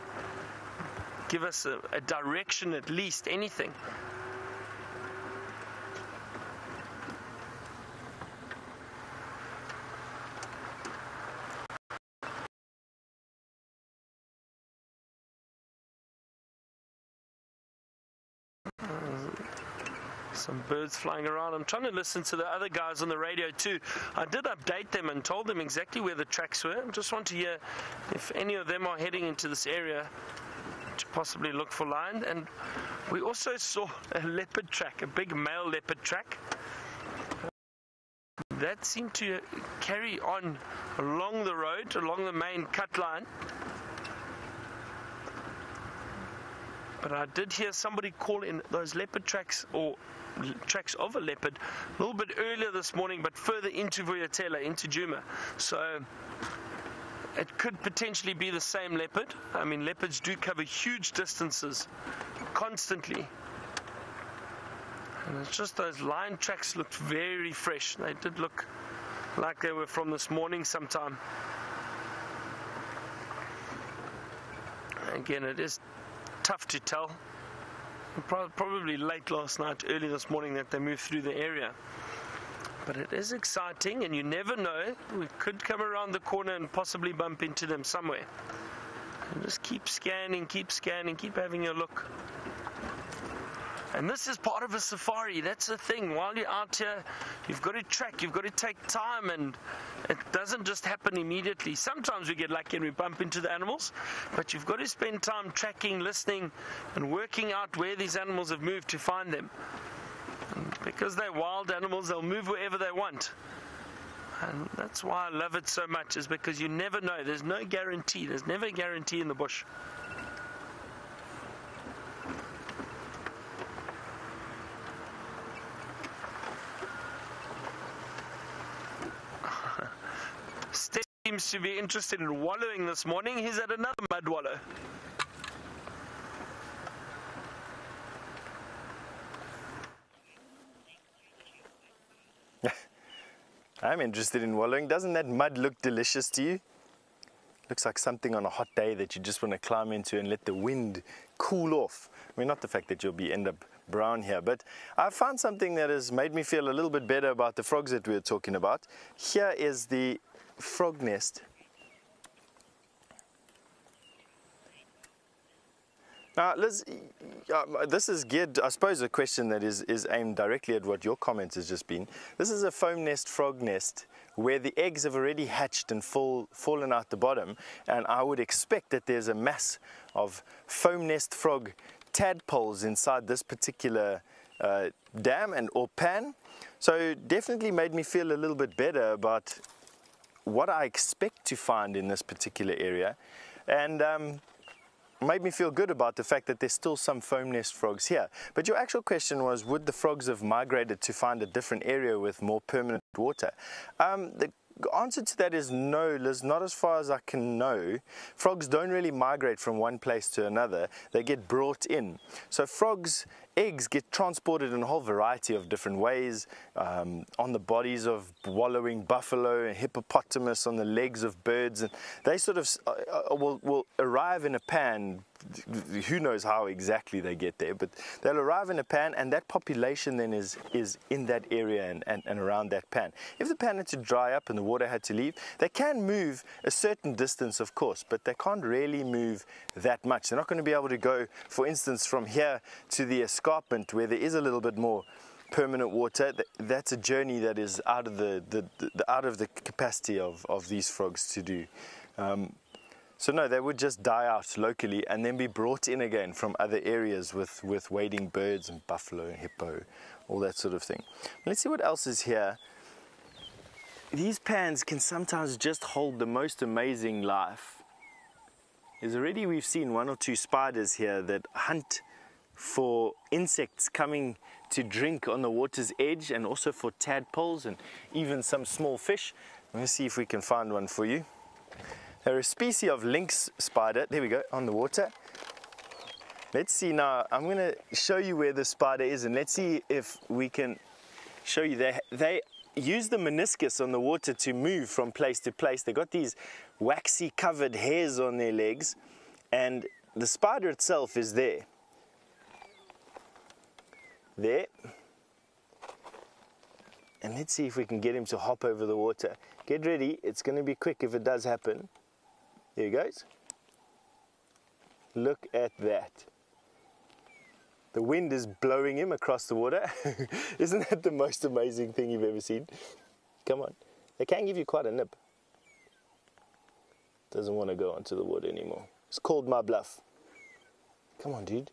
Give us a, a direction at least, anything. Some birds flying around. I'm trying to listen to the other guys on the radio too. I did update them and told them exactly where the tracks were. I just want to hear if any of them are heading into this area to possibly look for lion. And we also saw a leopard track, a big male leopard track. That seemed to carry on along the road, along the main cut line. But I did hear somebody call in those leopard tracks or tracks of a leopard a little bit earlier this morning, but further into Vuyatela, into Djuma. So it could potentially be the same leopard. I mean, leopards do cover huge distances constantly. And it's just those line tracks looked very fresh. They did look like they were from this morning sometime. Again, it is tough to tell probably late last night, early this morning that they moved through the area. But it is exciting, and you never know. We could come around the corner and possibly bump into them somewhere. And just keep scanning, keep scanning, keep having a look. And this is part of a safari. That's the thing. While you're out here, you've got to track, you've got to take time, and it doesn't just happen immediately. Sometimes we get lucky and we bump into the animals, but you've got to spend time tracking, listening, and working out where these animals have moved to find them. And because they're wild animals, they'll move wherever they want. And that's why I love it so much, is because you never know. There's no guarantee. There's never a guarantee in the bush. Seems to be interested in wallowing this morning. He's at another mud wallow. I'm interested in wallowing. Doesn't that mud look delicious to you? Looks like something on a hot day that you just want to climb into and let the wind cool off. I mean, not the fact that you'll be end up brown here, but I found something that has made me feel a little bit better about the frogs that we were talking about. Here is the frog nest. Now, Liz, uh, this is geared, I suppose, a question that is, is aimed directly at what your comment has just been. This is a foam nest frog nest where the eggs have already hatched and fall, fallen out the bottom, and I would expect that there's a mass of foam nest frog tadpoles inside this particular uh, dam and or pan. So definitely made me feel a little bit better about what I expect to find in this particular area. And um, made me feel good about the fact that there's still some foam nest frogs here. But your actual question was, would the frogs have migrated to find a different area with more permanent water? Um, the answer to that is no, Liz, not as far as I can know. Frogs don't really migrate from one place to another. They get brought in. So frogs eggs get transported in a whole variety of different ways um, on the bodies of wallowing buffalo and hippopotamus, on the legs of birds, and they sort of uh, uh, will, will arrive in a pan. Who knows how exactly they get there, but they'll arrive in a pan, and that population then is is in that area and, and, and around that pan. If the pan had to dry up and the water had to leave, they can move a certain distance, of course, but they can't really move that much. They're not going to be able to go, for instance, from here to the escarpment where there is a little bit more permanent water. That's a journey that is out of the, the, the out of the capacity of, of these frogs to do. Um, so no, they would just die out locally and then be brought in again from other areas with, with wading birds and buffalo and hippo, all that sort of thing. Let's see what else is here. These pans can sometimes just hold the most amazing life. Is already we've seen one or two spiders here that hunt for insects coming to drink on the water's edge and also for tadpoles and even some small fish. Let me see if we can find one for you. They're a species of lynx spider. There we go, on the water. Let's see now, I'm going to show you where the spider is and let's see if we can show you. They, they use the meniscus on the water to move from place to place. They got these waxy covered hairs on their legs and the spider itself is there there. And let's see if we can get him to hop over the water. Get ready, it's going to be quick if it does happen. There he goes. Look at that. The wind is blowing him across the water. Isn't that the most amazing thing you've ever seen? Come on. They can give you quite a nip. Doesn't want to go onto the water anymore. It's called my bluff. Come on, dude.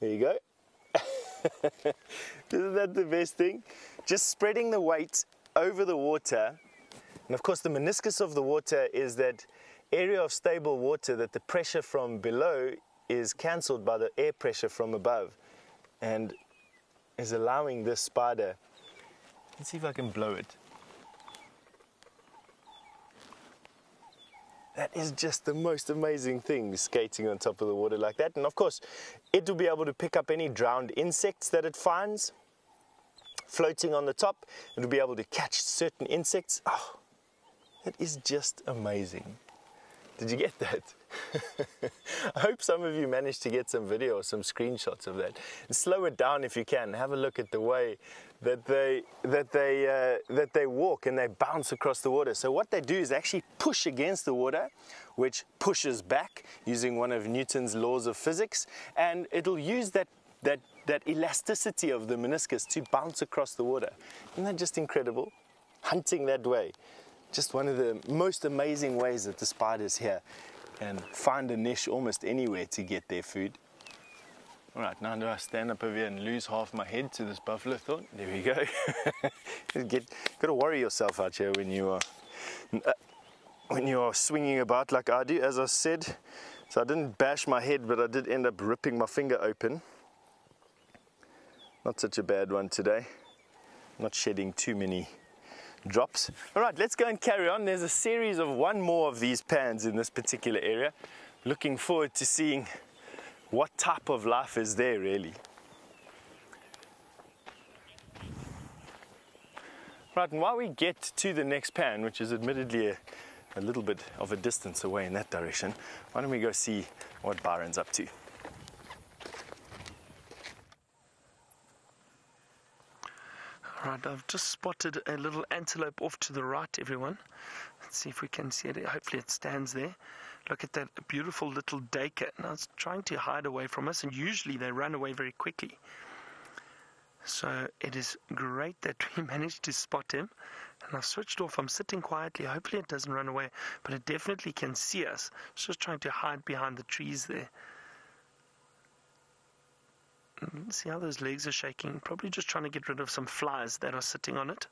There you go. Isn't that the best thing? Just spreading the weight over the water. And of course, the meniscus of the water is that area of stable water that the pressure from below is cancelled by the air pressure from above and is allowing this spider. Let's see if I can blow it. That is just the most amazing thing, skating on top of the water like that. And of course, it will be able to pick up any drowned insects that it finds floating on the top. It will be able to catch certain insects. Oh, that is just amazing. Did you get that? I hope some of you managed to get some video or some screenshots of that. Slow it down if you can. Have a look at the way that they that they uh, that they walk and they bounce across the water. So what they do is actually push against the water, which pushes back using one of Newton's laws of physics, and it'll use that that that elasticity of the meniscus to bounce across the water. Isn't that just incredible? Hunting that way. Just one of the most amazing ways that the spiders here can find a niche almost anywhere to get their food. All right, now do I stand up over here and lose half my head to this buffalo thorn? There we go. get, gotta worry yourself out here when you are uh, when you are swinging about like I do. As I said, so I didn't bash my head, but I did end up ripping my finger open. Not such a bad one today. Not shedding too many drops. All right, let's go and carry on. There's a series of one more of these pans in this particular area. Looking forward to seeing what type of life is there really. Right, and while we get to the next pan, which is admittedly a, a little bit of a distance away in that direction, why don't we go see what Byron's up to? Right, I've just spotted a little antelope off to the right, everyone. Let's see if we can see it. Hopefully, it stands there. Look at that beautiful little duiker. Now, it's trying to hide away from us, and usually they run away very quickly. So, it is great that we managed to spot him. And I've switched off. I'm sitting quietly. Hopefully, it doesn't run away, but it definitely can see us. It's just trying to hide behind the trees there. Mm, see how those legs are shaking? Probably just trying to get rid of some flies that are sitting on it.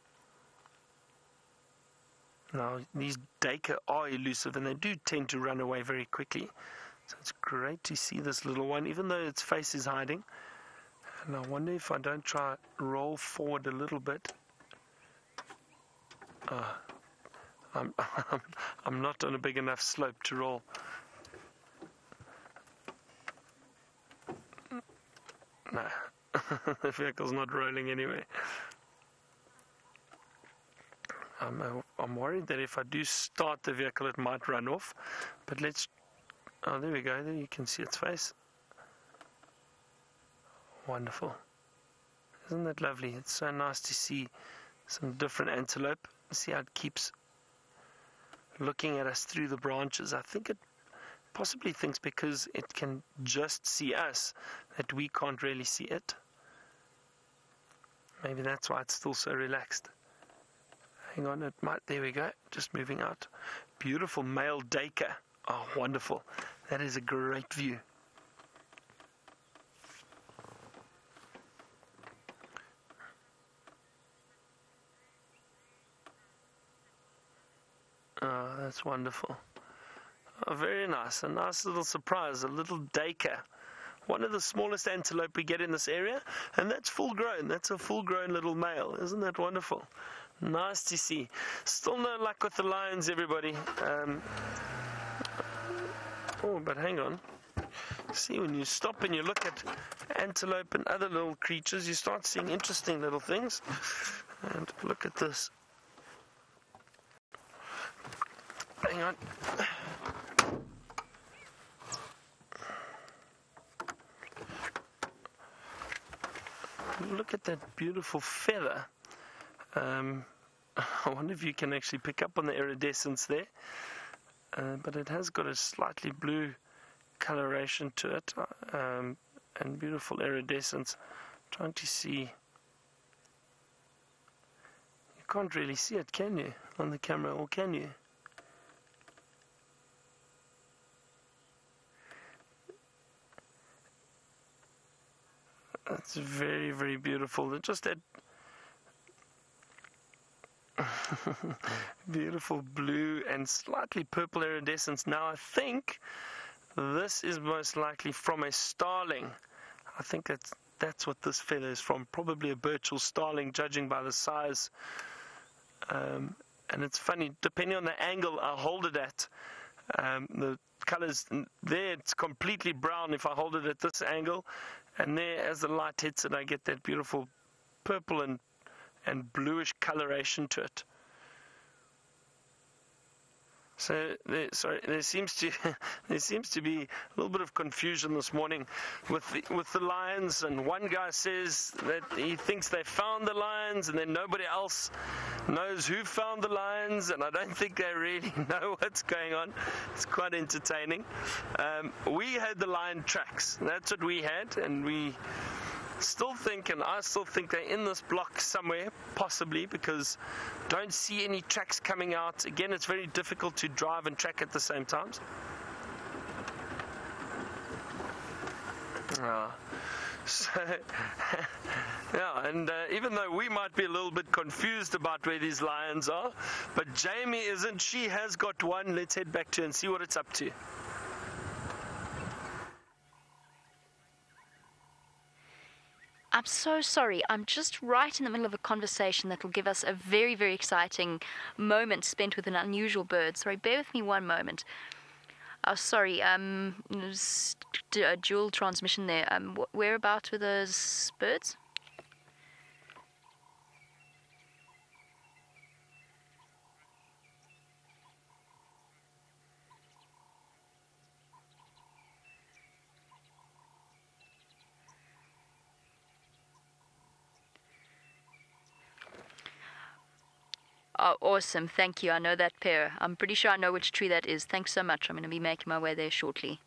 Now, these duiker are elusive and they do tend to run away very quickly. So it's great to see this little one, even though its face is hiding. And I wonder if I don't try roll forward a little bit. Uh, I'm, I'm not on a big enough slope to roll. No, the vehicle's not rolling anyway. I'm, uh, I'm worried that if I do start the vehicle, it might run off. But let's. Oh, there we go. There you can see its face. Wonderful. Isn't that lovely? It's so nice to see some different antelope. See how it keeps looking at us through the branches. I think it possibly thinks because it can just see us that we can't really see it. Maybe that's why it's still so relaxed. Hang on, it might. There we go. Just moving out. Beautiful male duiker. Oh, wonderful. That is a great view. Oh, that's wonderful. Oh, very nice. A nice little surprise. A little duiker. One of the smallest antelope we get in this area, and that's full grown. That's a full grown little male. Isn't that wonderful? Nice to see. Still no luck with the lions, everybody. Um, oh, but hang on. See, when you stop and you look at antelope and other little creatures, you start seeing interesting little things. And look at this. Hang on. Look at that beautiful feather. Um, I wonder if you can actually pick up on the iridescence there. Uh, but it has got a slightly blue coloration to it um, and beautiful iridescence. trying to see. You can't really see it, can you, on the camera, or can you? That's very, very beautiful. Just that beautiful blue and slightly purple iridescence. Now, I think this is most likely from a starling. I think that's that's what this feather is from. Probably a Burchell starling, judging by the size. Um, and it's funny, depending on the angle I hold it at, um, the colors there it's completely brown if I hold it at this angle, and there as the light hits it, I get that beautiful purple and and bluish coloration to it. So there, sorry, there seems to there seems to be a little bit of confusion this morning with the, with the lions, and one guy says that he thinks they found the lions, and then nobody else knows who found the lions, and I don't think they really know what's going on. It's quite entertaining. Um, we had the lion tracks. That's what we had, and we still think, and I still think they're in this block somewhere, possibly, because don't see any tracks coming out. Again, it's very difficult to drive and track at the same times. Uh, so, yeah, and uh, even though we might be a little bit confused about where these lions are, but Jamie isn't. She has got one. Let's head back to her and see what it's up to. I'm so sorry. I'm just right in the middle of a conversation that will give us a very, very exciting moment spent with an unusual bird. Sorry, bear with me one moment. Oh, sorry. Um, a dual transmission there. Um, wh- whereabouts were those birds? Oh, awesome. Thank you. I know that pair. I'm pretty sure I know which tree that is. Thanks so much. I'm going to be making my way there shortly.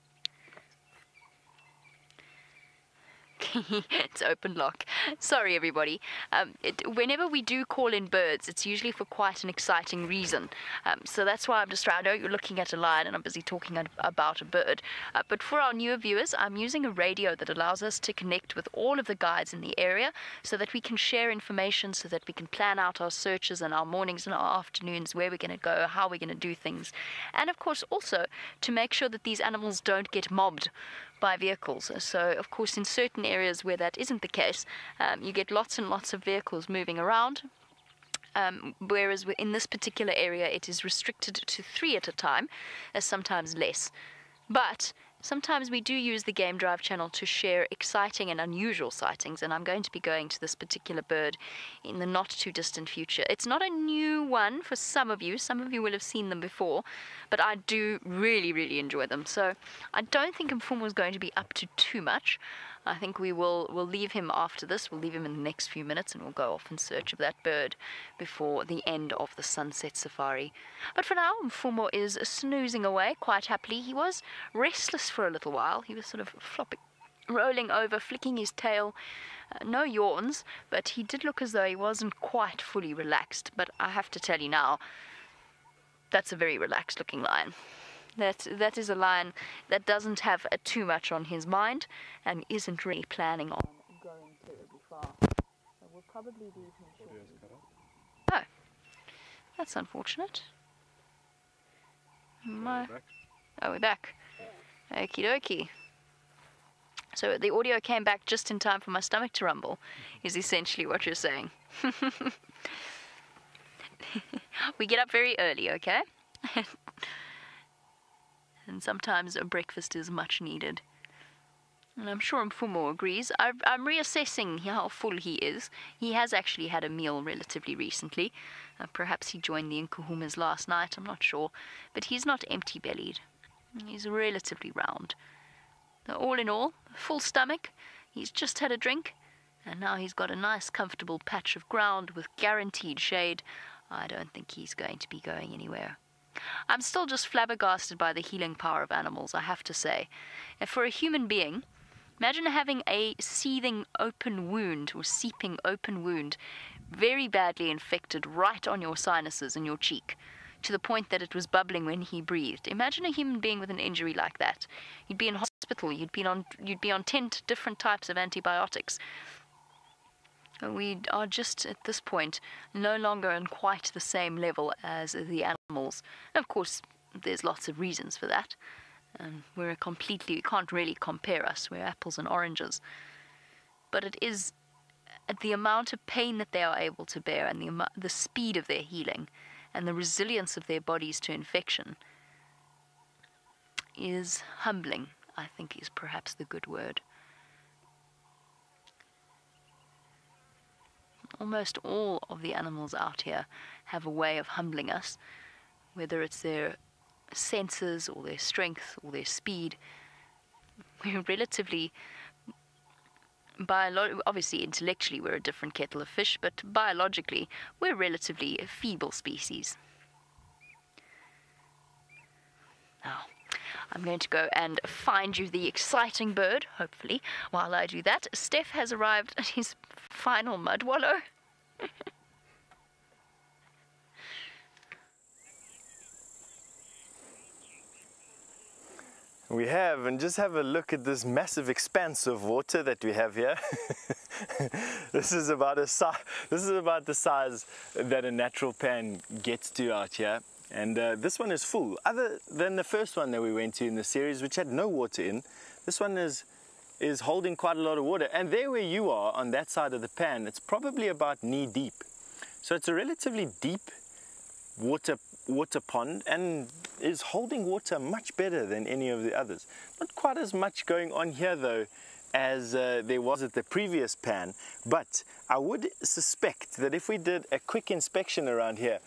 it's open lock. Sorry, everybody. Um, it, whenever we do call in birds, it's usually for quite an exciting reason. Um, so that's why I'm just trying. I know you're looking at a lion and I'm busy talking about a bird. Uh, but for our newer viewers, I'm using a radio that allows us to connect with all of the guides in the area so that we can share information, so that we can plan out our searches and our mornings and our afternoons, where we're going to go, how we're going to do things. And of course, also to make sure that these animals don't get mobbed by vehicles. So, of course, in certain areas where that isn't the case, um, you get lots and lots of vehicles moving around. Um, whereas in this particular area, it is restricted to three at a time, as sometimes less. But sometimes we do use the Game Drive channel to share exciting and unusual sightings, and I'm going to be going to this particular bird in the not too distant future. It's not a new one for some of you, some of you will have seen them before, but I do really, really enjoy them. So I don't think Mfumo is going to be up to too much. I think we will we'll leave him after this. We'll leave him in the next few minutes and we'll go off in search of that bird before the end of the sunset safari. But for now, Mfumo is snoozing away quite happily. He was restless for a little while. He was sort of flopping, rolling over, flicking his tail. Uh, no yawns, but he did look as though he wasn't quite fully relaxed. But I have to tell you now, that's a very relaxed looking lion. That that is a lion that doesn't have uh, too much on his mind and isn't really planning on going terribly far. So we'll probably him shortly. Oh, that's unfortunate. My, oh, we're back. Okie dokie. So the audio came back just in time for my stomach to rumble, is essentially what you're saying. we get up very early, okay? and sometimes a breakfast is much needed. And I'm sure Mfumo agrees. I, I'm reassessing how full he is. He has actually had a meal relatively recently. Uh, perhaps he joined the Nkuhumas last night, I'm not sure. But he's not empty bellied. He's relatively round. All in all, full stomach. He's just had a drink. And now he's got a nice, comfortable patch of ground with guaranteed shade. I don't think he's going to be going anywhere. I'm still just flabbergasted by the healing power of animals, I have to say. And for a human being, imagine having a seething open wound or seeping open wound, very badly infected right on your sinuses and your cheek, to the point that it was bubbling when he breathed. Imagine a human being with an injury like that. You'd be in hospital, you'd be on you'd be on 10 different types of antibiotics. We are just at this point no longer on quite the same level as the animals. Of course, there's lots of reasons for that. Um, we're completely, we can't really compare us. We're apples and oranges. But it is the amount of pain that they are able to bear and the, the speed of their healing and the resilience of their bodies to infection is humbling, I think is perhaps the good word. almost all of the animals out here have a way of humbling us, whether it's their senses or their strength or their speed. We're relatively biolo- obviously intellectually we're a different kettle of fish, but biologically we're relatively a feeble species. Now, I'm going to go and find you the exciting bird, hopefully. While I do that, Steph has arrived at his final mud wallow. We have, and just have a look at this massive expanse of water that we have here. this is about a si- this is about the size that a natural pan gets to out here. And uh, this one is full. Other than the first one that we went to in the series, which had no water in, this one is is holding quite a lot of water. And there where you are on that side of the pan, it's probably about knee deep. So it's a relatively deep water water pond and is holding water much better than any of the others. Not quite as much going on here though as uh, there was at the previous pan, but I would suspect that if we did a quick inspection around here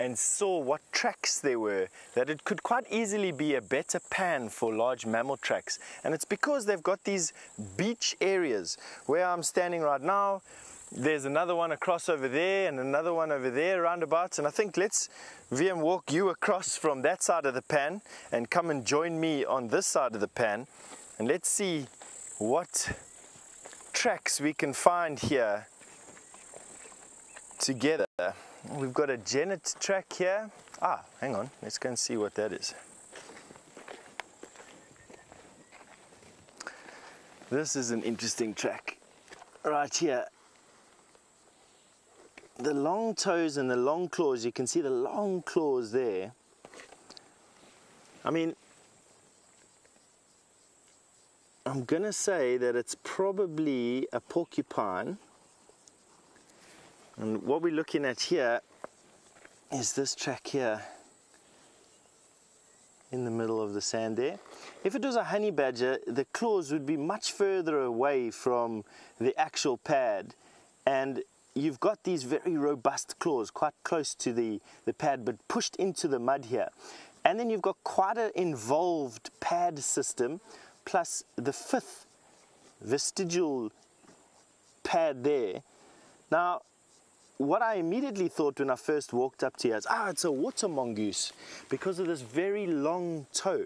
and saw what tracks there were, that it could quite easily be a better pan for large mammal tracks. And it's because they've got these beach areas where I'm standing right now, there's another one across over there and another one over there roundabouts and I think let's VM walk you across from that side of the pan and come and join me on this side of the pan and let's see what tracks we can find here together. We've got a genet track here. Ah, hang on, let's go and see what that is. This is an interesting track right here the long toes and the long claws, you can see the long claws there. I mean, I'm gonna say that it's probably a porcupine. And what we're looking at here is this track here in the middle of the sand there. If it was a honey badger, the claws would be much further away from the actual pad and you've got these very robust claws quite close to the, the pad but pushed into the mud here. And then you've got quite an involved pad system plus the fifth vestigial pad there. Now, what I immediately thought when I first walked up to here is, ah, it's a water mongoose because of this very long toe.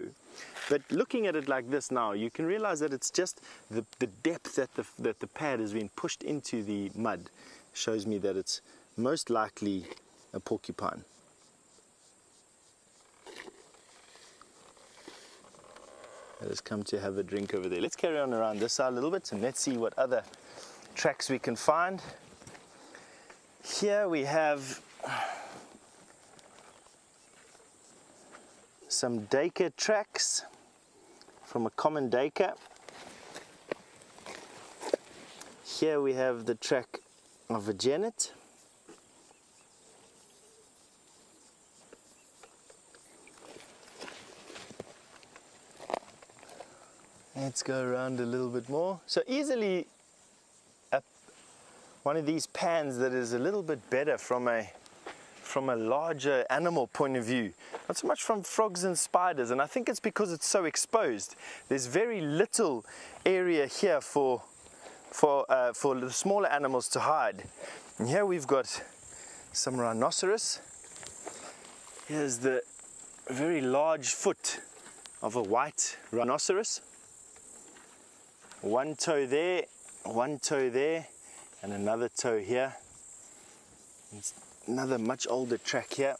But looking at it like this now, you can realize that it's just the, the depth that the, that the pad has been pushed into the mud shows me that it's most likely a porcupine. Let us come to have a drink over there. Let's carry on around this side a little bit and let's see what other tracks we can find. Here we have some duiker tracks from a common duiker. Here we have the track of a genet. Let's go around a little bit more. So easily a, one of these pans that is a little bit better from a from a larger animal point of view. Not so much from frogs and spiders, and I think it's because it's so exposed. There's very little area here for for, uh, for the smaller animals to hide. And here we've got some rhinoceros. Here's the very large foot of a white rhinoceros. One toe there, one toe there, and another toe here. It's another much older track here.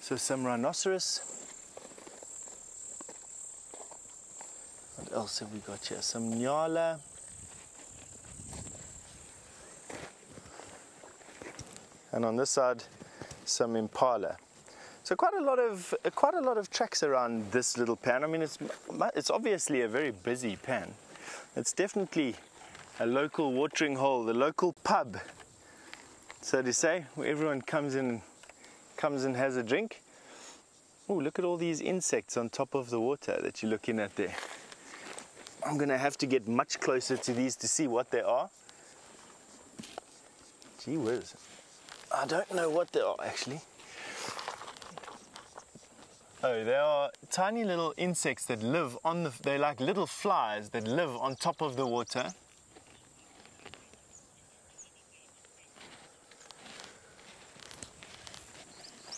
So some rhinoceros. What else have we got here? Some nyala. And on this side, some impala. So quite a lot of quite a lot of tracks around this little pan. I mean, it's it's obviously a very busy pan. It's definitely a local watering hole, the local pub, so to say, where everyone comes in comes and has a drink. Oh, look at all these insects on top of the water that you're looking at there. I'm gonna have to get much closer to these to see what they are. Gee whiz. I don't know what they are actually. Oh, they are tiny little insects that live on the. They're like little flies that live on top of the water.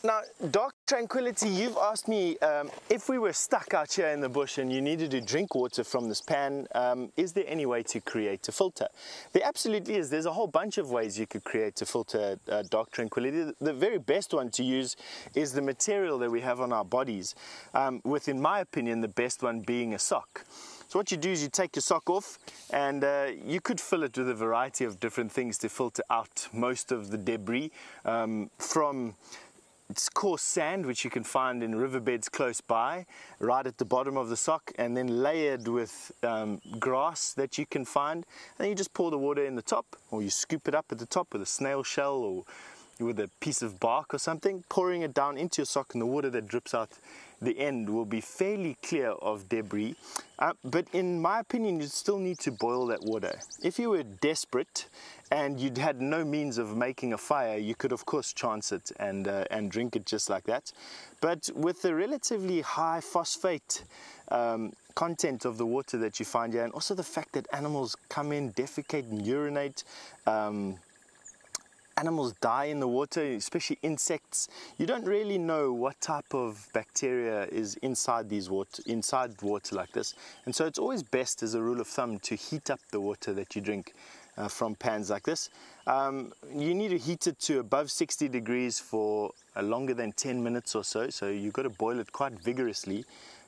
Now, Dark Tranquility, you've asked me um, if we were stuck out here in the bush and you needed to drink water from this pan, um, is there any way to create a filter? There absolutely is. There's a whole bunch of ways you could create a filter, uh, Dark Tranquility. The very best one to use is the material that we have on our bodies, um, with, in my opinion, the best one being a sock. So what you do is you take your sock off and uh, you could fill it with a variety of different things to filter out most of the debris um, from it's coarse sand, which you can find in riverbeds close by, right at the bottom of the sock, and then layered with um, grass that you can find. And you just pour the water in the top, or you scoop it up at the top with a snail shell or with a piece of bark or something, pouring it down into your sock, and the water that drips out the end will be fairly clear of debris. Uh, but in my opinion, you still need to boil that water. If you were desperate and you'd had no means of making a fire, you could of course chance it and, uh, and drink it just like that. But with the relatively high phosphate um, content of the water that you find here, and also the fact that animals come in, defecate and urinate, um, animals die in the water, especially insects. You don't really know what type of bacteria is inside these water, inside water like this. And so it's always best as a rule of thumb to heat up the water that you drink uh, from pans like this. Um, you need to heat it to above 60 degrees for uh, longer than 10 minutes or so. So you've got to boil it quite vigorously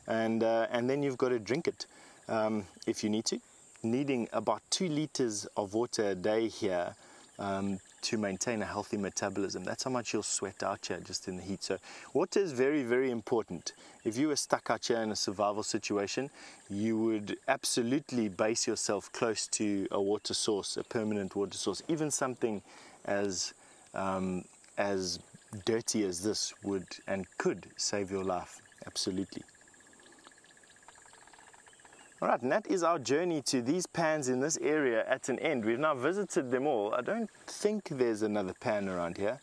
and, uh, and then you've got to drink it um, if you need to. Needing about two liters of water a day here um, to maintain a healthy metabolism. That's how much you'll sweat out here just in the heat. So water is very, very important. If you were stuck out here in a survival situation, you would absolutely base yourself close to a water source, a permanent water source, even something as um, as dirty as this would and could save your life. Absolutely. All right, and that is our journey to these pans in this area at an end. We've now visited them all. I don't think there's another pan around here.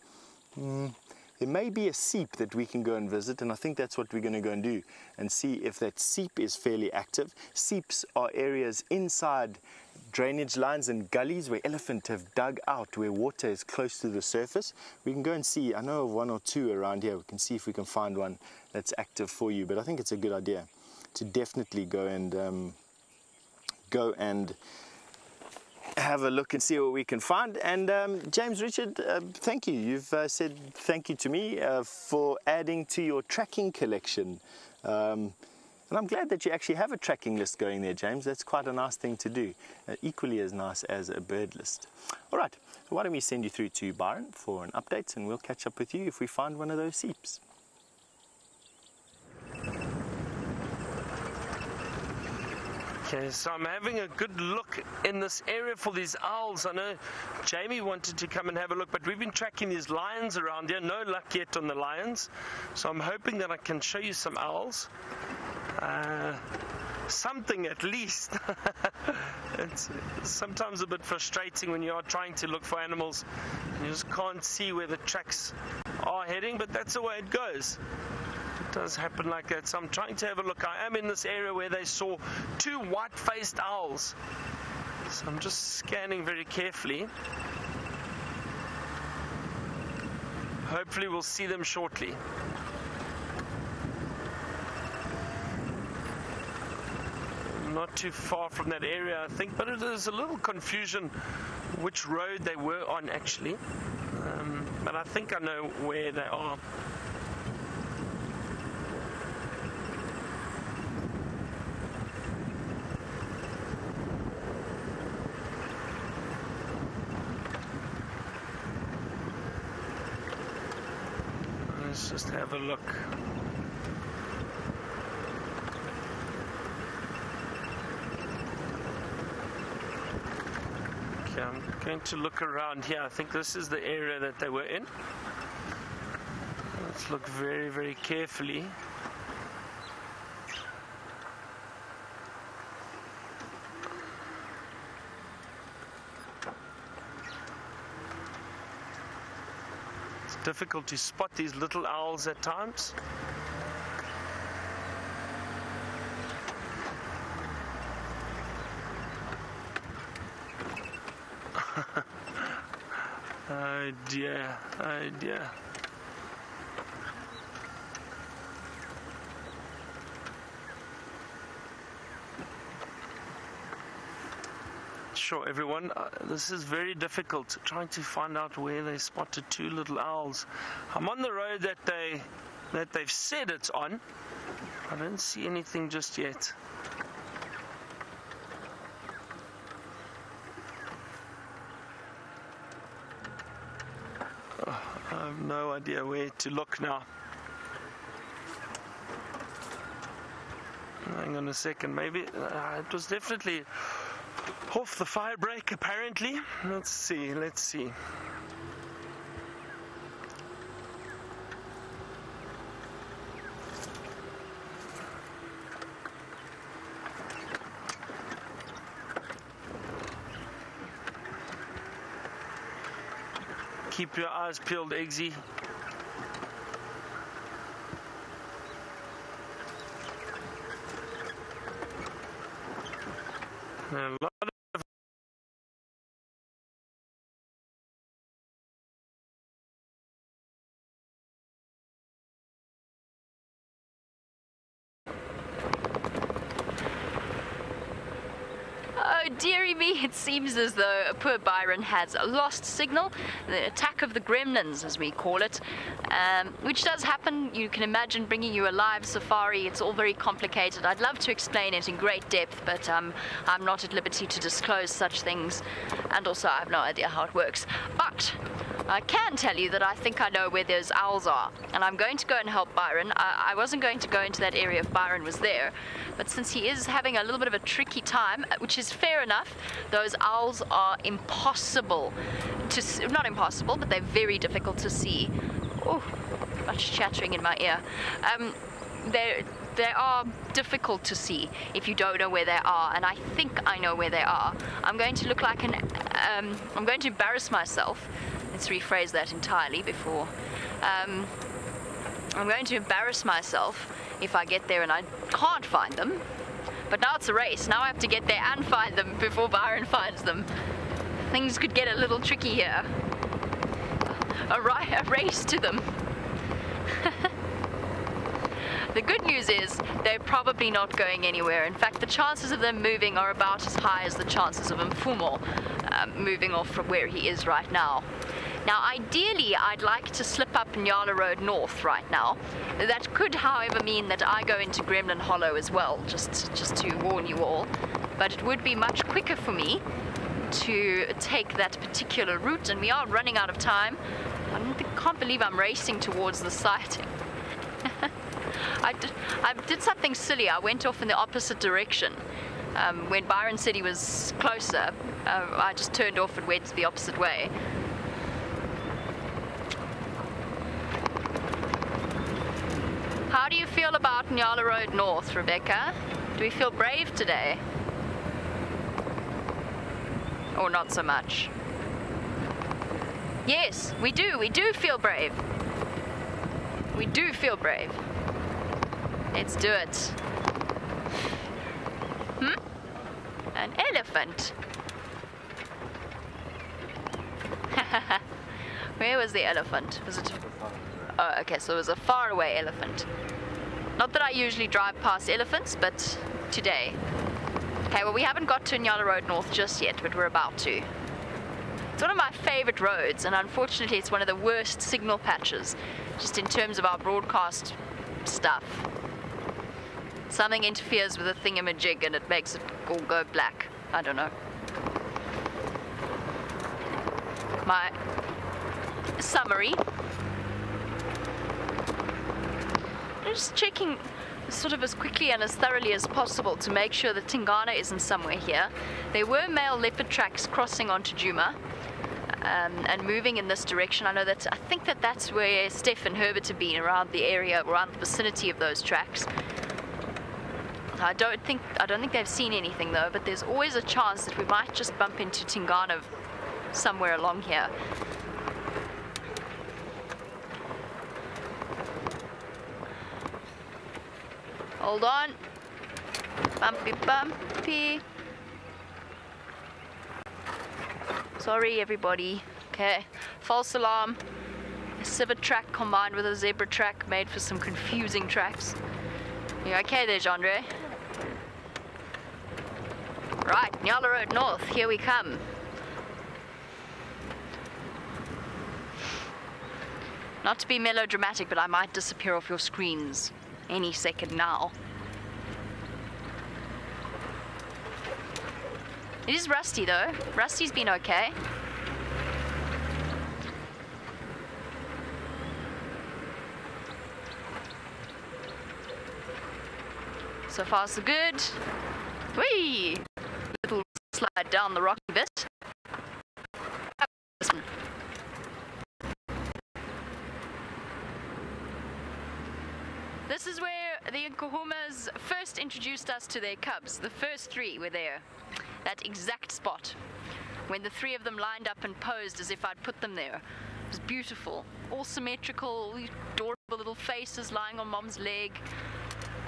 Mm, there may be a seep that we can go and visit, and I think that's what we're going to go and do and see if that seep is fairly active. Seeps are areas inside drainage lines and gullies where elephant have dug out where water is close to the surface. We can go and see, I know of one or two around here. We can see if we can find one that's active for you, but I think it's a good idea to definitely go and um, go and have a look and see what we can find. And um, James Richard, uh, thank you. You've uh, said thank you to me uh, for adding to your tracking collection. Um, and I'm glad that you actually have a tracking list going there, James. That's quite a nice thing to do. Uh, equally as nice as a bird list. All right, why don't we send you through to Byron for an update and we'll catch up with you if we find one of those seeps. Okay, so I'm having a good look in this area for these owls. I know Jamie wanted to come and have a look, but we've been tracking these lions around here. No luck yet on the lions. So I'm hoping that I can show you some owls. Uh, something at least. it's sometimes a bit frustrating when you are trying to look for animals you just can't see where the tracks are heading, but that's the way it goes does happen like that. So I'm trying to have a look. I am in this area where they saw two white-faced owls. So I'm just scanning very carefully. Hopefully we'll see them shortly. Not too far from that area, I think, but it is a little confusion which road they were on actually. Um, but I think I know where they are. Let's just have a look. Okay, I'm going to look around here. I think this is the area that they were in. Let's look very, very carefully. difficult to spot these little owls at times. oh dear, oh dear. Everyone, uh, this is very difficult trying to find out where they spotted two little owls. I'm on the road that they that they've said it's on. I don't see anything just yet. Oh, I have no idea where to look now. Hang on a second, maybe uh, it was definitely off the fire break apparently. Let's see, let's see. Keep your eyes peeled, Eggsy. A lot of Oh, dearie me, it seems as though poor Byron has lost signal. The attack of the gremlins, as we call it, um, which does happen. You can imagine bringing you a live safari. It's all very complicated. I'd love to explain it in great depth, but um, I'm not at liberty to disclose such things. And also, I have no idea how it works. But I can tell you that I think I know where those owls are, and I'm going to go and help Byron. I, I wasn't going to go into that area if Byron was there, but since he is having a little bit of a tricky time, uh, which is fair enough, those owls are impossible to not impossible, but they're very difficult to see. Oh, much chattering in my ear. Um, they're they are difficult to see if you don't know where they are, and I think I know where they are. I'm going to look like an. Um, I'm going to embarrass myself. Let's rephrase that entirely before. Um, I'm going to embarrass myself if I get there and I can't find them. But now it's a race. Now I have to get there and find them before Byron finds them. Things could get a little tricky here. A, a race to them. The good news is they're probably not going anywhere. In fact, the chances of them moving are about as high as the chances of Mfumo um, moving off from where he is right now. Now, ideally, I'd like to slip up Nyala Road North right now. That could, however, mean that I go into Gremlin Hollow as well, just, just to warn you all. But it would be much quicker for me to take that particular route, and we are running out of time. I can't believe I'm racing towards the sighting. I did, I did something silly. I went off in the opposite direction. Um, when Byron said he was closer, uh, I just turned off and went the opposite way. How do you feel about Nyala Road North, Rebecca? Do we feel brave today? Or not so much? Yes, we do. We do feel brave. We do feel brave. Let's do it. Hmm? An elephant. Where was the elephant? Was it? Oh, okay, so it was a faraway elephant. Not that I usually drive past elephants, but today. Okay, well, we haven't got to Nyala Road North just yet, but we're about to. It's one of my favorite roads, and unfortunately, it's one of the worst signal patches, just in terms of our broadcast stuff. Something interferes with the thingamajig and it makes it all go black. I don't know. My summary. Just checking sort of as quickly and as thoroughly as possible to make sure that Tingana isn't somewhere here. There were male leopard tracks crossing onto Djuma. Um, and moving in this direction, I know that I think that that's where Steph and Herbert have been around the area, around the vicinity of those tracks. I don't think I don't think they've seen anything though, but there's always a chance that we might just bump into Tingana somewhere along here. Hold on. Bumpy bumpy. Sorry everybody. Okay. false alarm, a civet track combined with a zebra track made for some confusing tracks. You okay there, Jandre? Right, Nyala Road North, here we come. Not to be melodramatic, but I might disappear off your screens any second now. It is rusty though. Rusty's been okay. So far so good. Whee! Little slide down the rocky bit. This is where the Nkuhumas first introduced us to their cubs. The first three were there. That exact spot. When the three of them lined up and posed as if I'd put them there. It was beautiful. All symmetrical, adorable little faces lying on mom's leg.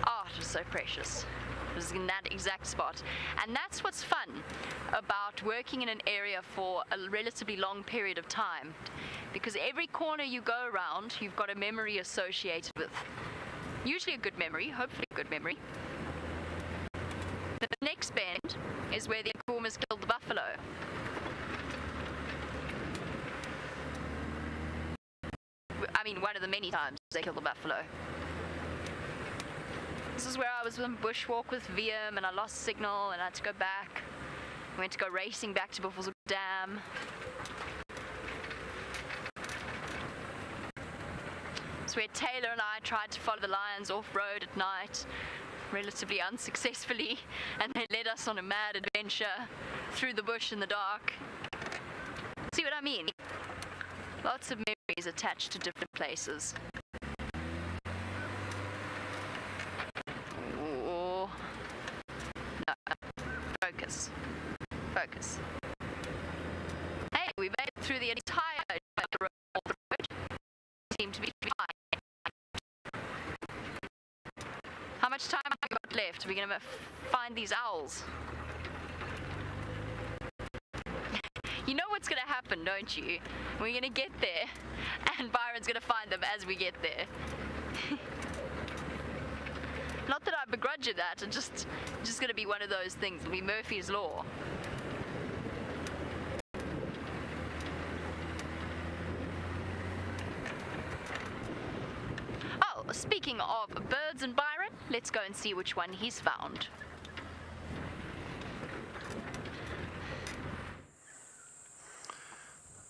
Oh, it was so precious. It was in that exact spot. And that's what's fun about working in an area for a relatively long period of time. Because every corner you go around, you've got a memory associated with. Usually a good memory, hopefully a good memory. The next bend is where the Nkuhumas killed the buffalo. I mean, one of the many times they killed the buffalo. This is where I was on bushwalk with VM and I lost signal and I had to go back. I went to go racing back to Buffalo Dam. Where Taylor and I tried to follow the lions off road at night, relatively unsuccessfully, and they led us on a mad adventure through the bush in the dark. See what I mean? Lots of memories attached to different places. Ooh. No. Focus. Focus. Hey, we made it through the entire road. Seem to be fine. How much time we got left? Are we gonna find these owls? You know what's gonna happen, don't you? We're gonna get there, and Byron's gonna find them as we get there. Not that I begrudge you that, it's just just gonna be one of those things. It'll be Murphy's law. Oh, speaking of birds and Byron, let's go and see which one he's found.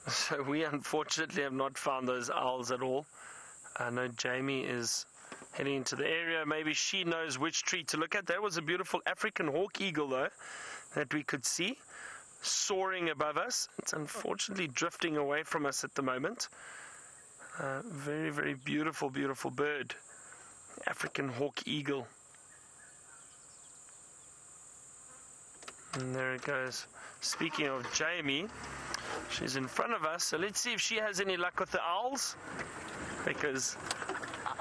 So we unfortunately have not found those owls at all. I know Jamie is heading into the area. Maybe she knows which tree to look at. There was a beautiful African hawk eagle, though, that we could see soaring above us. It's unfortunately drifting away from us at the moment. Uh, very, very beautiful, beautiful bird. African hawk eagle. And there it goes. Speaking of Jamie, she's in front of us. So let's see if she has any luck with the owls. Because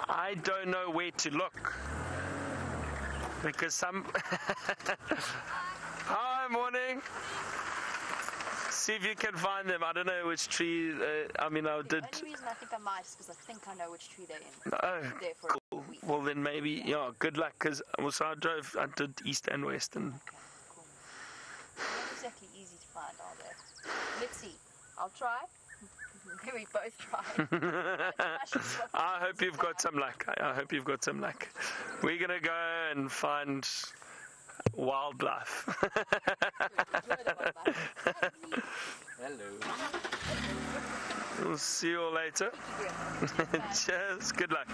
I don't know where to look. Because some. Hi, morning. See if you can find them. I don't know which tree. Uh, I mean, I did. The only reason I think I might is because I think I know which tree they're in. Oh, cool. Well, then maybe, yeah, good luck. Because also I drove, I did east and west, and Not exactly easy to find, are they? Let's see. I'll try. we both try. I hope you've got some luck. I I hope you've got some luck. We're gonna go and find wildlife. Hello. we'll see you all later. Cheers. Good luck.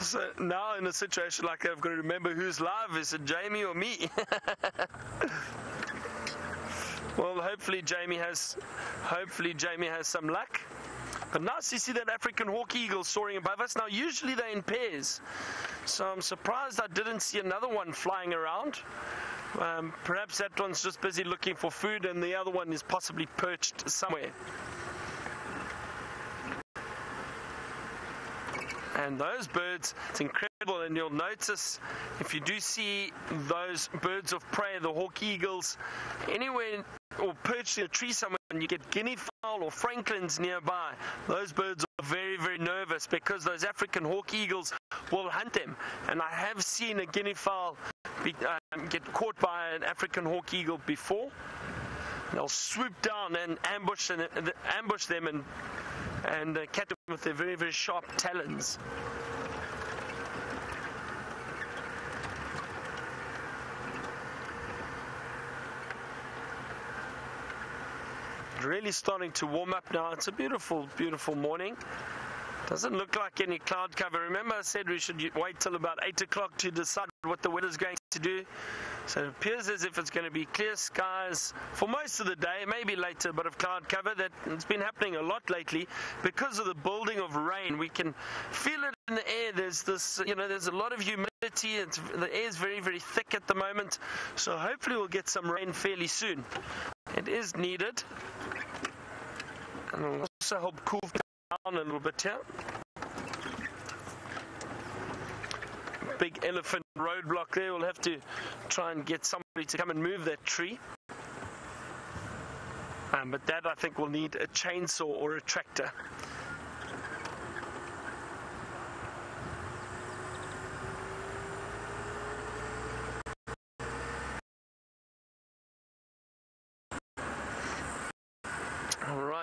So now in a situation like that, I've got to remember who's live. Is it Jamie or me? well, hopefully Jamie has, hopefully Jamie has some luck. But nice to see that African hawk eagle soaring above us. Now, usually they're in pairs, so I'm surprised I didn't see another one flying around. Um, perhaps that one's just busy looking for food, and the other one is possibly perched somewhere. And those birds, it's incredible. And you'll notice if you do see those birds of prey, the hawk eagles, anywhere or perched in a tree somewhere and you get guinea fowl or francolins nearby, those birds are very, very nervous because those African hawk eagles will hunt them. And I have seen a guinea fowl be, um, get caught by an African hawk eagle before. They'll swoop down and ambush and, uh, ambush them and and uh, catch them with their very, very sharp talons. Really starting to warm up now. It's a beautiful, beautiful morning. Doesn't look like any cloud cover. Remember I said we should wait till about 8 o'clock to decide what the weather's going to do. So it appears as if it's going to be clear skies for most of the day, maybe later, but of cloud cover. That it's been happening a lot lately because of the building of rain. We can feel it in the air. There's this, you know, there's a lot of humidity. It's, the air is very, very thick at the moment. So hopefully we'll get some rain fairly soon. It is needed. And it'll also help cool down a little bit here. Big elephant roadblock there. We'll have to try and get somebody to come and move that tree. Um, but that I think will need a chainsaw or a tractor.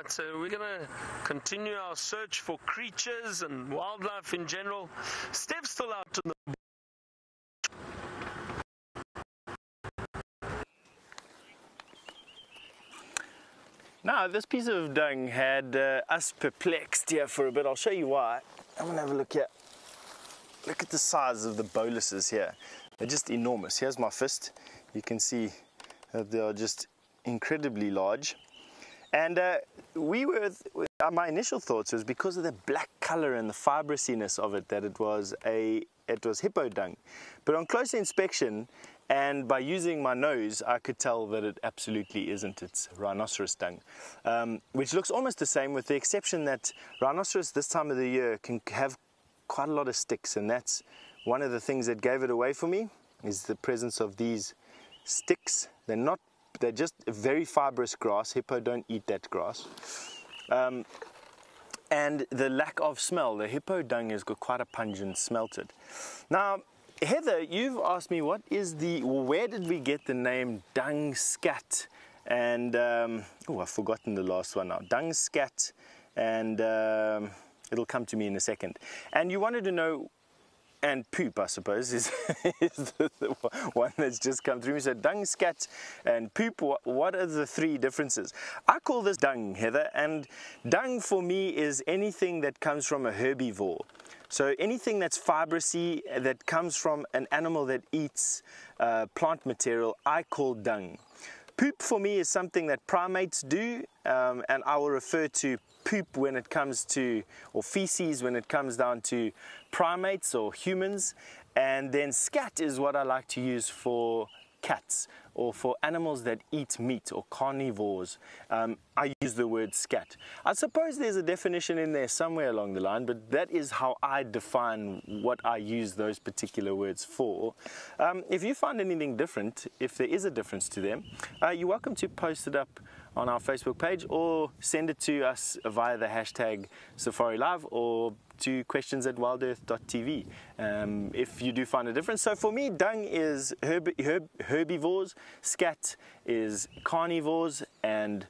right, so we're going to continue our search for creatures and wildlife in general. Steph's still out in the Now, this piece of dung had uh, us perplexed here for a bit. I'll show you why. I'm gonna have a look here. Look at the size of the boluses here. They're just enormous. Here's my fist. You can see that they are just incredibly large. And uh, we were, uh, my initial thoughts was because of the black color and the fibrousiness of it that it was a, it was hippo dung. But on close inspection, and by using my nose, I could tell that it absolutely isn't. It's rhinoceros dung, um, which looks almost the same with the exception that rhinoceros this time of the year can have quite a lot of sticks. And that's one of the things that gave it away for me is the presence of these sticks. They're not they're just very fibrous grass. Hippo don't eat that grass. Um, and the lack of smell. The hippo dung has got quite a pungent smell to it. Now, Heather, you've asked me what is the, where did we get the name dung scat? And, um, oh, I've forgotten the last one now. Dung scat, and um, it'll come to me in a second. And you wanted to know and poop, I suppose, is, is the, the, one that's just come through. So dung, scat, and poop, what, what, are the three differences? I call this dung, Heather, and dung for me is anything that comes from a herbivore. So anything that's fibrous,y that comes from an animal that eats uh, plant material, I call dung. Poop for me is something that primates do, um, and I will refer to poop when it comes to, or feces when it comes down to primates or humans. And then scat is what I like to use for cats or for animals that eat meat or carnivores, um, I use the word scat. I suppose there's a definition in there somewhere along the line, but that is how I define what I use those particular words for. Um, if you find anything different, if there is a difference to them, uh, you're welcome to post it up on our Facebook page or send it to us via the hashtag Safari Live or to questions at wildearth.tv um, if you do find a difference. So for me, dung is herb, herb, herbivores, scat is carnivores, and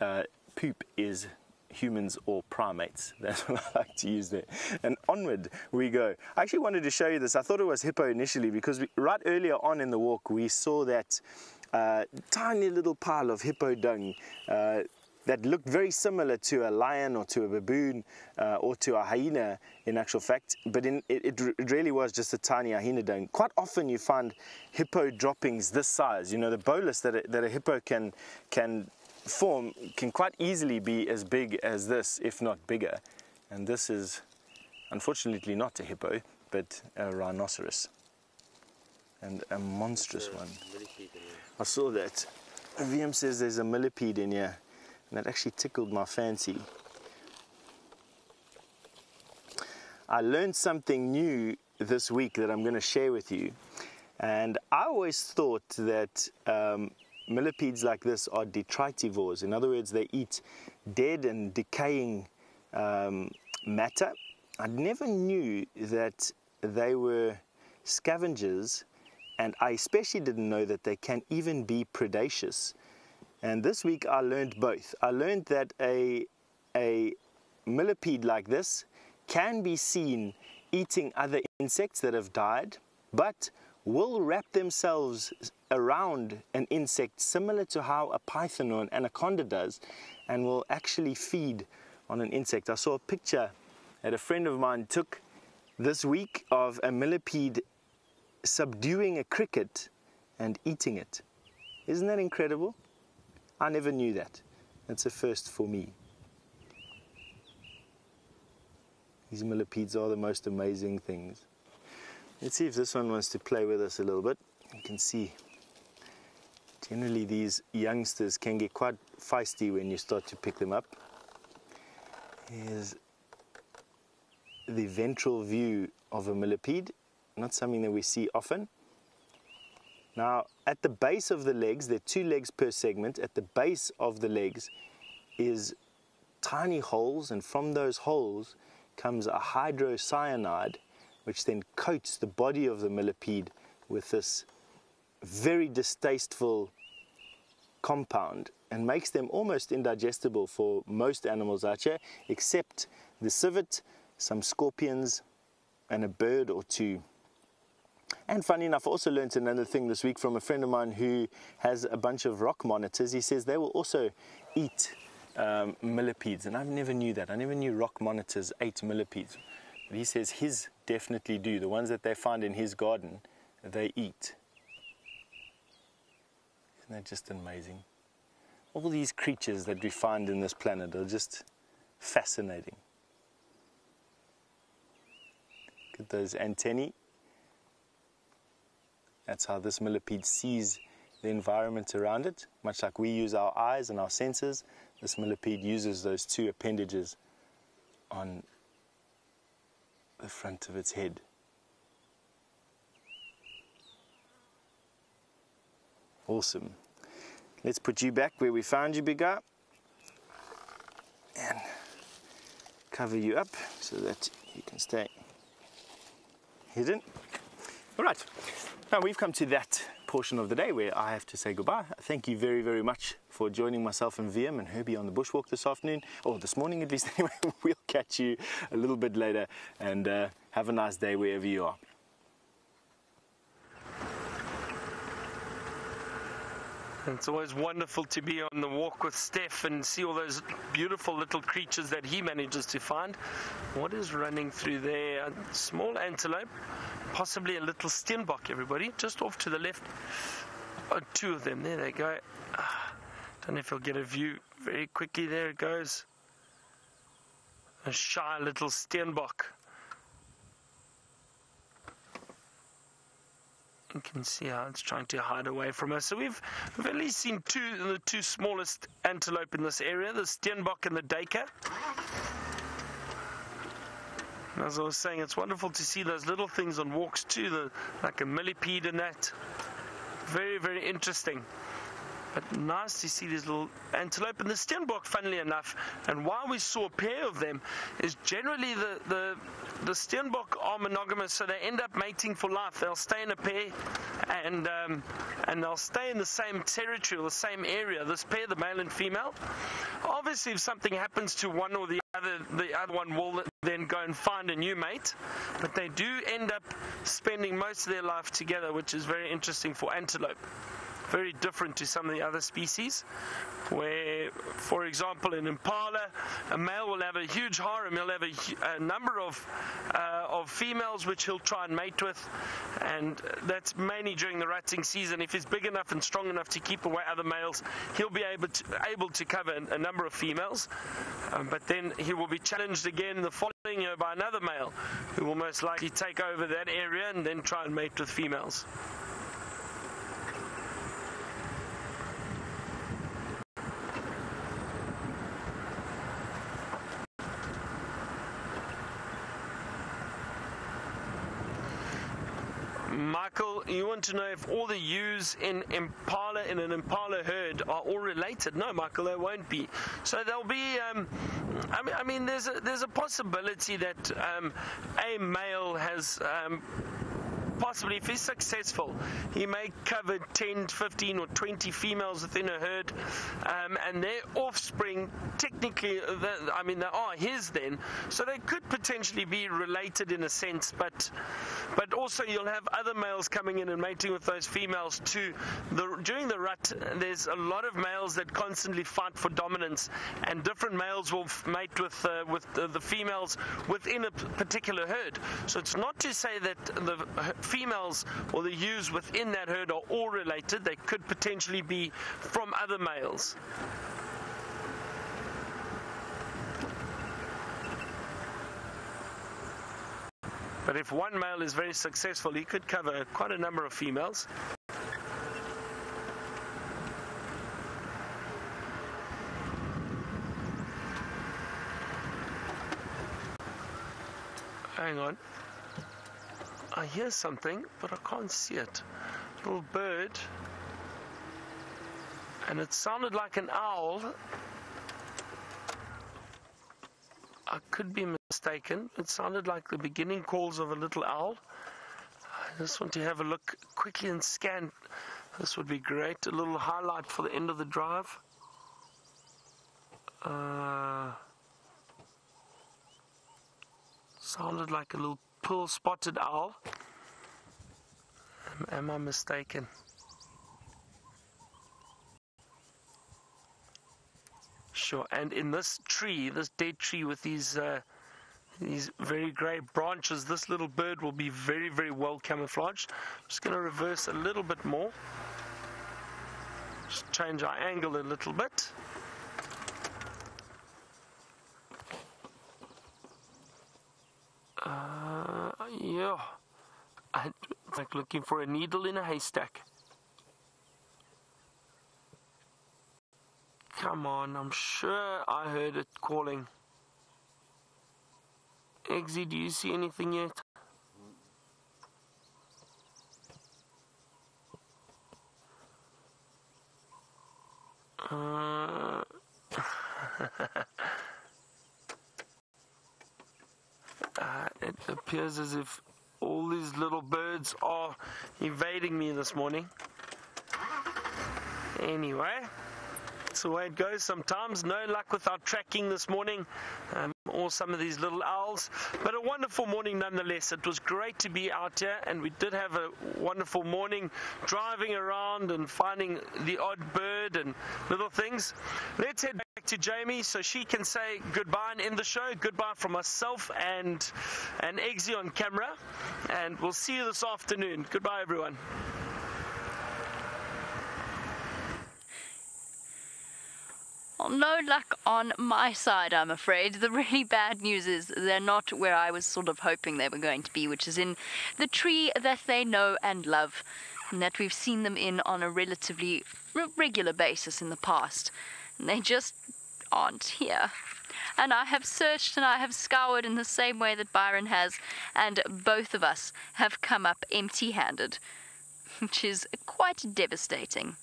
uh, poop is humans or primates. That's what I like to use there. And onward we go. I actually wanted to show you this. I thought it was hippo initially because we, right earlier on in the walk we saw that uh, tiny little pile of hippo dung uh, that looked very similar to a lion or to a baboon uh, or to a hyena in actual fact, but in, it, it, really was just a tiny hyena dung. Quite often you find hippo droppings this size. You know, the bolus that a, that a hippo can, can form can quite easily be as big as this, if not bigger. And this is unfortunately not a hippo, but a rhinoceros. And a monstrous one. I saw that. VM says there's a millipede in here, and that actually tickled my fancy. I learned something new this week that I'm going to share with you. And I always thought that um, millipedes like this are detritivores. In other words, they eat dead and decaying um, matter. I never knew that they were scavengers, and I especially didn't know that they can even be predaceous. And this week I learned both. I learned that a, a millipede like this can be seen eating other insects that have died, but will wrap themselves around an insect similar to how a python or an anaconda does and will actually feed on an insect. I saw a picture that a friend of mine took this week of a millipede subduing a cricket and eating it. Isn't that incredible? I never knew that. That's a first for me. These millipedes are the most amazing things. Let's see if this one wants to play with us a little bit. You can see generally these youngsters can get quite feisty when you start to pick them up. Here's the ventral view of a millipede, not something that we see often. Now, at the base of the legs, there are two legs per segment. At the base of the legs is tiny holes, and from those holes comes a hydrocyanide, which then coats the body of the millipede with this very distasteful compound and makes them almost indigestible for most animals out here, except the civet, some scorpions, and a bird or two. And funny enough, I also learned another thing this week from a friend of mine who has a bunch of rock monitors. He says they will also eat um, millipedes, and I never knew that. I never knew rock monitors ate millipedes. But he says his definitely do. The ones that they find in his garden, they eat. Isn't that just amazing? All these creatures that we find in this planet are just fascinating. Look at those antennae. That's how this millipede sees the environment around it. Much like we use our eyes and our senses, this millipede uses those two appendages on the front of its head. Awesome. Let's put you back where we found you, big guy. And cover you up so that you can stay hidden. All right, now we've come to that portion of the day where I have to say goodbye. Thank you very, very much for joining myself and VM and Herbie on the bushwalk this afternoon, or this morning at least anyway. we'll catch you a little bit later and uh, have a nice day wherever you are. It's always wonderful to be on the walk with Steph and see all those beautiful little creatures that he manages to find. What is running through there? A small antelope, possibly a little steenbok, everybody, just off to the left. Oh, two of them, there they go. Ah, don't know if you'll get a view very quickly. There it goes. A shy little steenbok. You can see how it's trying to hide away from us. So we've, we've at least seen two the two smallest antelope in this area, the Steenbok and the Duiker. As I was saying, it's wonderful to see those little things on walks too, the, like a millipede and that. Very, very interesting. But nice to see these little antelope. And the Steenbok, funnily enough, and why we saw a pair of them, is generally the, the, the Steenbok are monogamous, so they end up mating for life. They'll stay in a pair and, um, and they'll stay in the same territory or the same area, this pair, the male and female. Obviously, if something happens to one or the other, the other one will then go and find a new mate. But they do end up spending most of their life together, which is very interesting for antelope very different to some of the other species where, for example, in impala, a male will have a huge harem. He'll have a, a number of uh, of females which he'll try and mate with, and that's mainly during the rutting season. If he's big enough and strong enough to keep away other males, he'll be able to able to cover a number of females. Um, but then he will be challenged again the following year by another male, who will most likely take over that area and then try and mate with females. Michael, you want to know if all the ewes in Impala in an impala herd are all related. No, Michael, they won't be. So there'll be. Um, I mean, I mean, there's a, there's a possibility that um, a male has. Um, possibly, if he's successful, he may cover 10, 15, or 20 females within a herd, um, and their offspring, technically, I mean, they are his then, so they could potentially be related in a sense, but but also you'll have other males coming in and mating with those females too. The, during the rut, there's a lot of males that constantly fight for dominance, and different males will mate with uh, with the, the females within a particular herd. So it's not to say that the females or the ewes within that herd are all related. They could potentially be from other males. But if one male is very successful, he could cover quite a number of females. Hang on. I hear something, but I can't see it. Little bird. And it sounded like an owl. I could be mistaken. It sounded like the beginning calls of a little owl. I just want to have a look quickly and scan. This would be great. A little highlight for the end of the drive. Uh, sounded like a little pearl spotted owl. Am, I mistaken? Sure. And in this tree, this dead tree with these uh, these very grey branches, this little bird will be very, very well camouflaged. Just going to reverse a little bit more. Just change our angle a little bit. Uh, yeah. I, like looking for a needle in a haystack. Come on, I'm sure I heard it calling. Eggsy, do you see anything yet? Uh, uh, it appears as if all these little birds are invading me this morning. Anyway, that's the way it goes sometimes. No luck with our tracking this morning, um, or some of these little owls. But a wonderful morning nonetheless. It was great to be out here, and we did have a wonderful morning driving around and finding the odd bird and little things. Let's head back to Jamie so she can say goodbye and end the show. Goodbye from myself and, and Eggsy on camera. And we'll see you this afternoon. Goodbye, everyone. Well, no luck on my side, I'm afraid. The really bad news is they're not where I was sort of hoping they were going to be, which is in the tree that they know and love, and that we've seen them in on a relatively regular basis in the past. And they just aren't here. And I have searched and I have scoured in the same way that Byron has, and both of us have come up empty handed, which is quite devastating.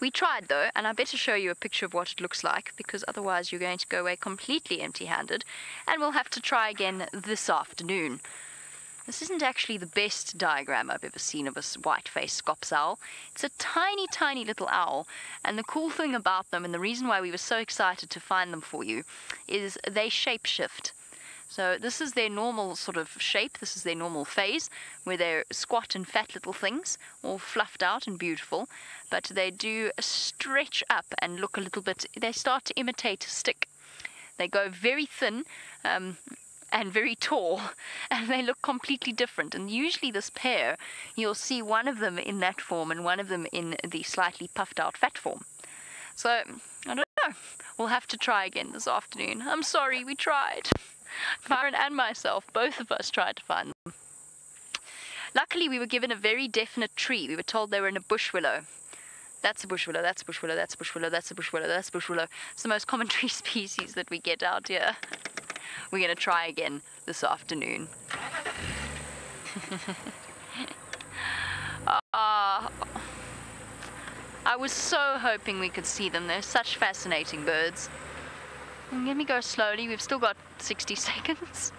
We tried though, and I better show you a picture of what it looks like because otherwise you're going to go away completely empty handed, and we'll have to try again this afternoon. This isn't actually the best diagram I've ever seen of a white faced scops owl. It's a tiny, tiny little owl, and the cool thing about them, and the reason why we were so excited to find them for you, is they shapeshift. So this is their normal sort of shape. This is their normal phase, where they're squat and fat little things, all fluffed out and beautiful. But they do stretch up and look a little bit. They start to imitate a stick. They go very thin. Um, and very tall, and they look completely different. And usually, this pair, you'll see one of them in that form and one of them in the slightly puffed out fat form. So, I don't know. We'll have to try again this afternoon. I'm sorry, we tried. Byron and myself, both of us tried to find them. Luckily, we were given a very definite tree. We were told they were in a bush willow. That's a bush willow, that's a bush willow, that's a bush willow, that's a bush willow, that's a bush willow. It's the most common tree species that we get out here. We're going to try again this afternoon. Ah. I was so hoping we could see them. They're such fascinating birds. Let me go slowly. We've still got 60 seconds.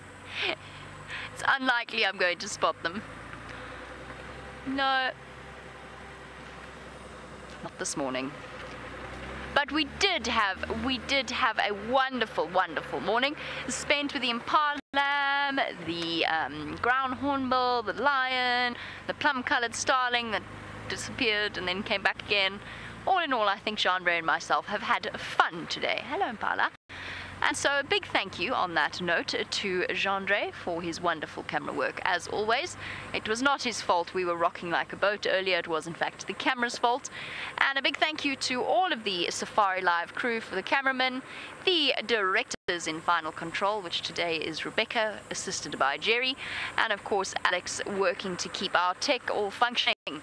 it's unlikely I'm going to spot them. No. Not this morning. But we did have we did have a wonderful, wonderful morning spent with the impala the um, ground hornbill, the lion, the plum-coloured starling that disappeared and then came back again. All in all, I think Jandre and myself have had fun today. Hello, Impala. And so a big thank you on that note to Jandre for his wonderful camera work as always. It was not his fault we were rocking like a boat earlier, it was in fact the camera's fault. And a big thank you to all of the Safari Live crew for the cameramen, the directors in Final Control, which today is Rebecca, assisted by Jerry, and of course Alex working to keep our tech all functioning.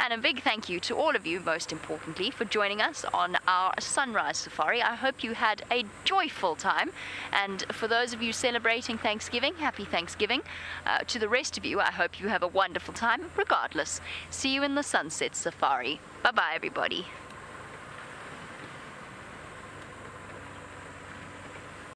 And a big thank you to all of you, most importantly, for joining us on our Sunrise Safari. I hope you had a joyful time. And for those of you celebrating Thanksgiving, happy Thanksgiving. Uh, to the rest of you, I hope you have a wonderful time, regardless. See you in the Sunset Safari. Bye bye, everybody.